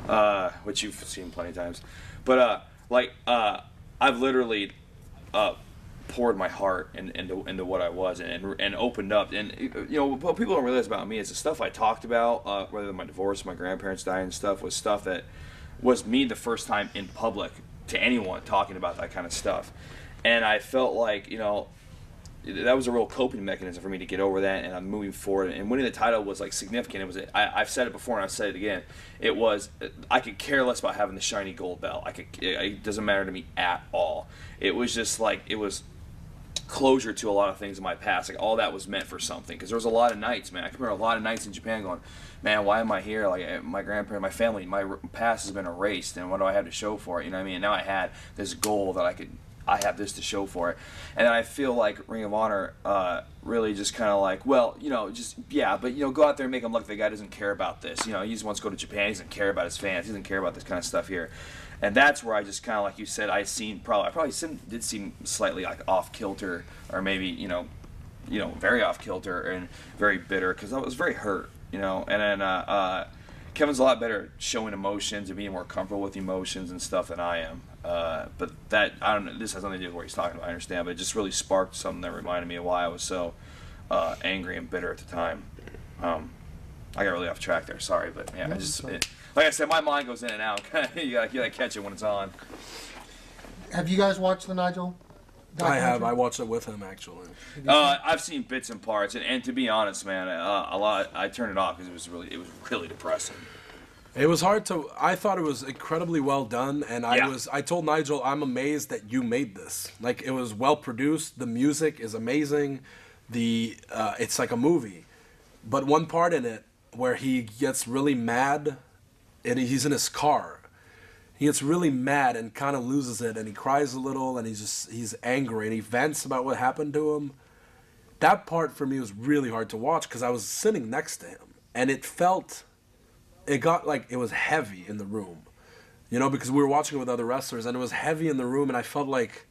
Uh, which you've seen plenty of times. But uh, like, uh, I've literally uh, poured my heart in, into into what I was and and opened up. And you know what people don't realize about me is the stuff I talked about, uh, whether my divorce, my grandparents dying, and stuff was stuff that was me the first time in public to anyone talking about that kind of stuff. And I felt like you know that was a real coping mechanism for me to get over that, and I'm moving forward. And winning the title was like significant. It was I, I've said it before, and I've said it again. It was I could care less about having the shiny gold belt. I could it doesn't matter to me at all. It was just like it was closure to a lot of things in my past. Like all that was meant for something. Because there was a lot of nights, man. I remember a lot of nights in Japan going, man, why am I here? Like eh, my grandparents, my family, my past has been erased, and what do I have to show for it? You know what I mean? And now I had this goal that I could. I have this to show for it, and I feel like Ring of Honor uh, really just kind of like, well, you know, just yeah, but you know, go out there and make him look. Like the guy doesn't care about this. You know, he just wants to go to Japan. He doesn't care about his fans. He doesn't care about this kind of stuff here and that's where I just kind of like you said I seen probably I probably did seem slightly like off kilter or maybe you know you know very off kilter and very bitter because I was very hurt you know and then uh, uh, Kevin's a lot better showing emotions and being more comfortable with emotions and stuff than I am uh, but that I don't know this has nothing to do with what he's talking about I understand but it just really sparked something that reminded me of why I was so uh, angry and bitter at the time um, I got really off track there sorry but yeah I just it, like I said, my mind goes in and out. you, gotta, you gotta catch it when it's on. Have you guys watched the Nigel? I have. I watched it with him actually. Uh, I've seen bits and parts, and, and to be honest, man, uh, a lot. I turned it off because it was really, it was really depressing. It was hard to. I thought it was incredibly well done, and I Yeah. was. I told Nigel, I'm amazed that you made this. Like it was well produced. The music is amazing. The uh, it's like a movie, but one part in it where he gets really mad, and he's in his car. He gets really mad and kind of loses it, and he cries a little, and he's just he's angry, and he vents about what happened to him. That part for me was really hard to watch because I was sitting next to him, and it felt it got like it was heavy in the room you know because we were watching it with other wrestlers and it was heavy in the room and i felt like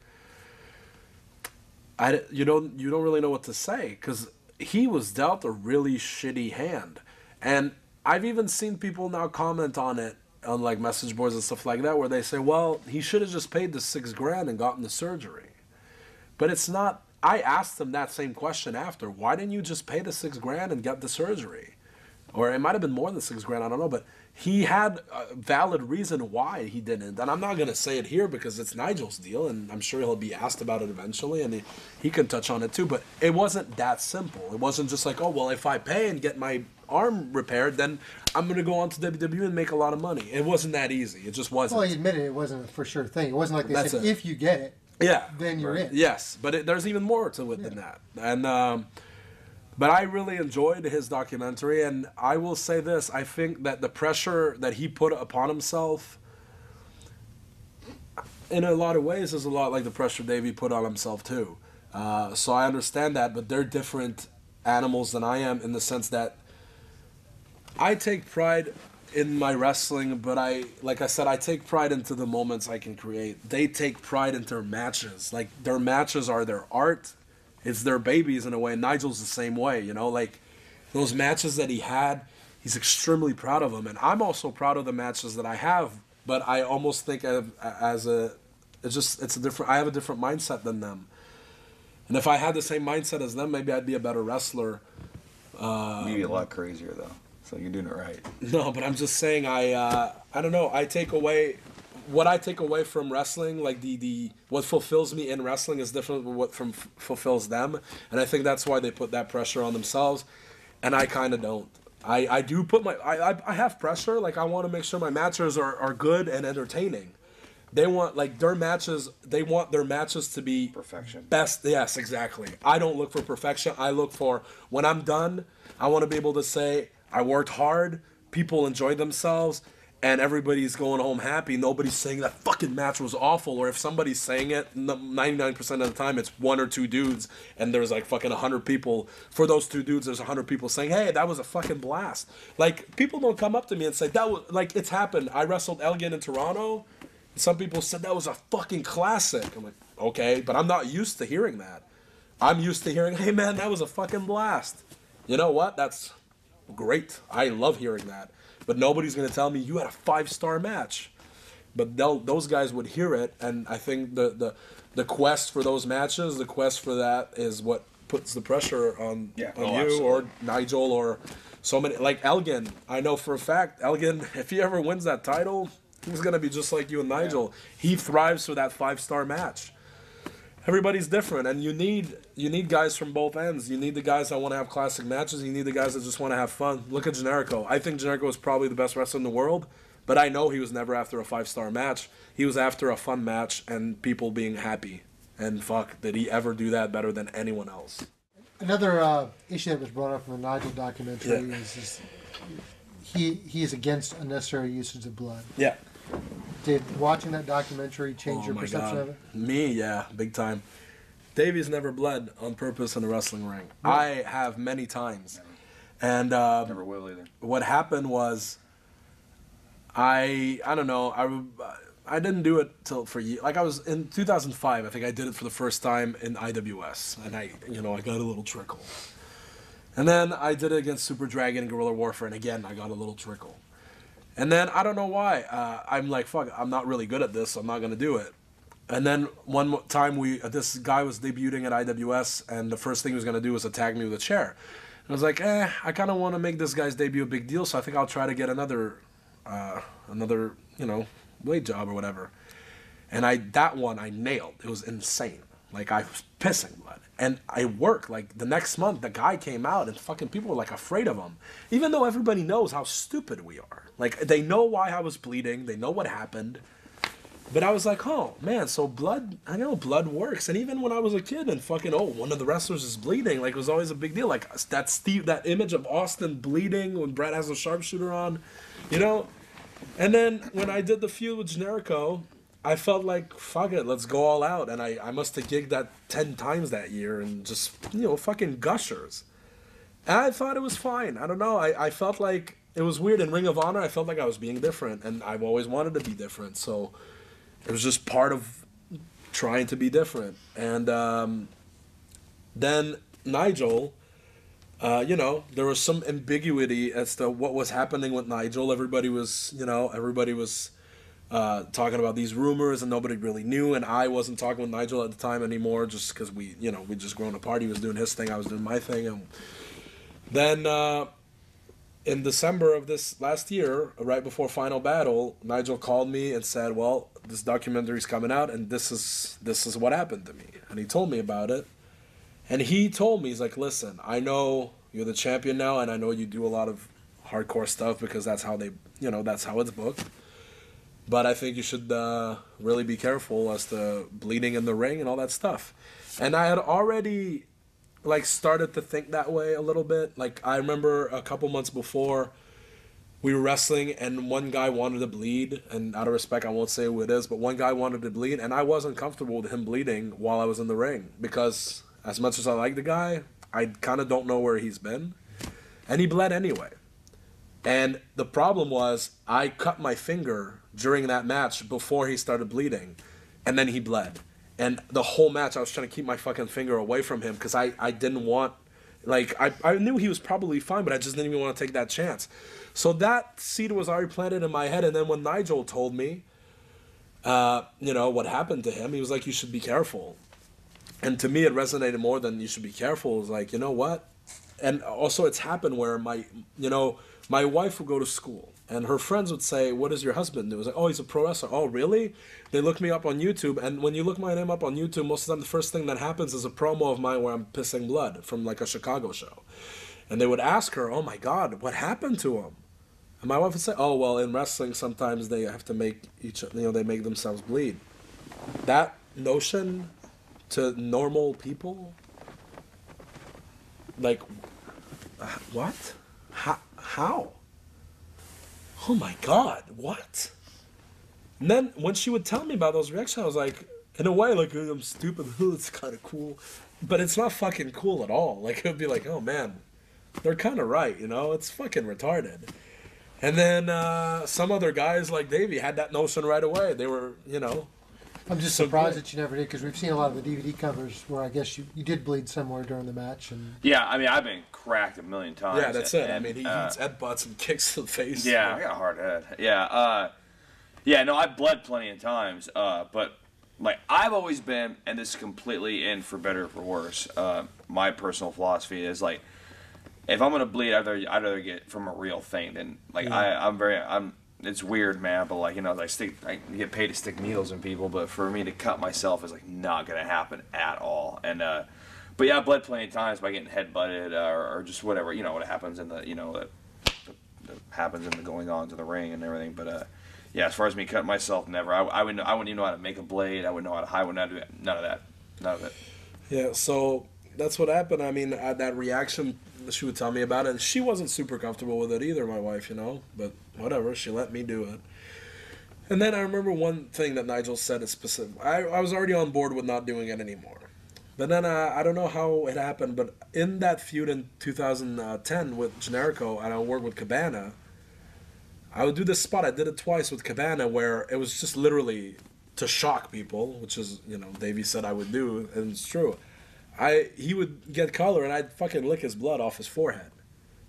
i you don't you don't really know what to say because he was dealt a really shitty hand. And i've even seen people now comment on it on like message boards and stuff like that where they say well he should have just paid the six grand and gotten the surgery. But it's not i asked them that same question after why didn't you just pay the six grand and get the surgery or it might have been more than six grand. I don't know, but he had a valid reason why he didn't. And I'm not gonna say it here because it's Nigel's deal, and I'm sure he'll be asked about it eventually, and he, he can touch on it too. But it wasn't that simple. It wasn't just like, oh well, if I pay and get my arm repaired, then I'm gonna go on to WWE and make a lot of money. It wasn't that easy. It just wasn't. Well, he admitted it wasn't a for sure thing. It wasn't like they That's said it. if you get it, yeah. then you're in. Yes, but it, there's even more to it than that. And um, but I really enjoyed his documentary, and I will say this: I think that the pressure that he put upon himself, in a lot of ways, is a lot like the pressure Davey put on himself too. Uh, so I understand that, but they're different animals than I am in the sense that I take pride in my wrestling, but I, like I said, I take pride into the moments I can create. They take pride in their matches. Like their matches are their art. It's their babies in a way. And Nigel's the same way, you know, like those matches that he had, he's extremely proud of them. And I'm also proud of the matches that I have, but I almost think of as a, it's just, it's a different, I have a different mindset than them. And if I had the same mindset as them, maybe I'd be a better wrestler. Maybe a lot crazier though. So you're doing it right. No, but I'm just saying I uh, I don't know. I take away what I take away from wrestling, like the the what fulfills me in wrestling is different than what from f- fulfills them, and I think that's why they put that pressure on themselves, and I kind of don't. I, I do put my I, I, I have pressure like I want to make sure my matches are, are good and entertaining. They want like their matches. They want their matches to be Perfection. Best, yes, exactly. I don't look for perfection. I look for when I'm done. I want to be able to say I worked hard. People enjoyed themselves, and everybody's going home happy. Nobody's saying that fucking match was awful, or if somebody's saying it, ninety nine percent of the time it's one or two dudes, and there's like fucking hundred people. For those two dudes, there's hundred people saying, "Hey, that was a fucking blast." Like people don't come up to me and say that was like it's happened. I wrestled Elgin in Toronto. Some people said that was a fucking classic. I'm like, okay, but I'm not used to hearing that. I'm used to hearing, hey man, that was a fucking blast. You know what? That's great. I love hearing that. But nobody's gonna tell me you had a five star match. but those guys would hear it, and I think the the the quest for those matches, the quest for that is what puts the pressure on Yeah. on Oh, you absolutely. or Nigel or so many like Elgin. I know for a fact Elgin, if he ever wins that title, he's gonna be just like you and Nigel. He thrives for that five star match. Everybody's different, and you need you need guys from both ends. You need the guys that want to have classic matches. You need the guys that just want to have fun. Look at Generico. I think Generico is probably the best wrestler in the world, but I know he was never after a five star match. He was after a fun match and people being happy. And fuck, did he ever do that better than anyone else? Another uh, issue that was brought up in the Nigel documentary Yeah. is, is he he is against unnecessary usage of blood. Yeah. Did watching that documentary change Oh your perception God. of it? Me, yeah, big time. Davey's never bled on purpose in a wrestling ring. I have many times. And um, Never will either. what happened was I I don't know I I didn't do it till for ye like I was in 2005 I think I did it for the first time in IWS and I you know I got a little trickle and then I did it against Super Dragon and Guerrilla Warfare and again I got a little trickle and then I don't know why uh, I'm like fuck I'm not really good at this so I'm not gonna do it and then one time we uh, this guy was debuting at IWS and the first thing he was gonna do was attack me with a chair and I was like eh I kind of want to make this guy's debut a big deal so I think I'll try to get another uh, another you know blade job or whatever and I that one I nailed. It was insane. Like I was pissing blood, and I worked. Like the next month, the guy came out, and fucking people were like afraid of him, even though everybody knows how stupid we are. Like they know why I was bleeding, they know what happened, but I was like, oh man, so blood. I know blood works, and even when I was a kid, and fucking oh, one of the wrestlers is bleeding, like it was always a big deal. Like that Steve, that image of Austin bleeding when Bret has a sharpshooter on, you know. And then when I did the feud with Generico, I felt like fuck it, let's go all out. And I, I must have gigged that ten times that year and just you know fucking gushers. And I thought it was fine. I don't know. I, I felt like it was weird in Ring of Honor. I felt like I was being different, and I've always wanted to be different. So it was just part of trying to be different. And um, then Nigel, uh, you know, there was some ambiguity as to what was happening with Nigel. Everybody was, you know, everybody was uh, talking about these rumors, and nobody really knew. And I wasn't talking with Nigel at the time anymore, just because we, you know, we just grown apart. He was doing his thing, I was doing my thing, and then uh, in December of this last year, right before Final Battle, Nigel called me and said, "Well, this documentary's coming out, and this is this is what happened to me." And he told me about it. And he told me, he's like, listen, I know you're the champion now, and I know you do a lot of hardcore stuff because that's how they, you know, that's how it's booked. But I think you should uh, really be careful as to bleeding in the ring and all that stuff. And I had already, like, started to think that way a little bit. Like, I remember a couple months before, we were wrestling and one guy wanted to bleed and out of respect i won't say who it is but one guy wanted to bleed and i wasn't comfortable with him bleeding while i was in the ring because as much as i like the guy i kind of don't know where he's been and he bled anyway and the problem was i cut my finger during that match before he started bleeding and then he bled and the whole match i was trying to keep my fucking finger away from him because I, I didn't want like I, I knew he was probably fine but i just didn't even want to take that chance so that seed was already planted in my head. And then when Nigel told me, uh, you know, what happened to him, he was like, you should be careful. And to me, it resonated more than you should be careful. It was like, you know what? And also, it's happened where my, you know, my wife would go to school and her friends would say, What does your husband do? Was like, Oh, he's a pro wrestler. Oh, really? They look me up on YouTube. And when you look my name up on YouTube, most of the time, the first thing that happens is a promo of mine where I'm pissing blood from like a Chicago show. And they would ask her, Oh my God, what happened to him? And my wife would say, "Oh well, in wrestling, sometimes they have to make each, you know, they make themselves bleed." That notion to normal people, like, uh, what? How? How? Oh my God! What? And then when she would tell me about those reactions, I was like, in a way, like I'm stupid. it's kind of cool, but it's not fucking cool at all. Like it would be like, oh man, they're kind of right, you know? It's fucking retarded. And then uh, some other guys like Davey had that notion right away. They were, you know, I'm just So surprised good. that you never did because we've seen a lot of the DVD covers where I guess you, you did bleed somewhere during the match and Yeah, I mean, I've been cracked a million times. yeah, that's it. I mean, he uh, eats head butts and kicks to the face. Yeah, I got a hard head. Yeah, uh, Yeah, no, I've bled plenty of times, uh, but like I've always been, and this is completely in for better or for worse. Uh, my personal philosophy is like, if I'm gonna bleed, I'd rather I'd rather get from a real thing than like I I'm very I'm. It's weird, man, but like you know, I stick I get paid to stick needles in people, but for me to cut myself is like not gonna happen at all. And uh, but yeah, I bled plenty of times by getting head butted uh, or, or just whatever you know what happens in the you know that, happens in the going on to the ring and everything. But uh, yeah, as far as me cutting myself, never. I, I would I wouldn't even know how to make a blade. I wouldn't know how to. I would not do none of that. None of it. Yeah, so that's what happened. I mean, that reaction, she would tell me about it, and she wasn't super comfortable with it either, my wife, you know, but whatever, she let me do it. And then I remember one thing that Nigel said is specific. I, I was already on board with not doing it anymore. But then uh, I don't know how it happened, but in that feud in 2010 with Generico, and I worked with Cabana, I would do this spot. I did it twice with Cabana where it was just literally to shock people, which is you know Davey said I would do, and it's true. I he would get color and I'd fucking lick his blood off his forehead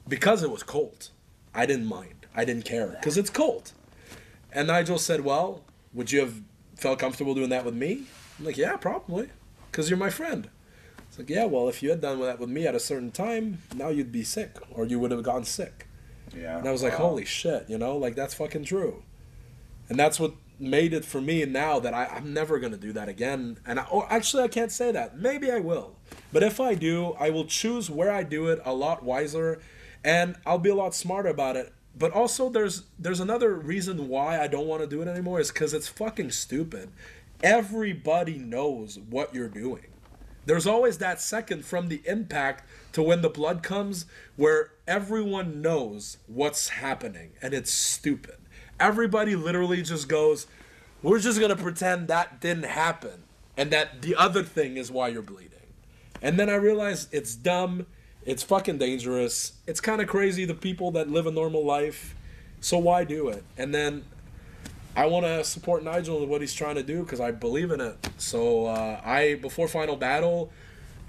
because it was cold. I didn't mind. I didn't care because it's cold. And Nigel said, "Well, would you have felt comfortable doing that with me?" I'm like, "Yeah, probably, because you're my friend." It's like, "Yeah, well, if you had done that with me at a certain time, now you'd be sick, or you would have gone sick." Yeah. And I was like, holy shit, you know, like that's fucking true. And that's what made it for me now that I, I'm never going to do that again. And I, or actually, I can't say that. Maybe I will. But if I do, I will choose where I do it a lot wiser and I'll be a lot smarter about it. But also, there's there's another reason why I don't want to do it anymore is because it's fucking stupid. Everybody knows what you're doing. There's always that second from the impact to when the blood comes where everyone knows what's happening and it's stupid. Everybody literally just goes, We're just gonna pretend that didn't happen and that the other thing is why you're bleeding. And then I realized it's dumb, it's fucking dangerous, it's kind of crazy the people that live a normal life. So why do it? And then I want to support Nigel and what he's trying to do because I believe in it. So uh, I, before final battle,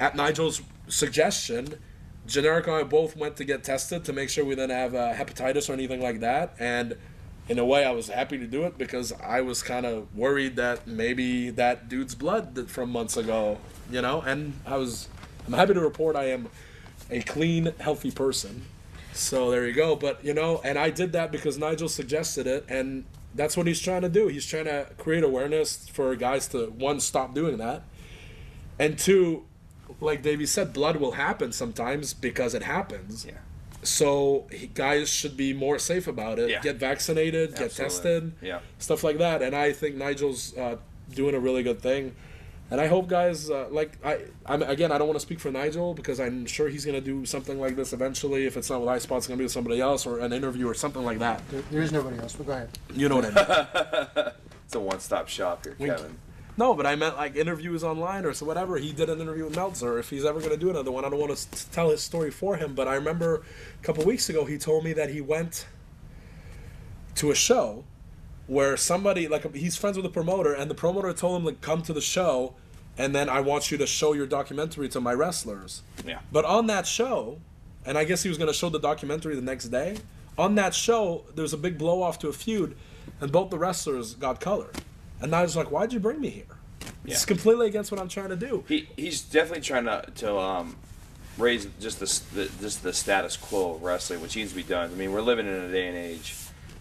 at Nigel's suggestion, Generico and I both went to get tested to make sure we didn't have uh, hepatitis or anything like that. And in a way, I was happy to do it because I was kind of worried that maybe that dude's blood from months ago, you know. And I was, I'm happy to report I am a clean, healthy person. So there you go. But you know, and I did that because Nigel suggested it, and that's what he's trying to do. He's trying to create awareness for guys to one stop doing that, and two, like Davey said, blood will happen sometimes because it happens. Yeah. So he, guys should be more safe about it. Yeah. Get vaccinated, get Absolutely. tested, Yeah. stuff like that. And I think Nigel's uh, doing a really good thing. And I hope guys uh, like I. I'm again. I don't want to speak for Nigel because I'm sure he's gonna do something like this eventually. If it's not with Highspots, it's gonna be with somebody else or an interview or something like that. There, there is nobody else, but go ahead. You know what I mean? It's a one-stop shop here, Wink. Kevin. No, but I meant like interviews online or so whatever. He did an interview with Meltzer. If he's ever going to do another one, I don't want to tell his story for him. But I remember a couple weeks ago he told me that he went to a show where somebody like he's friends with a promoter, and the promoter told him like come to the show, and then I want you to show your documentary to my wrestlers. Yeah. But on that show, and I guess he was going to show the documentary the next day. On that show, there was a big blow off to a feud, and both the wrestlers got color. And I was like, "Why'd you bring me here? It's Yeah. completely against what I'm trying to do." He he's definitely trying to to um, raise just the, the just the status quo of wrestling, which needs to be done. I mean, we're living in a day and age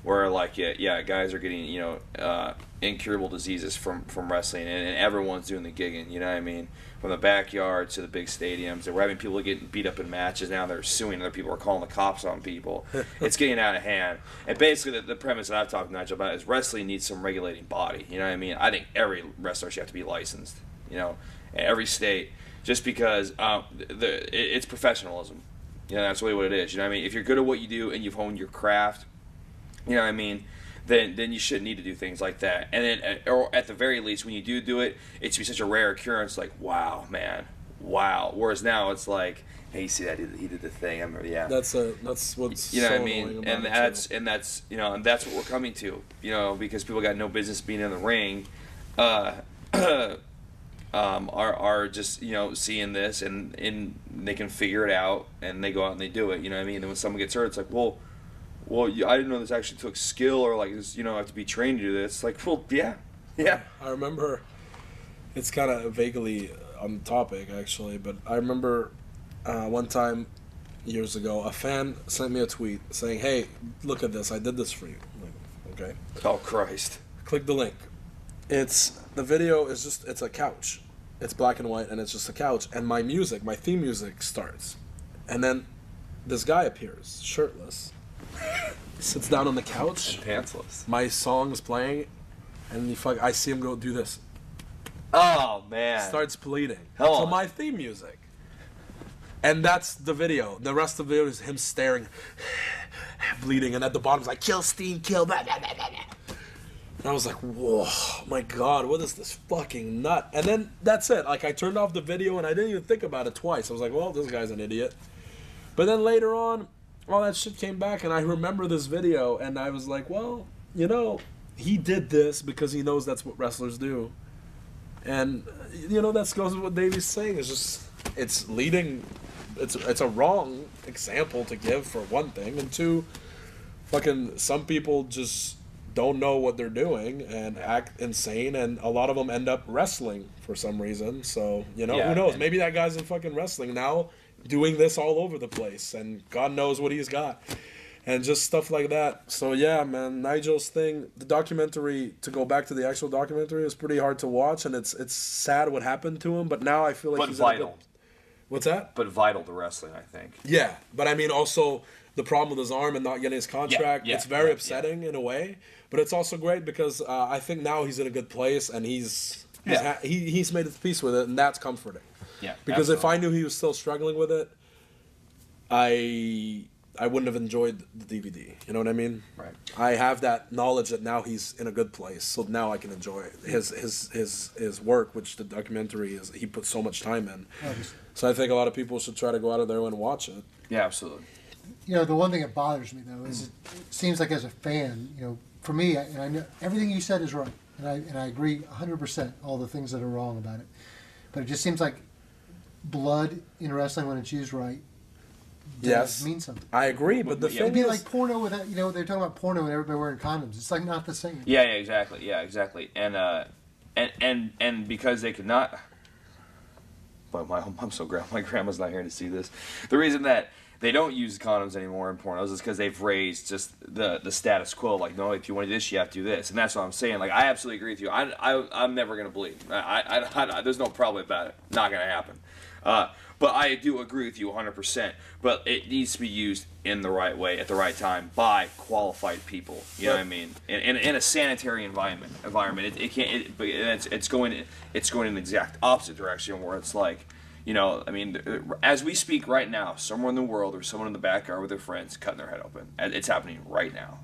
where like yeah, yeah guys are getting you know uh, incurable diseases from from wrestling, and, and everyone's doing the gigging. You know what I mean? From the backyard to the big stadiums, and we're having people getting beat up in matches. Now they're suing other people, or calling the cops on people. it's getting out of hand. And basically, the, the premise that I've talked to Nigel about is wrestling needs some regulating body. You know what I mean? I think every wrestler should have to be licensed. You know, in every state, just because um, the, the it, it's professionalism. You know, that's really what it is. You know what I mean? If you're good at what you do and you've honed your craft, you know what I mean? Then then you shouldn't need to do things like that. And then, uh, or at the very least, when you do do it, it should be such a rare occurrence. Like, wow, man, wow. Whereas now it's like, hey, you see that he did, he did the thing. I remember, yeah. That's a that's what's you know so what I mean? And that's too. and that's you know and that's what we're coming to. You know, because people got no business being in the ring. Uh, um, are are just you know seeing this and and they can figure it out and they go out and they do it. You know what I mean? And when someone gets hurt, it's like, well, well, you, I didn't know this actually took skill or like this, you know, I have to be trained to do this. Like, well, yeah, yeah. I remember it's kind of vaguely on the topic actually, but I remember uh, one time years ago a fan sent me a tweet saying, "Hey, look at this! I did this for you." Like, okay. Oh Christ. Click the link. It's the video is just it's a couch. It's black and white and it's just a couch and my music, my theme music starts. And then this guy appears, shirtless. Sits down on the couch. Pantsless. My song's playing and he fuck I see him go do this. Oh man. starts bleeding. Hell so on. my theme music. And that's the video. The rest of the video is him staring, bleeding, and at the bottom is like, kill Steen, kill, blah, blah, blah. And I was like, whoa, my God, what is this fucking nut? And then that's it. Like, I turned off the video and I didn't even think about it twice. I was like, well, this guy's an idiot. But then later on, all that shit came back, and I remember this video, and I was like, well, you know, he did this because he knows that's what wrestlers do. And you know that goes with what Davey's saying. It's just it's leading. It's it's a wrong example to give for one thing, and two, fucking some people just don't know what they're doing and act insane, and a lot of them end up wrestling for some reason. So you know Yeah, who knows? Maybe that guy's in fucking wrestling now, doing this all over the place, and God knows what he's got. And just stuff like that. So yeah, man, Nigel's thing, the documentary to go back to the actual documentary is pretty hard to watch, and it's it's sad what happened to him. But now I feel like But he's vital. good- What's that? But vital to wrestling, I think. Yeah, but I mean also the problem with his arm and not getting his contract. yeah, yeah, it's very yeah, upsetting in a way, but it's also great because uh, I think now he's in a good place and he's, he's ha- he, he's made his peace with it, and that's comforting. Yeah. Because if I knew he was still struggling with it, I I wouldn't have enjoyed the DVD. You know what I mean? Right. I have that knowledge that now he's in a good place, so now I can enjoy his his his his work, which the documentary is. He put so much time in. Obviously. So I think a lot of people should try to go out of there and watch it. Yeah, absolutely. You know, the one thing that bothers me though is it, it seems like as a fan, you know, for me, I- and I know everything you said is right, and I and I agree 100 percent all the things that are wrong about it, but it just seems like blood in wrestling when it's used right. does Yes. mean something. I agree, but the Yeah, thing It'd be is, like porno without, you know, they're talking about porno and everybody wearing condoms. It's like not the same. Yeah, yeah, exactly. Yeah, exactly. And uh, and and and because they could not. Well, my I'm so gra- my grandma's not here to see this. The reason that they don't use condoms anymore in pornos is because they've raised just the the status quo. Like, no, if you want to do this, you have to do this, and that's what I'm saying. Like, I absolutely agree with you. I, I I'm never gonna bleed. I, I, I, I there's no problem about it. Not gonna happen. Uh, but I do agree with you 100%. But it needs to be used in the right way at the right time by qualified people. You know what I mean? In, in, in a sanitary environment. Environment. It, it can't. It, it's it's going it's going in the exact opposite direction where it's like. You know, I mean, as we speak right now, somewhere in the world or someone in the backyard with their friends cutting their head open. It's happening right now.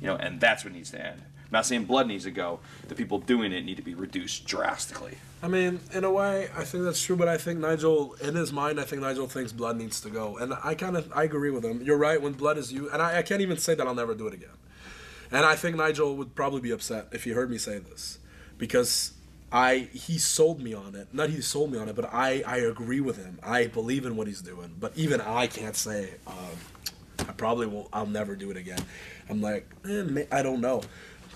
You know, and that's what needs to end. Not saying blood needs to go. The people doing it need to be reduced drastically. I mean, in a way, I think that's true. But I think Nigel, in his mind, I think Nigel thinks blood needs to go, and I kind of I agree with him. You're right. When blood is you, and I, I can't even say that I'll never do it again. And I think Nigel would probably be upset if he heard me say this, because I he sold me on it. Not he sold me on it, but I I agree with him. I believe in what he's doing. But even I can't say um, I probably won't. I'll never do it again. I'm like, eh, I don't know.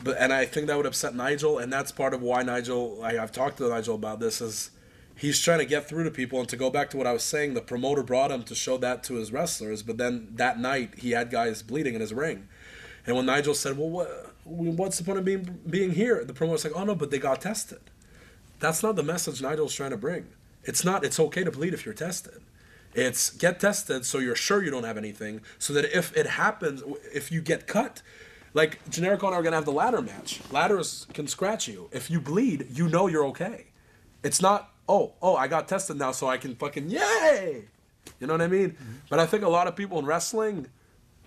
But and I think that would upset Nigel, and that's part of why Nigel. I, I've talked to Nigel about this. Is he's trying to get through to people, and to go back to what I was saying, the promoter brought him to show that to his wrestlers. But then that night, he had guys bleeding in his ring, and when Nigel said, "Well, what? What's the point of being being here?" The promoter's like, "Oh no, but they got tested." That's not the message Nigel's trying to bring. It's not. It's okay to bleed if you're tested. It's get tested so you're sure you don't have anything, so that if it happens, if you get cut, like Generico and I are gonna have the ladder match. Ladders can scratch you. If you bleed, you know you're okay. It's not. Oh, oh, I got tested now, so I can fucking yay. You know what I mean? But I think a lot of people in wrestling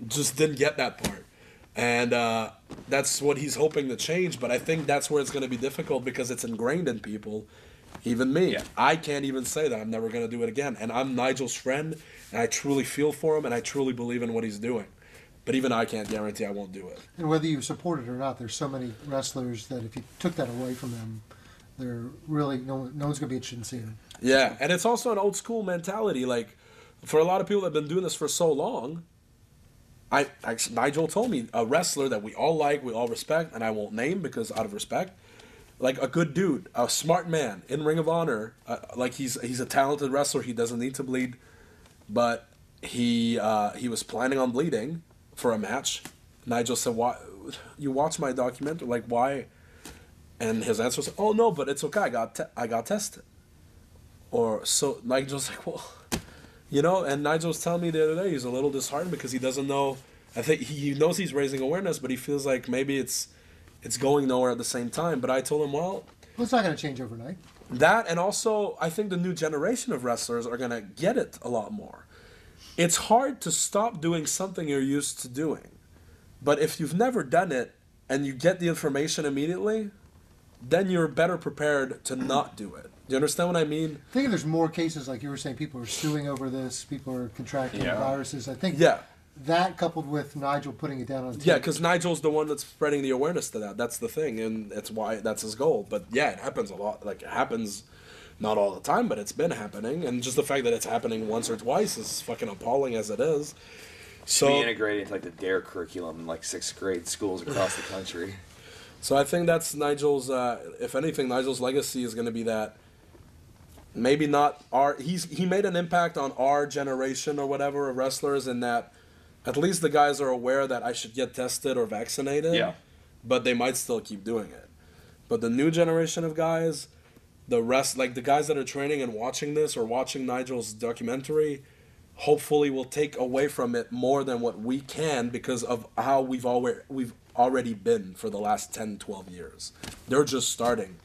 just didn't get that part. And uh, that's what he's hoping to change. But I think that's where it's going to be difficult because it's ingrained in people. Even me. Yeah. I can't even say that I'm never going to do it again. And I'm Nigel's friend, and I truly feel for him, and I truly believe in what he's doing. But even I can't guarantee I won't do it. And whether you support it or not, there's so many wrestlers that if you took that away from them, they're really no, no one's gonna be interested in seeing them. Yeah, and it's also an old school mentality. Like, for a lot of people that have been doing this for so long, I Nigel told me a wrestler that we all like, we all respect, and I won't name because out of respect, like a good dude, a smart man in Ring of Honor, uh, like he's he's a talented wrestler. He doesn't need to bleed, but he uh, he was planning on bleeding for a match. Nigel said, "Why? You watch my documentary? Like why?" And his answer was, "Oh no, but it's okay. I got te- I got tested." Or so Nigel's like, "Well." You know, and Nigel was telling me the other day he's a little disheartened because he doesn't know. I think he knows he's raising awareness, but he feels like maybe it's it's going nowhere at the same time. But I told him, well, Well, it's not going to change overnight. that and also I think the new generation of wrestlers are gonna get it a lot more. It's hard to stop doing something you're used to doing, but if you've never done it and you get the information immediately, then you're better prepared to not do it. Do you understand what I mean? I think there's more cases like you were saying. People are suing over this. People are contracting Yeah. viruses. I think Yeah. that coupled with Nigel putting it down on Yeah, because Nigel's the one that's spreading the awareness to that. That's the thing, and that's why that's his goal. But yeah, it happens a lot. Like it happens, not all the time, but it's been happening. And just the fact that it's happening once or twice is fucking appalling as it is. be So, integrated into like the DARE curriculum in like sixth grade schools across the country. so I think that's Nigel's. Uh, if anything, Nigel's legacy is going to be that. Maybe not our. He's he made an impact on our generation or whatever of wrestlers, in that at least the guys are aware that I should get tested or vaccinated. Yeah. but they might still keep doing it. But the new generation of guys, the rest, like the guys that are training and watching this or watching Nigel's documentary, hopefully will take away from it more than what we can because of how we've already we've already been for the last 10, 12 years. They're just starting.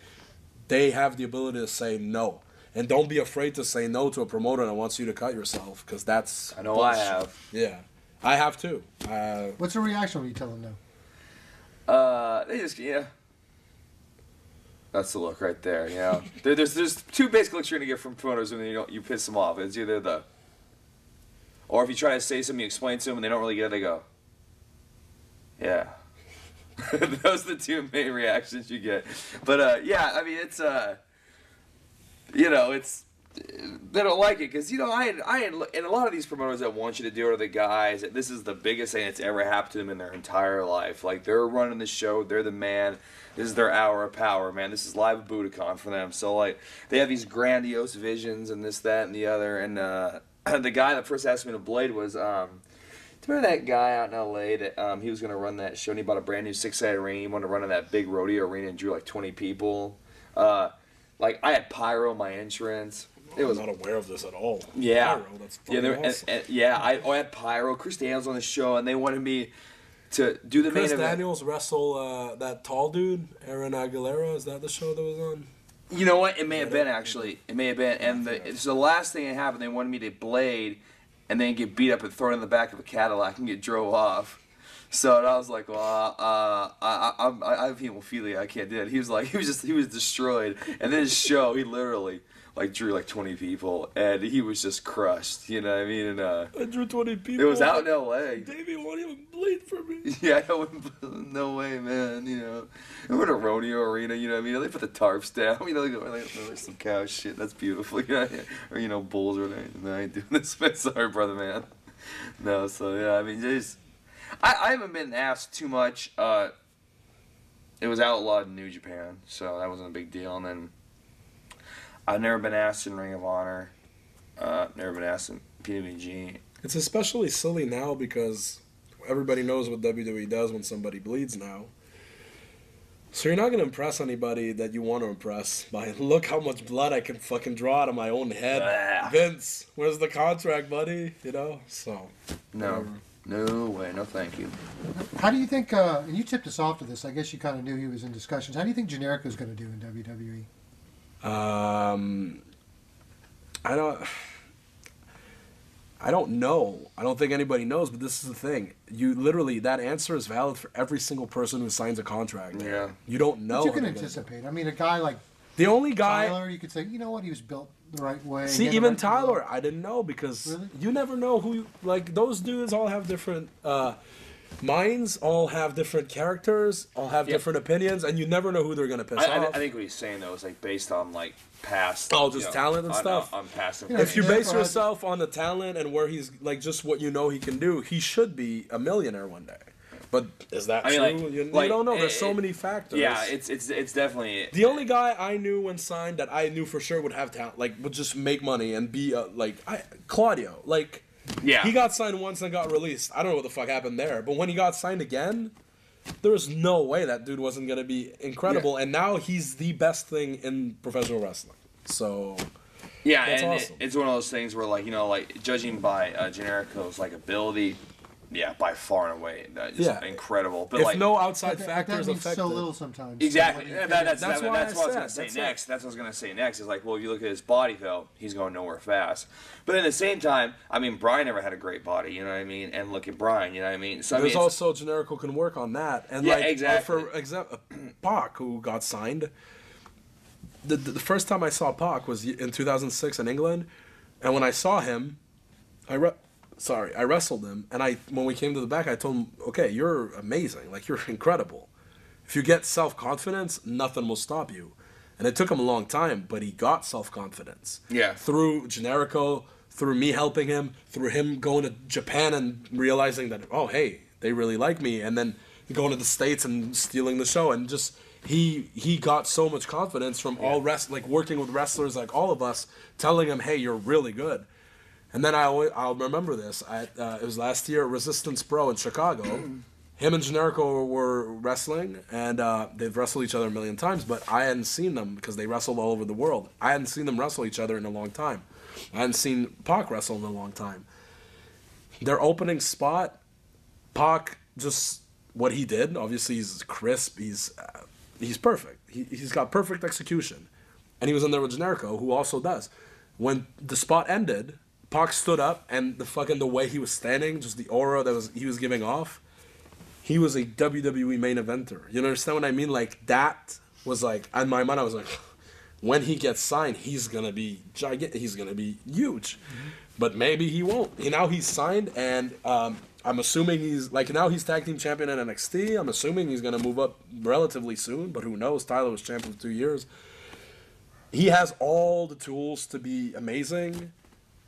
They have the ability to say no. And don't be afraid to say no to a promoter that wants you to cut yourself because that's I know I have. Yeah. I have too. Uh, What's your reaction when you tell them no? Uh, they just yeah. That's the look right there. You know, there, there's there's two basic looks you're gonna get from promoters when you don't you piss them off. It's either the, or if you try to say something, you explain to them and they don't really get it, they go, yeah. Those are the two main reactions you get. But uh, yeah, I mean it's uh, you know it's they don't like it because you know I had I had and a lot of these promoters that want you to do it are the guys. that This is the biggest thing that's ever happened to them in their entire life. Like they're running the show, they're the man. This is their hour of power, man. This is live Budokan for them. So like they have these grandiose visions and this, that, and the other. And uh, the guy that first asked me to blade was um, do you remember that guy out in LA that um, he was gonna run that show and he bought a brand new six sided ring. He wanted to run in that big rodeo arena and drew like twenty people. Uh, like I had pyro my entrance. It was I'm not aware of this at all. yeah, Pyro, that's yeah, there, fucking and, and- yeah. I, I had Pyro, Chris Daniels on the show, and they wanted me to do the Chris main event. Daniels wrestle uh, that tall dude, Aaron Aguilera. Is that the show that was on? You know what? It may have been actually. It may have been. And the it's the last thing that happened. They wanted me to blade, and then get beat up and thrown in the back of a Cadillac and get drove off. So I was like, well, uh, I, I, I'm- I, I have hemophilia. I can't do it. He was like, he was just, he was destroyed. And then his show, he literally like drew like 20 people, and he was just crushed. You know what I mean? And uh, I drew 20 people. it was out in L.A. Davey won't even bleed for me. Yeah, no way, man. You know, and we're in a rodeo arena. You know, what I mean, they put the tarps down. You know, they go, like, oh, there's some cow shit. That's beautiful. You know, or you know, bulls or anything. No, I ain't doing this. Man. Sorry, brother, man. No, so yeah, I mean, just I, I haven't been asked too much. Uh, it was outlawed in New Japan, so that wasn't a big deal. And then I've never been asked in Ring of Honor. Uh, never been asked in PWG. It's especially silly now because everybody knows what WWE does when somebody bleeds now. So you're not gonna impress anybody that you want to impress by look how much blood I can fucking draw out of my own head. Ah. Vince, where's the contract, buddy? You know. So No, whatever. no way, no, thank you. How do you think? Uh, and you tipped us off to this. I guess you kind of knew he was in discussions. How do you think Generico's going to do in? WWE? Um, I don't. I don't know. I don't think anybody knows, but this is the thing. You literally that answer is valid for every single person who signs a contract. Yeah. You don't know. But you can they're gonna- anticipate. I mean, a guy like The only guy. Tyler, you could say, you know what, he was built the right way. See, he had the even right- Tyler, I didn't know because Really? you never know who. You, like those dudes all have different. Uh, minds all have different characters, all have Yeah. different opinions, and you never know who they're gonna piss I, I, off. I think what he's saying though is like based on like past. Oh, just you know, talent and on, stuff? On, on past. You know, if you base yourself on the talent and where he's like just what you know he can do, he should be a millionaire one day. But is that I mean, true? like- you, you don't know. There's it- so it- many factors. yeah, it's it's it's definitely. the only guy I knew when signed that I knew for sure would have talent, like would just make money and be uh, like I, Claudio. Like Yeah. he got signed once and got released. I don't know what the fuck happened there, but when he got signed again, there was no way that dude wasn't gonna be incredible. And now he's the best thing in professional wrestling. So Yeah, and awesome. it, it's one of those things where, like, you know, like judging by uh, Generico's like ability, yeah, by far and away, uh, just Yeah. incredible. But if like, no outside that, factors that means affect so it- little sometimes. exactly, What do yeah, you that, that's That's that, why that's I what I was gonna say that's it. next. That's what I was gonna say next. Is like, well, if you look at his body though, he's going nowhere fast. But at the same time, I mean, Bryan never had a great body. You know what I mean? And look at Bryan. You know what I mean? So I mean, There's it's- also Generico can work on that, and Yeah, like uh, exactly. for example, Pac who got signed. The, the the first time I saw Pac was in 2006 in England, and when I saw him, I re- sorry I wrestled him, and I when we came to the back, I told him, okay, you're amazing, like you're incredible. If you get self confidence, nothing will stop you. And it took him a long time, but he got self confidence. Yeah. Through Generico, through me helping him, through him going to Japan and realizing that, oh, hey, they really like me. And then going to the States and stealing the show. And just, he he got so much confidence from all rest, like working with wrestlers like all of us, telling him, hey, you're really good. And then I always, I'll remember this. I, uh, it was last year Resistance Pro in Chicago. Him and Generico were wrestling, and uh, they've wrestled each other a million times, but I hadn't seen them because they wrestled all over the world. I hadn't seen them wrestle each other in a long time. I hadn't seen Pac wrestle in a long time. Their opening spot, Pac just what he did. Obviously, he's crisp. He's uh, he's perfect. He, he's got perfect execution, and he was in there with Generico, who also does. When the spot ended, Pac stood up, and the fucking the way he was standing, just the aura that was he was giving off. He was a WWE main eventer. You understand what I mean? Like that was like in my mind. I was like, when he gets signed, he's gonna be gigantic. He's gonna be huge. But maybe he won't. You know, he's signed, and um, I'm assuming he's like now he's tag team champion in NXT. I'm assuming he's gonna move up relatively soon. But who knows? Tyler was champion for two years. He has all the tools to be amazing,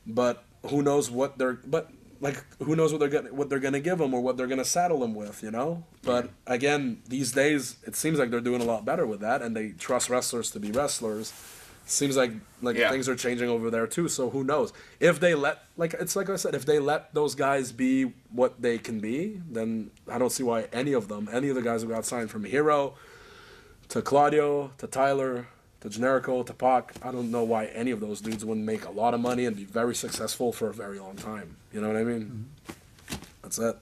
but who knows what they're but like who knows what they're gonna what they're gonna give them or what they're gonna saddle them with, you know. But again, these days it seems like they're doing a lot better with that, and they trust wrestlers to be wrestlers. Seems like like Yeah. things are changing over there too. So who knows if they let like it's like I said, if they let those guys be what they can be, then I don't see why any of them, any of the guys who got signed from Hero to Claudio to Tyler to Generico to Pac, I don't know why any of those dudes wouldn't make a lot of money and be very successful for a very long time. You know what I mean? That's it.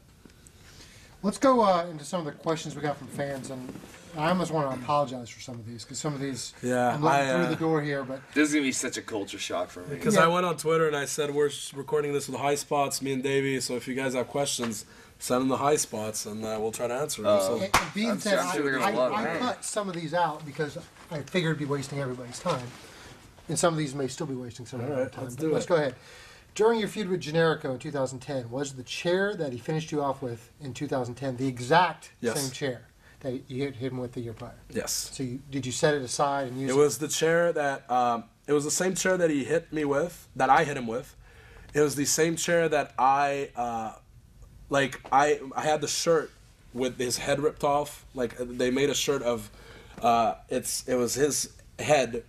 Let's go uh, into some of the questions we got from fans, and I almost want to apologize for some of these because some of these Yeah, I'm looking I, through uh, the door here, but this is gonna be such a culture shock for me. Because Yeah. I went on Twitter and I said we're recording this with Highspots, me and Davey. So if you guys have questions, send them the Highspots and uh, we'll try to answer them. so. and- and being I'm said, sure- I'm sure they're I, gonna love I, I cut some of these out because I figured it'd be wasting everybody's time, and some of these may still be wasting some of our right, time. let's but let's it. go ahead. During your feud with Generico in 2010, was the chair that he finished you off with in 2010 the exact Yes. same chair that you hit him with the year prior? Yes. So you, did you set it aside and use It was the chair that um, it was the same chair that he hit me with, that I hit him with. It was the same chair that I uh, like. I I had the shirt with his head ripped off. Like they made a shirt of uh, it's it was his head,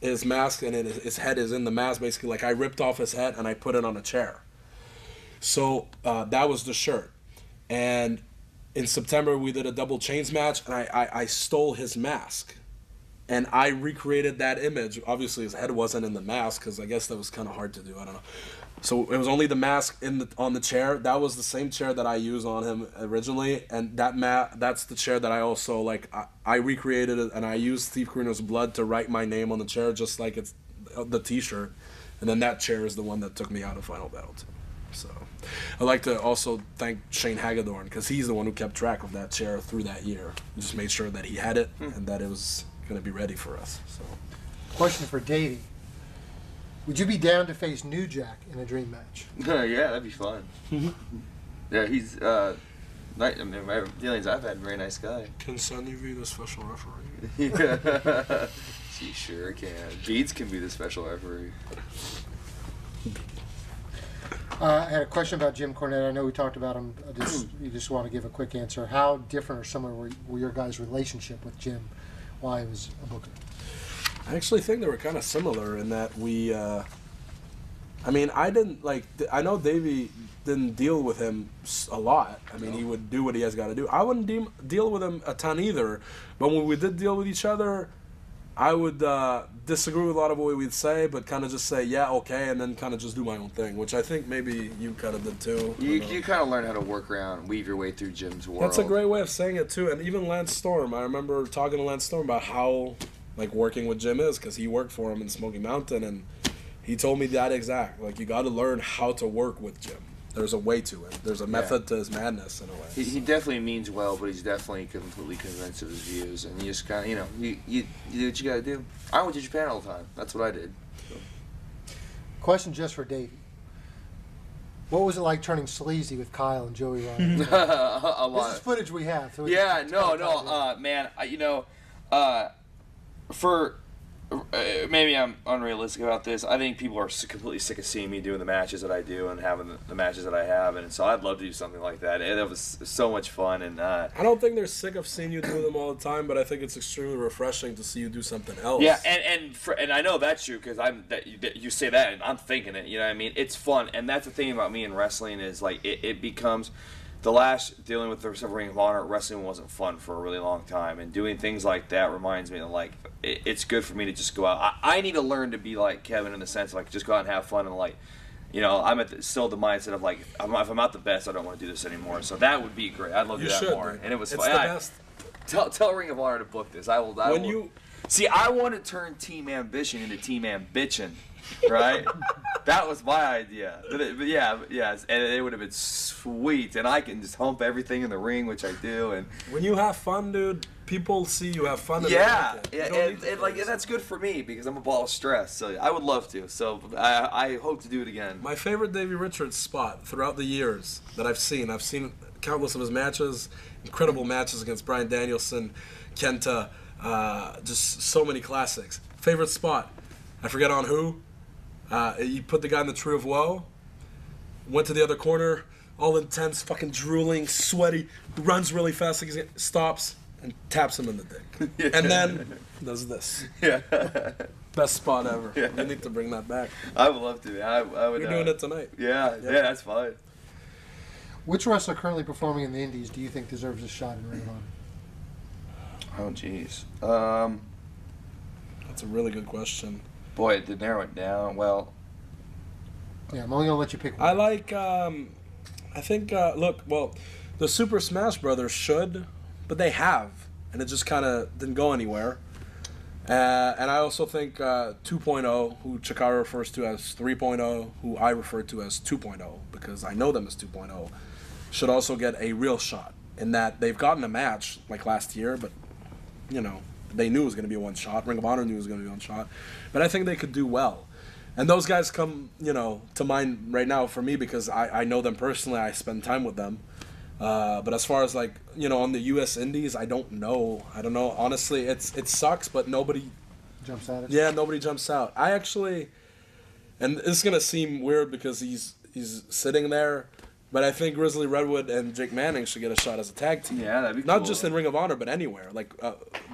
his mask, and it, his head is in the mask. Basically, like I ripped off his head and I put it on a chair. So uh, that was the shirt, and in September we did a double chains match, and I, I, I stole his mask and I recreated that image. Obviously, his head wasn't in the mask because I guess that was kind of hard to do. I don't know. So it was only the mask in the on the chair. That was the same chair that I used on him originally, and that ma- that's the chair that I also like. I, I recreated it, and I used Steve Corino's blood to write my name on the chair, just like it's uh, the T-shirt. And then that chair is the one that took me out of Final Battle too. So I'd like to also thank Shane Hagadorn because he's the one who kept track of that chair through that year. He just made sure that he had it and that it was going to be ready for us. So Question for Davey. Would you be down to face New Jack in a dream match? yeah, that'd be fun. yeah, he's uh, Ni- I mean, my dealings I've had, very nice guy. Can Sunny be the special referee? Yeah. she sure can. Beads can be the special referee. Uh, I had a question about Jim Cornette. I know we talked about him. I just, you just want to give a quick answer. How different or similar were, were your guys' relationship with Jim while he was a booker? I actually think they were kind of similar in that we. Uh, I mean, I didn't like. I know Davey didn't deal with him a lot. I mean, he would do what he has got to do. I wouldn't de- deal with him a ton either. But when we did deal with each other, I would uh, disagree with a lot of what we'd say, but kind of just say yeah, okay, and then kind of just do my own thing, which I think maybe you kind of did too. You, you kind of learn how to work around, weave your way through Jim's world. That's a great way of saying it too. And even Lance Storm, I remember talking to Lance Storm about how like working with Jim is because he worked for him in Smoky Mountain, and he told me that exact. Like you got to learn how to work with Jim. There's a way to it. There's a method to his madness in a way. He, he definitely means well, but he's definitely completely convinced of his views, and you just kind of, you know, you, you, you do what you got to do. I went to Japan all the time. That's what I did. Question just for Davey. What was it like turning sleazy with Kyle and Joey Ryan? a lot. this is footage we have. So we Yeah, no, no, tie it in. uh, man. I, you know, uh, for uh, maybe I'm unrealistic about this. I think people are completely sick of seeing me doing the matches that I do and having the, the matches that I have, and so I'd love to do something like that. It, it was so much fun, and uh, I don't think they're sick of seeing you do them all the time, but I think it's extremely refreshing to see you do something else. Yeah, and and for, and I know that's true because I'm that you, that you say that and I'm thinking it. You know what I mean? It's fun, and that's the thing about me in wrestling is like it, it becomes the last dealing with the Ring of Honor. Wrestling wasn't fun for a really long time, and doing things like that reminds me that like it, it's good for me to just go out. I, I need to learn to be like Kevin in the sense like just go out and have fun and like. You know, I'm at the, still the mindset of like, I'm, if I'm not the best, I don't want to do this anymore. So that would be great. I'd love to you do that should. more. dude. And it was it's fun. the I- best. Tell, tell Ring of Honor to book this. I will. I When will- you See, I want to turn Team Ambition into Team Ambition, right? that was my idea. But, it, but yeah, yes, and it would have been sweet. And I can just hump everything in the ring, which I do. And when you have fun, dude, people see you have fun. And yeah, yeah, don't and, and like focus. that's good for me because I'm a ball of stress. So I would love to. So I, I hope to do it again. My favorite Davey Richards spot throughout the years that I've seen, I've seen countless of his matches, incredible matches against Bryan Danielson, Kenta, uh, just so many classics. Favorite spot, I forget on who. Uh, you put the guy in the Tree of Woe, went to the other corner, all intense, fucking drooling, sweaty, runs really fast, stops, and taps him in the dick. And then does this. Yeah, Best spot ever. Yeah. We need to bring that back. I would love to. I, I would. We're uh, doing it tonight. Yeah, yeah, that's fine. Which wrestler currently performing in the Indies do you think deserves a shot in Ring of Honor? Oh, jeez. Um, That's a really good question. Boy, to narrow it down. Well, Yeah, I'm only gonna let you pick one. I like. Um, I think. Uh, look, well, the Super Smash Brothers should, but they have, and it just kind of didn't go anywhere. Uh, and I also think uh, 2.0, who Chikara refers to as 3.0, who I refer to as 2.0 because I know them as 2.0, should also get a real shot. In that they've gotten a match like last year, but you know they knew it was going to be a one shot. Ring of Honor knew it was going to be one shot, but I think they could do well. And those guys come, you know, to mind right now for me because I, I know them personally. I spend time with them. Uh, but as far as like you know on the U.S. Indies, I don't know. I don't know. Honestly, it's it sucks, but nobody. Jumps out. Yeah, nobody jumps out. I actually, and it's gonna seem weird because he's he's sitting there, but I think Grizzly Redwood and Jake Manning should get a shot as a tag team. yeah, that'd be Not cool. just in Ring of Honor, but anywhere. Like uh,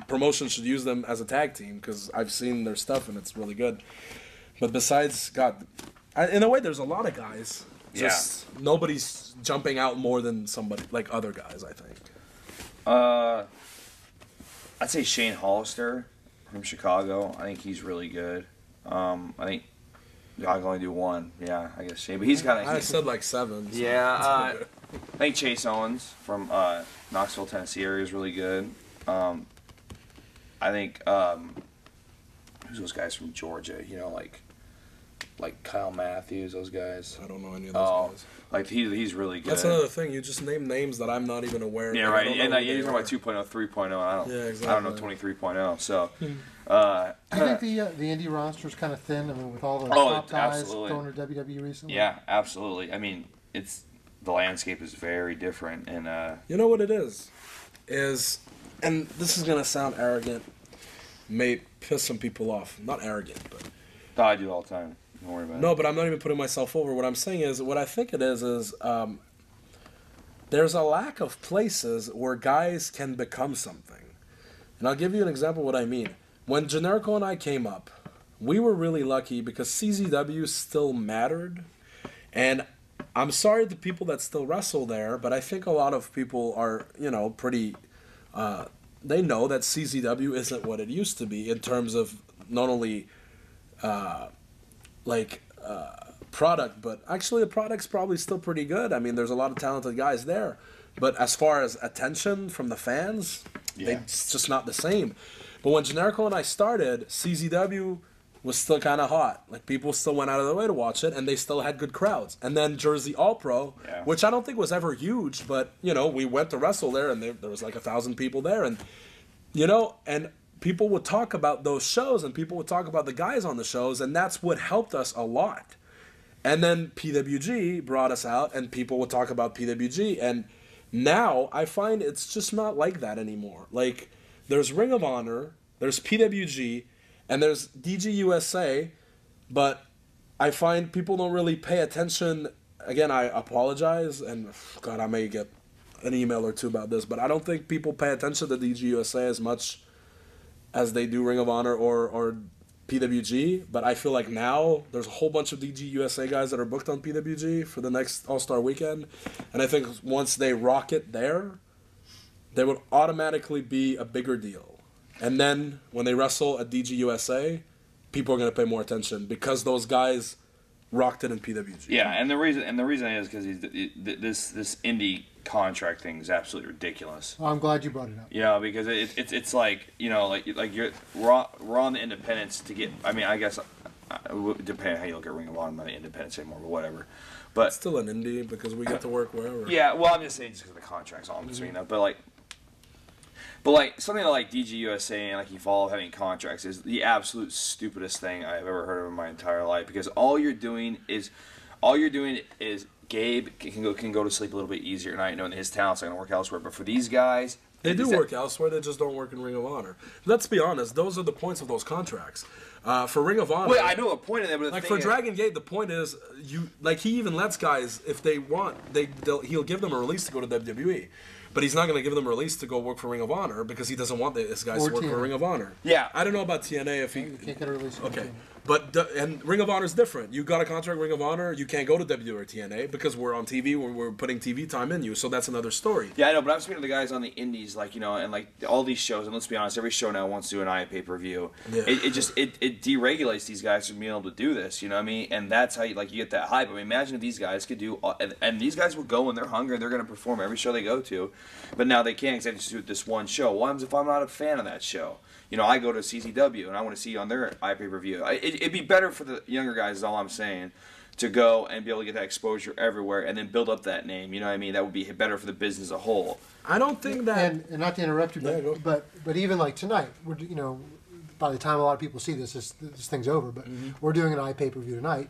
promotions should use them as a tag team because I've seen their stuff and it's really good. But besides, God, I, in a way, there's a lot of guys. Just nobody's jumping out more than somebody like other guys. I think. Uh, I'd say Shane Hollister from Chicago. I think he's really good. Um, I think I can only do one. Yeah, I guess Shane, but he's kind of. I said like seven. so Yeah, uh. I think Chase Owens from uh, Knoxville, Tennessee area is really good. Um, I think um, who's those guys from Georgia? You know, like like Kyle Matthews, those guys. I don't know any of those Oh, guys. like he, he's really good. That's another thing. You just name names that I'm not even aware. Yeah, of. I right. don't know And like, you're talking about 2.0, 3.0. I don't. Yeah, exactly. I don't know exactly. 23.0. So, uh, Do you think the uh, the indie roster is kind of thin? I mean, with all the Oh, top guys absolutely. going to WWE recently. yeah, absolutely. I mean, it's the landscape is very different, and uh, You know what it is? Is, and this is gonna sound arrogant, may piss some people off. Not arrogant, but I do all the time. Don't worry about no. it. But I'm not even putting myself over. What I'm saying is, what I think it is is, um, there's a lack of places where guys can become something. And I'll give you an example of what I mean. When Generico and I came up, we were really lucky because CZW still mattered. And I'm sorry to people that still wrestle there, but I think a lot of people are, you know, pretty. Uh, they know that CZW isn't what it used to be in terms of not only, uh, like, uh, product, but actually the product's probably still pretty good. I mean, there's a lot of talented guys there, but as far as attention from the fans, they, it's just not the same. But when Generico and I started, CZW was still kind of hot. Like people still went out of their way to watch it, and they still had good crowds. And then Jersey All Pro, Yeah. which I don't think was ever huge, but you know we went to wrestle there, and there, there was like a thousand people there, and you know, and people would talk about those shows, and people would talk about the guys on the shows, and that's what helped us a lot. And then PWG brought us out, and people would talk about PWG. And now I find it's just not like that anymore. Like, there's Ring of Honor, there's PWG, and there's DGUSA, but I find people don't really pay attention. Again, I apologize, and God, I may get an email or two about this, but I don't think people pay attention to DGUSA as much as they do Ring of Honor or, or PWG, but I feel like now there's a whole bunch of DG USA guys that are booked on PWG for the next All Star weekend, and I think once they rock it there, they would automatically be a bigger deal. And then when they wrestle at DG USA, people are gonna pay more attention because those guys rocked it in PWG. Yeah, and the reason and the reason is because this this indie contract thing is absolutely ridiculous. Oh, I'm glad you brought it up. Yeah, know, because it, it's it's like you know, like like you're we're on, we're on the independents to get. I mean, I guess uh, depending on how you look at Ring of Honor, I'm not the independents anymore, but whatever. But It's still an indie because we get to work wherever. yeah, well, I'm just saying just because of the contracts, all I'm saying that. But like, but like something like DG USA and like Evolve having contracts is the absolute stupidest thing I've ever heard of in my entire life because all you're doing is, all you're doing is Gabe can go can go to sleep a little bit easier at night knowing that his talents are gonna work elsewhere. But for these guys, They do that- work elsewhere. They just don't work in Ring of Honor. Let's be honest; those are the points of those contracts. Uh, for Ring of Honor, Well, I know a point of that, but the like thing for is- Dragon Gate, the point is you like he even lets guys if they want they they'll, he'll give them a release to go to WWE, but he's not going to give them a release to go work for Ring of Honor because he doesn't want this guys Or to work for Ring of Honor. Yeah. I don't know about TNA if he. You can't get a release. Okay, TNA. But and Ring of Honor is different. You got a contract Ring of Honor, you can't go to WWE or TNA because we're on TV. We're, we're putting TV time in you, so that's another story. Yeah, I know, but I'm speaking to the guys on the indies, like you know, and like all these shows. And let's be honest, every show now wants to do an eye pay per view. Yeah. It, it just it, it deregulates these guys from being able to do this. You know what I mean? And that's how you like you get that hype. I mean, imagine if these guys could do, all, and, and these guys will go and they're hungry. They're going to perform every show they go to, but now they can't because they to do this one show. What happens if I'm not a fan of that show? You know, I go to CCW and I want to see on their eye pay per view. It, it'd be better for the younger guys. Is all I'm saying. To go and be able to get that exposure everywhere, and then build up that name. You know what I mean? That would be better for the business as a whole. I don't think that. and, and not to interrupt you, but, Yeah, but but even like tonight, we're you know, by the time a lot of people see this, this, this thing's over. But Mm-hmm. we're doing an eye pay per view tonight.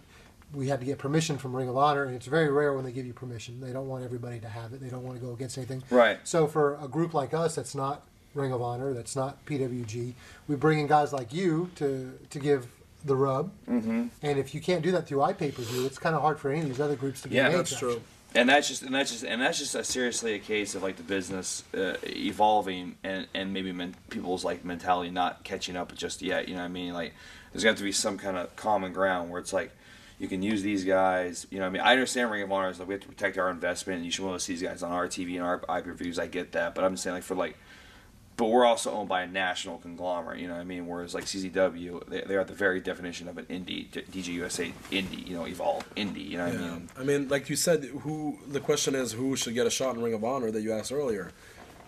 We had to get permission from Ring of Honor, and it's very rare when they give you permission. They don't want everybody to have it. They don't want to go against anything. Right. So for a group like us, that's not Ring of Honor, that's not PWG. We bring in guys like you to to give the rub. Mm-hmm. And if you can't do that through eye pay per view, it's kind of hard for any of these other groups to get Yeah, that's traction. true. and that's just and that's just and that's just a, seriously a case of like the business uh, evolving and and maybe men, people's like mentality not catching up just yet. You know what I mean? Like there's got to be some kind of common ground where it's like you can use these guys. You know I mean? I understand Ring of Honor is like we have to protect our investment, and you should want to see these guys on our TV and our IP reviews. I get that, but I'm just saying like for like. But we're also owned by a national conglomerate, you know what I mean? Whereas like CZW, they, they're the very definition of an indie, DG USA indie, you know, evolve indie, you know what I mean? I mean, like you said, who the question is who should get a shot in Ring of Honor that you asked earlier.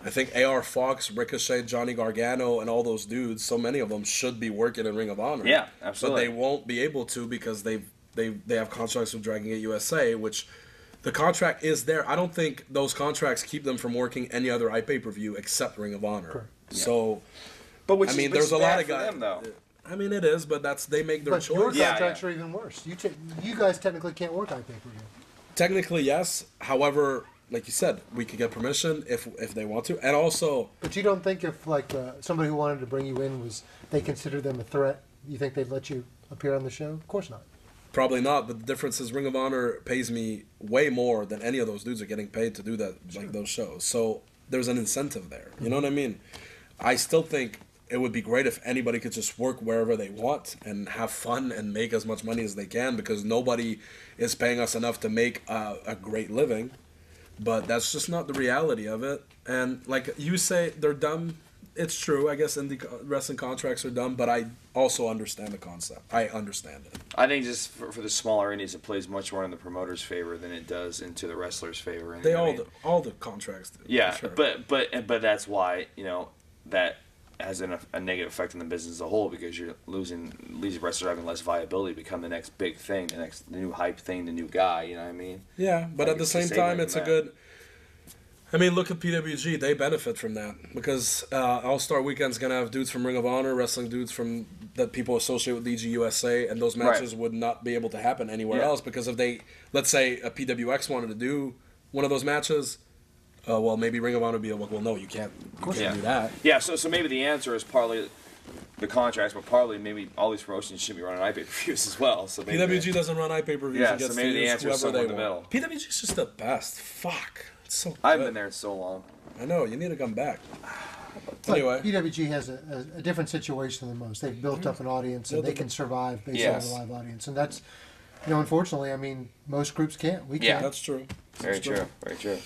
I think AR Fox, Ricochet, Johnny Gargano, and all those dudes, so many of them should be working in Ring of Honor. Yeah, absolutely. But they won't be able to because they they they have contracts with Dragon Gate USA, which the contract is there. I don't think those contracts keep them from working any other i pay per view except Ring of Honor. So But which I mean, which there's a lot of guys. them, though. I mean, it is, but that's they make their But your choice. Yeah, contracts yeah. are even worse. You ta- you guys technically can't work eye pay per view. technically yes. However, like you said, we could get permission if if they want to, and also But you don't think if like uh, somebody who wanted to bring you in was they consider them a threat, you think they'd let you appear on the show? Of course not. Probably not, but the difference is Ring of Honor pays me way more than any of those dudes are getting paid to do that, like those shows. So there's an incentive there. You know mm-hmm. what I mean? I still think it would be great if anybody could just work wherever they want and have fun and make as much money as they can because nobody is paying us enough to make a, a great living. But that's just not the reality of it. And like you say, they're dumb. It's true. I guess indie wrestling contracts are dumb, but I also understand the concept. I understand it. I think just for, for the smaller indies, it plays much more in the promoter's favor than it does into the wrestler's favor. And, They I all mean, the, all the contracts do. Yeah, sure. but but but that's why you know that has an, a negative effect on the business as a whole because you're losing these wrestlers having less viability, become the next big thing, the next the new hype thing, the new guy. You know what I mean? yeah, but Like, at the same time, it's a good. I mean, look at PWG. They benefit from that because uh, All Star Weekend's gonna have dudes from Ring of Honor wrestling dudes from that people associate with DGUSA, and those Right. matches would not be able to happen anywhere Yeah. else because if they, let's say, a PWX wanted to do one of those matches, uh, well, maybe Ring of Honor would be like, well, no, you can't, you can't Yeah. do that. Yeah, so so maybe the answer is partly the contracts, but partly maybe all these promotions should be running IP reviews as well. So maybe PWG doesn't run IP per views. Yeah, so maybe the answer is whoever they somewhere in the want. PWG's just the best. Fuck, it's so. I haven't been there in so long. I know you need to come back. But Anyway. PWG has a, a, a different situation than most. They've built up an audience and Built they up can survive based Yes. on a live audience, and that's, you know, unfortunately, I mean, most groups can't. We can't. Yeah, That's true. Very That's true. Very true.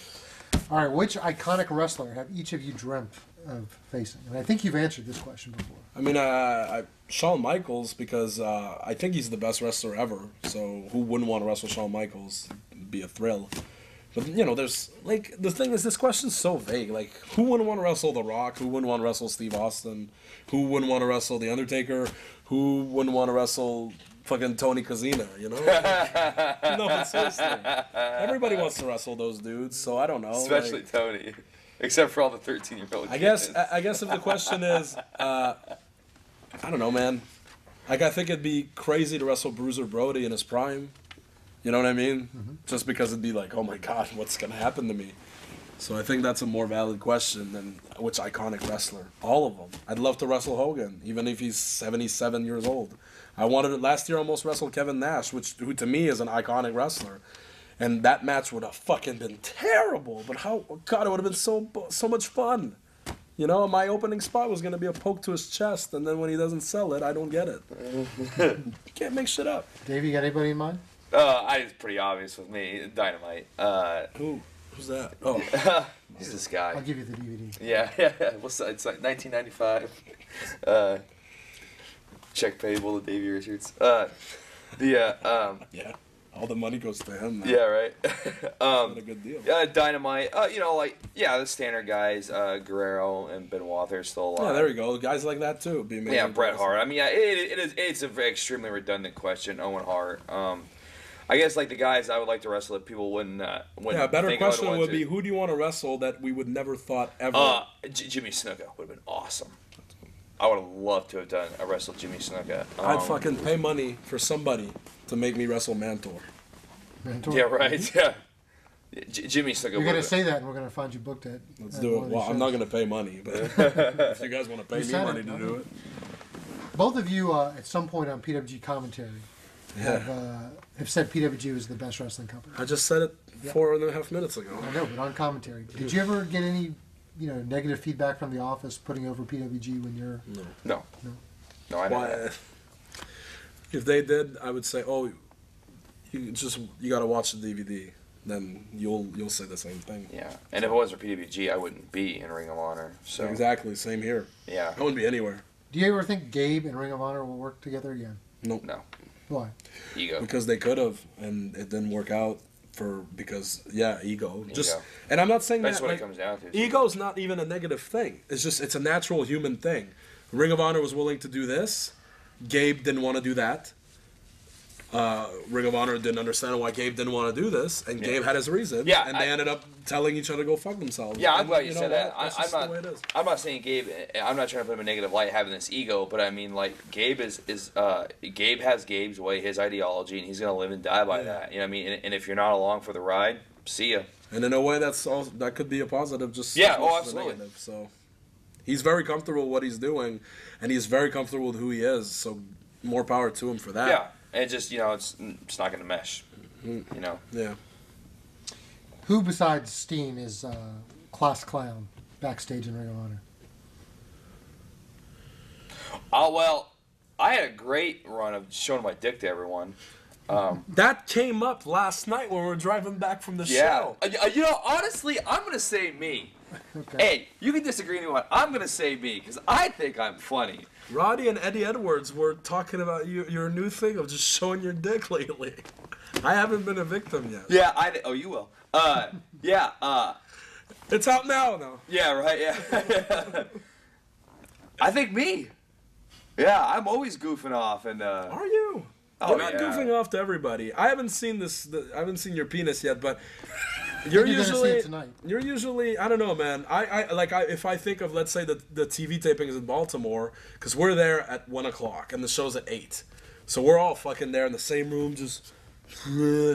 All right, which iconic wrestler have each of you dreamt of facing? And I think you've answered this question before. I mean, uh, I, Shawn Michaels because uh, I think he's the best wrestler ever. So who wouldn't want to wrestle Shawn Michaels? It'd be a thrill. But you know, there's like the thing is this question's so vague. Like, who wouldn't want to wrestle The Rock? Who wouldn't want to wrestle Steve Austin? Who wouldn't want to wrestle The Undertaker? Who wouldn't want to wrestle fucking Tony Kozina? You know? no, seriously, everybody wants to wrestle those dudes. So I don't know. Especially like- Tony, except for all the thirteen-year-old. I guess I, I guess if the question is, uh, I don't know, man. Like I think it'd be crazy to wrestle Bruiser Brody in his prime. You know what I mean? Mm-hmm. Just because it'd be like, oh my god, what's gonna happen to me? So I think that's a more valid question than which iconic wrestler. All of them. I'd love to wrestle Hogan, even if he's seventy-seven years old. I wanted it last year. Almost wrestled Kevin Nash, which who to me is an iconic wrestler. And that match would have fucking been terrible. But how? God, it would have been so so much fun. You know, my opening spot was gonna be a poke to his chest, and then when he doesn't sell it, I don't get it. you can't make shit up. Dave, you got anybody in mind? Uh, I, it's pretty obvious with me. Dynamite. Uh, Who? Who's that? Oh, he's this guy? I'll give you the DVD. Yeah, yeah. yeah. What's that? It's like 1995. Uh, check payable to Davey Richards. Uh, the uh, um, yeah. All the money goes to him. Man. yeah, right. um, What a good deal. uh, Dynamite. Uh, you know, like yeah, the standard guys. Uh, Guerrero and Benoit. They're still alive. Yeah, there we go. Guys like that too. Be amazing Yeah, Bret. Hart. I mean, yeah, it, it is. It's a very extremely redundant question. Owen Hart. Um, I guess like the guys I would like to wrestle that people wouldn't. Uh, wouldn't Yeah, a better think I would question would to. be who do you want to wrestle that we would never thought ever? Uh, J- Jimmy Snuka would have been awesome. I would have loved to have done a wrestle Jimmy Snuka. I'd Um, fucking pay money for somebody to make me wrestle Mantaur. Mentor. Yeah, right. Yeah. J- Jimmy Snuka. You're gonna say that, and we're gonna find you booked at. Let's at do it. Well, I'm not gonna pay money, but if you guys want to pay You me money it, to do it, Both of you, uh, at some point on PWG commentary, have, uh, have said PWG was the best wrestling company. I just said it Yeah. four and a half minutes ago. I know, but on commentary, did you ever get any, you know, negative feedback from the office putting over PWG when you're? No. No. No. No, I know. Why? If they did, I would say, oh, you just you got to watch the DVD. Then you'll you'll say the same thing. Yeah, and if it wasn't for PWG, I wouldn't be in Ring of Honor. So Exactly, same here. yeah, I wouldn't be anywhere Do you ever think Gabe and Ring of Honor will work together again? Nope. no Why? ego. because they could have, and it didn't work out for because yeah, ego. Just and I'm not saying That's that what like, it comes down to. ego's not even a negative thing. It's just it's a natural human thing. Ring of Honor was willing to do this. Gabe didn't want to do that. Uh, Ring of Honor didn't understand why Gabe didn't want to do this, and Gabe had his reason. Yeah, and they ended up telling each other to go fuck themselves. Yeah, I'm glad you, know said that. I, I'm not. way it is. I'm not saying Gabe. I'm not trying to put him in a negative light having this ego, but I mean, like Gabe is is uh, Gabe has Gabe's way, his ideology, and he's gonna live and die by that. You know what I mean? And, and if you're not along for the ride, see ya. And in a way, that's all. That could be a positive. Just Yeah, oh, much as a absolutely. negative, So he's very comfortable with what he's doing, and he's very comfortable with who he is. So more power to him for that. Yeah, it just you know, it's it's not gonna mesh. You know. Yeah. Who besides Steen is uh, class clown backstage in Ring of Honor? Oh well, I had a great run of showing my dick to everyone. Um, That came up last night when we were driving back from the yeah, show. Uh, you know, honestly, I'm gonna say me. Okay. Hey, you can disagree with what- I'm gonna say me because I think I'm funny. Roddy and Eddie Edwards were talking about you, your new thing of just showing your dick lately. I haven't been a victim yet. Yeah, I. Oh, you will. Uh, yeah. Uh, It's out now, though. yeah. Right. Yeah. I think me. Yeah, I'm always goofing off, and uh, Are you? Oh, You're not yeah. goofing off to everybody. I haven't seen this. The, I haven't seen your penis yet, but you're You're gonna see usually tonight. you're usually I don't know, man. I, I like I, if I think of let's say the the TV taping is in Baltimore because we're there at one o'clock and the show's at eight, so we're all fucking there in the same room, just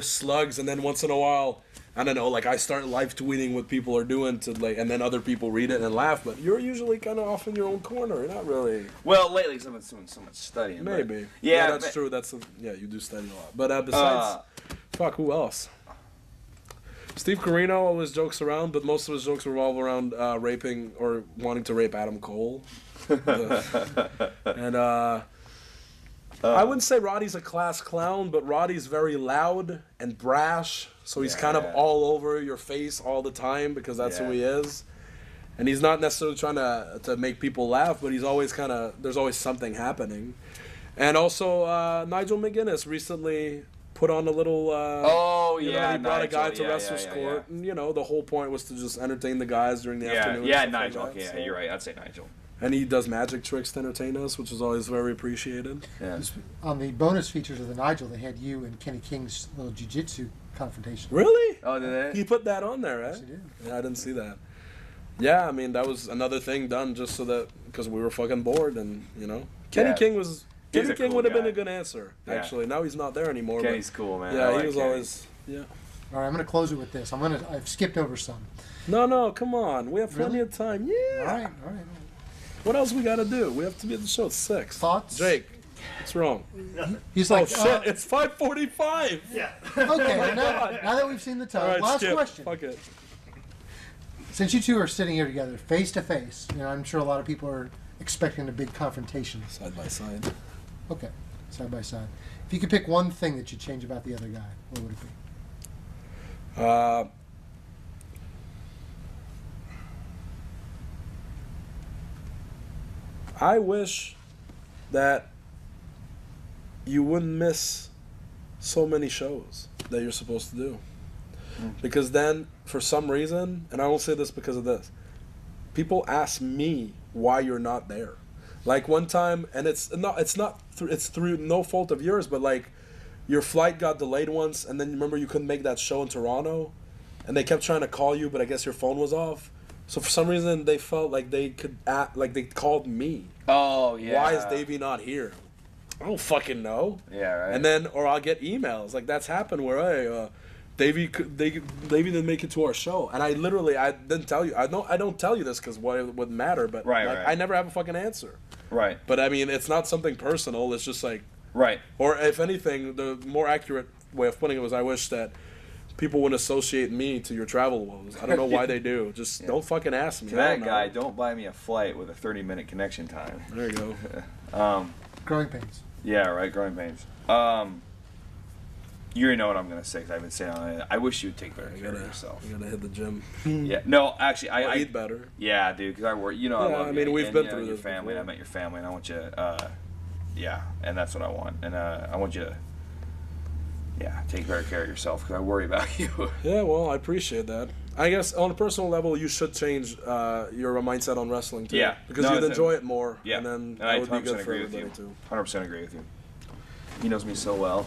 slugs, and then once in a while. I don't know, like I start live tweeting what people are doing to like, and then other people read it and laugh. But you're usually kind of off in your own corner. You're not really. well, lately because I'm doing so much studying. but- Maybe. Yeah, that's but- true. That's a, yeah, you do study a lot. But uh, besides, Uh, fuck, who else? Steve Corino always jokes around, but most of his jokes revolve around uh, raping or wanting to rape Adam Cole. and uh, I wouldn't say Roddy's a class clown, but Roddy's very loud and brash. So he's kind of all over your face all the time because that's who he is. And he's not necessarily trying to to make people laugh, but he's always kind of there's always something happening. And also uh, Nigel McGuinness recently put on a little. Uh, Oh you know, yeah, he brought a guy to yeah, wrestlers yeah, yeah, court, and you know the whole point was to just entertain the guys during the Yeah, afternoon. yeah, and yeah stuff like Nigel. that, yeah, so- you're right. I'd say Nigel. And he does magic tricks to entertain us, which is always very appreciated. Yeah. On the bonus features of the Nigel, they had you and Kenny King's little jiu-jitsu confrontation. Really? Oh, did they? He put that on there, right? Yes, he did. Yeah, I didn't see that. Yeah, I mean that was another thing done just so that because we were fucking bored and you know Kenny Yeah. King was He's Kenny King cool would have been a good answer Yeah. actually. Now he's not there anymore. but- cool, man. yeah, I he was Kenny. always yeah. All right, I'm going to close it with this. I'm going to. I've skipped over some. No, no, come on. We have plenty Really? of time. Yeah. All right, all right. What else we got to do? We have to be at the show at six. Thoughts? Jake, what's wrong? He's Oh like, shit! uh, it's five forty-five. Yeah. okay. now, now that we've seen the time, All right, last skip. question. Fuck it. Since you two are sitting here together, face to face, you know, I'm sure a lot of people are expecting a big confrontation. Side by side. Okay, side by side. If you could pick one thing that you'd change about the other guy, what would it be? Uh, I wish that you wouldn't miss so many shows that you're supposed to do. Because then, for some reason, and I won't say this because of this, people ask me why you're not there. Like one time, and it's not, it's not, through, it's through no fault of yours, but like your flight got delayed once, and then remember you couldn't make that show in Toronto, and they kept trying to call you, but I guess your phone was off. So for some reason, they felt like they could act, like they called me. Oh yeah. Why is Davey not here? I don't fucking know. Yeah, right. And then, or I'll get emails like that's happened where hey, uh, Davey, could- they, Davey didn't make it to our show, and I literally, I didn't tell you. I don't, I don't tell you this because what it wouldn't matter, but Right, like, right. I never have a fucking answer. Right, But I mean, it's not something personal. It's just like, right. or if anything, the more accurate way of putting it was, I wish that people wouldn't associate me to your travel woes. I don't know why they do. Just don't fucking ask me. To that don't know. guy, don't buy me a flight with a 30 minute connection time. There you go. Um, Growing pains. yeah, right. Growing pains. Um, you already know what I'm gonna say. 'cause I've been saying it. I wish you'd take better I care gotta, of yourself. I gotta hit the gym. Yeah. No, actually, I, I I eat better. Yeah, dude, because I work. You know, I love I you, mean, we've and, been you know, through your this family. and I met your family, and I want you. Uh, yeah, and that's what I want, and uh, I want you to. Yeah, take better care of yourself because I worry about you. Yeah, well, I appreciate that. I guess on a personal level, you should change uh, your mindset on wrestling too. Yeah. because No, you'd it's- enjoy it more. yeah, and then I that would be 100% good for agree with you. everybody too. 100% agree with you. He knows me so well.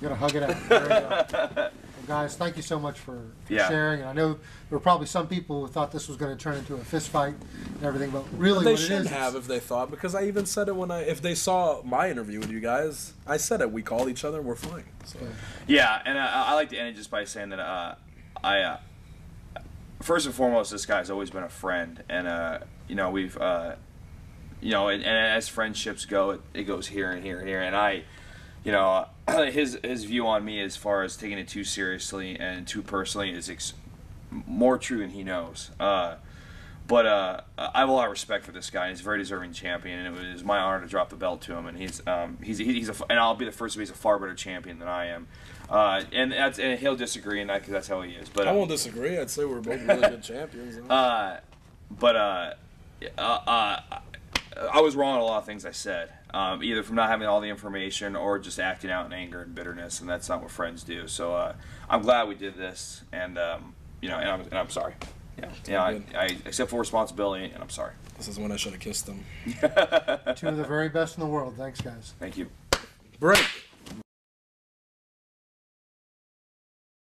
You gotta hug it out. There you go. well, guys, thank you so much for, for Yeah. sharing. And I know there were probably some people who thought this was going to turn into a fist fight and everything, but really, They what shouldn't have if they thought because I even said it when I if they saw my interview with you guys, I said it. We call each other, and we're fine. So Yeah, and I, I like to end it just by saying that uh, I, uh, first and foremost, this guy's always been a friend, and uh, you know we've, uh, you know, and, and as friendships go, it, it goes here and here and here, and I, you know, his his view on me as far as taking it too seriously and too personally is ex- more true than he knows. Uh, but uh, I have a lot of respect for this guy. He's a very deserving champion, and it was my honor to drop the belt to him. And he's um, he's he's a, and I'll be the first to be he's a far better champion than I am. Uh, and that's and he'll disagree, and that because that's how he is. But I uh, won't disagree. I'd say we're both really good champions. uh, but uh, uh, uh, I was wrong on a lot of things I said, um, either from not having all the information or just acting out in anger and bitterness, and that's not what friends do. So uh, I'm glad we did this, and um, you know, and I'm, and I'm sorry. Yeah, yeah, I, I accept full responsibility, and I'm sorry. this is when I should have kissed them. two of the very best in the world. Thanks, guys. Thank you. Break.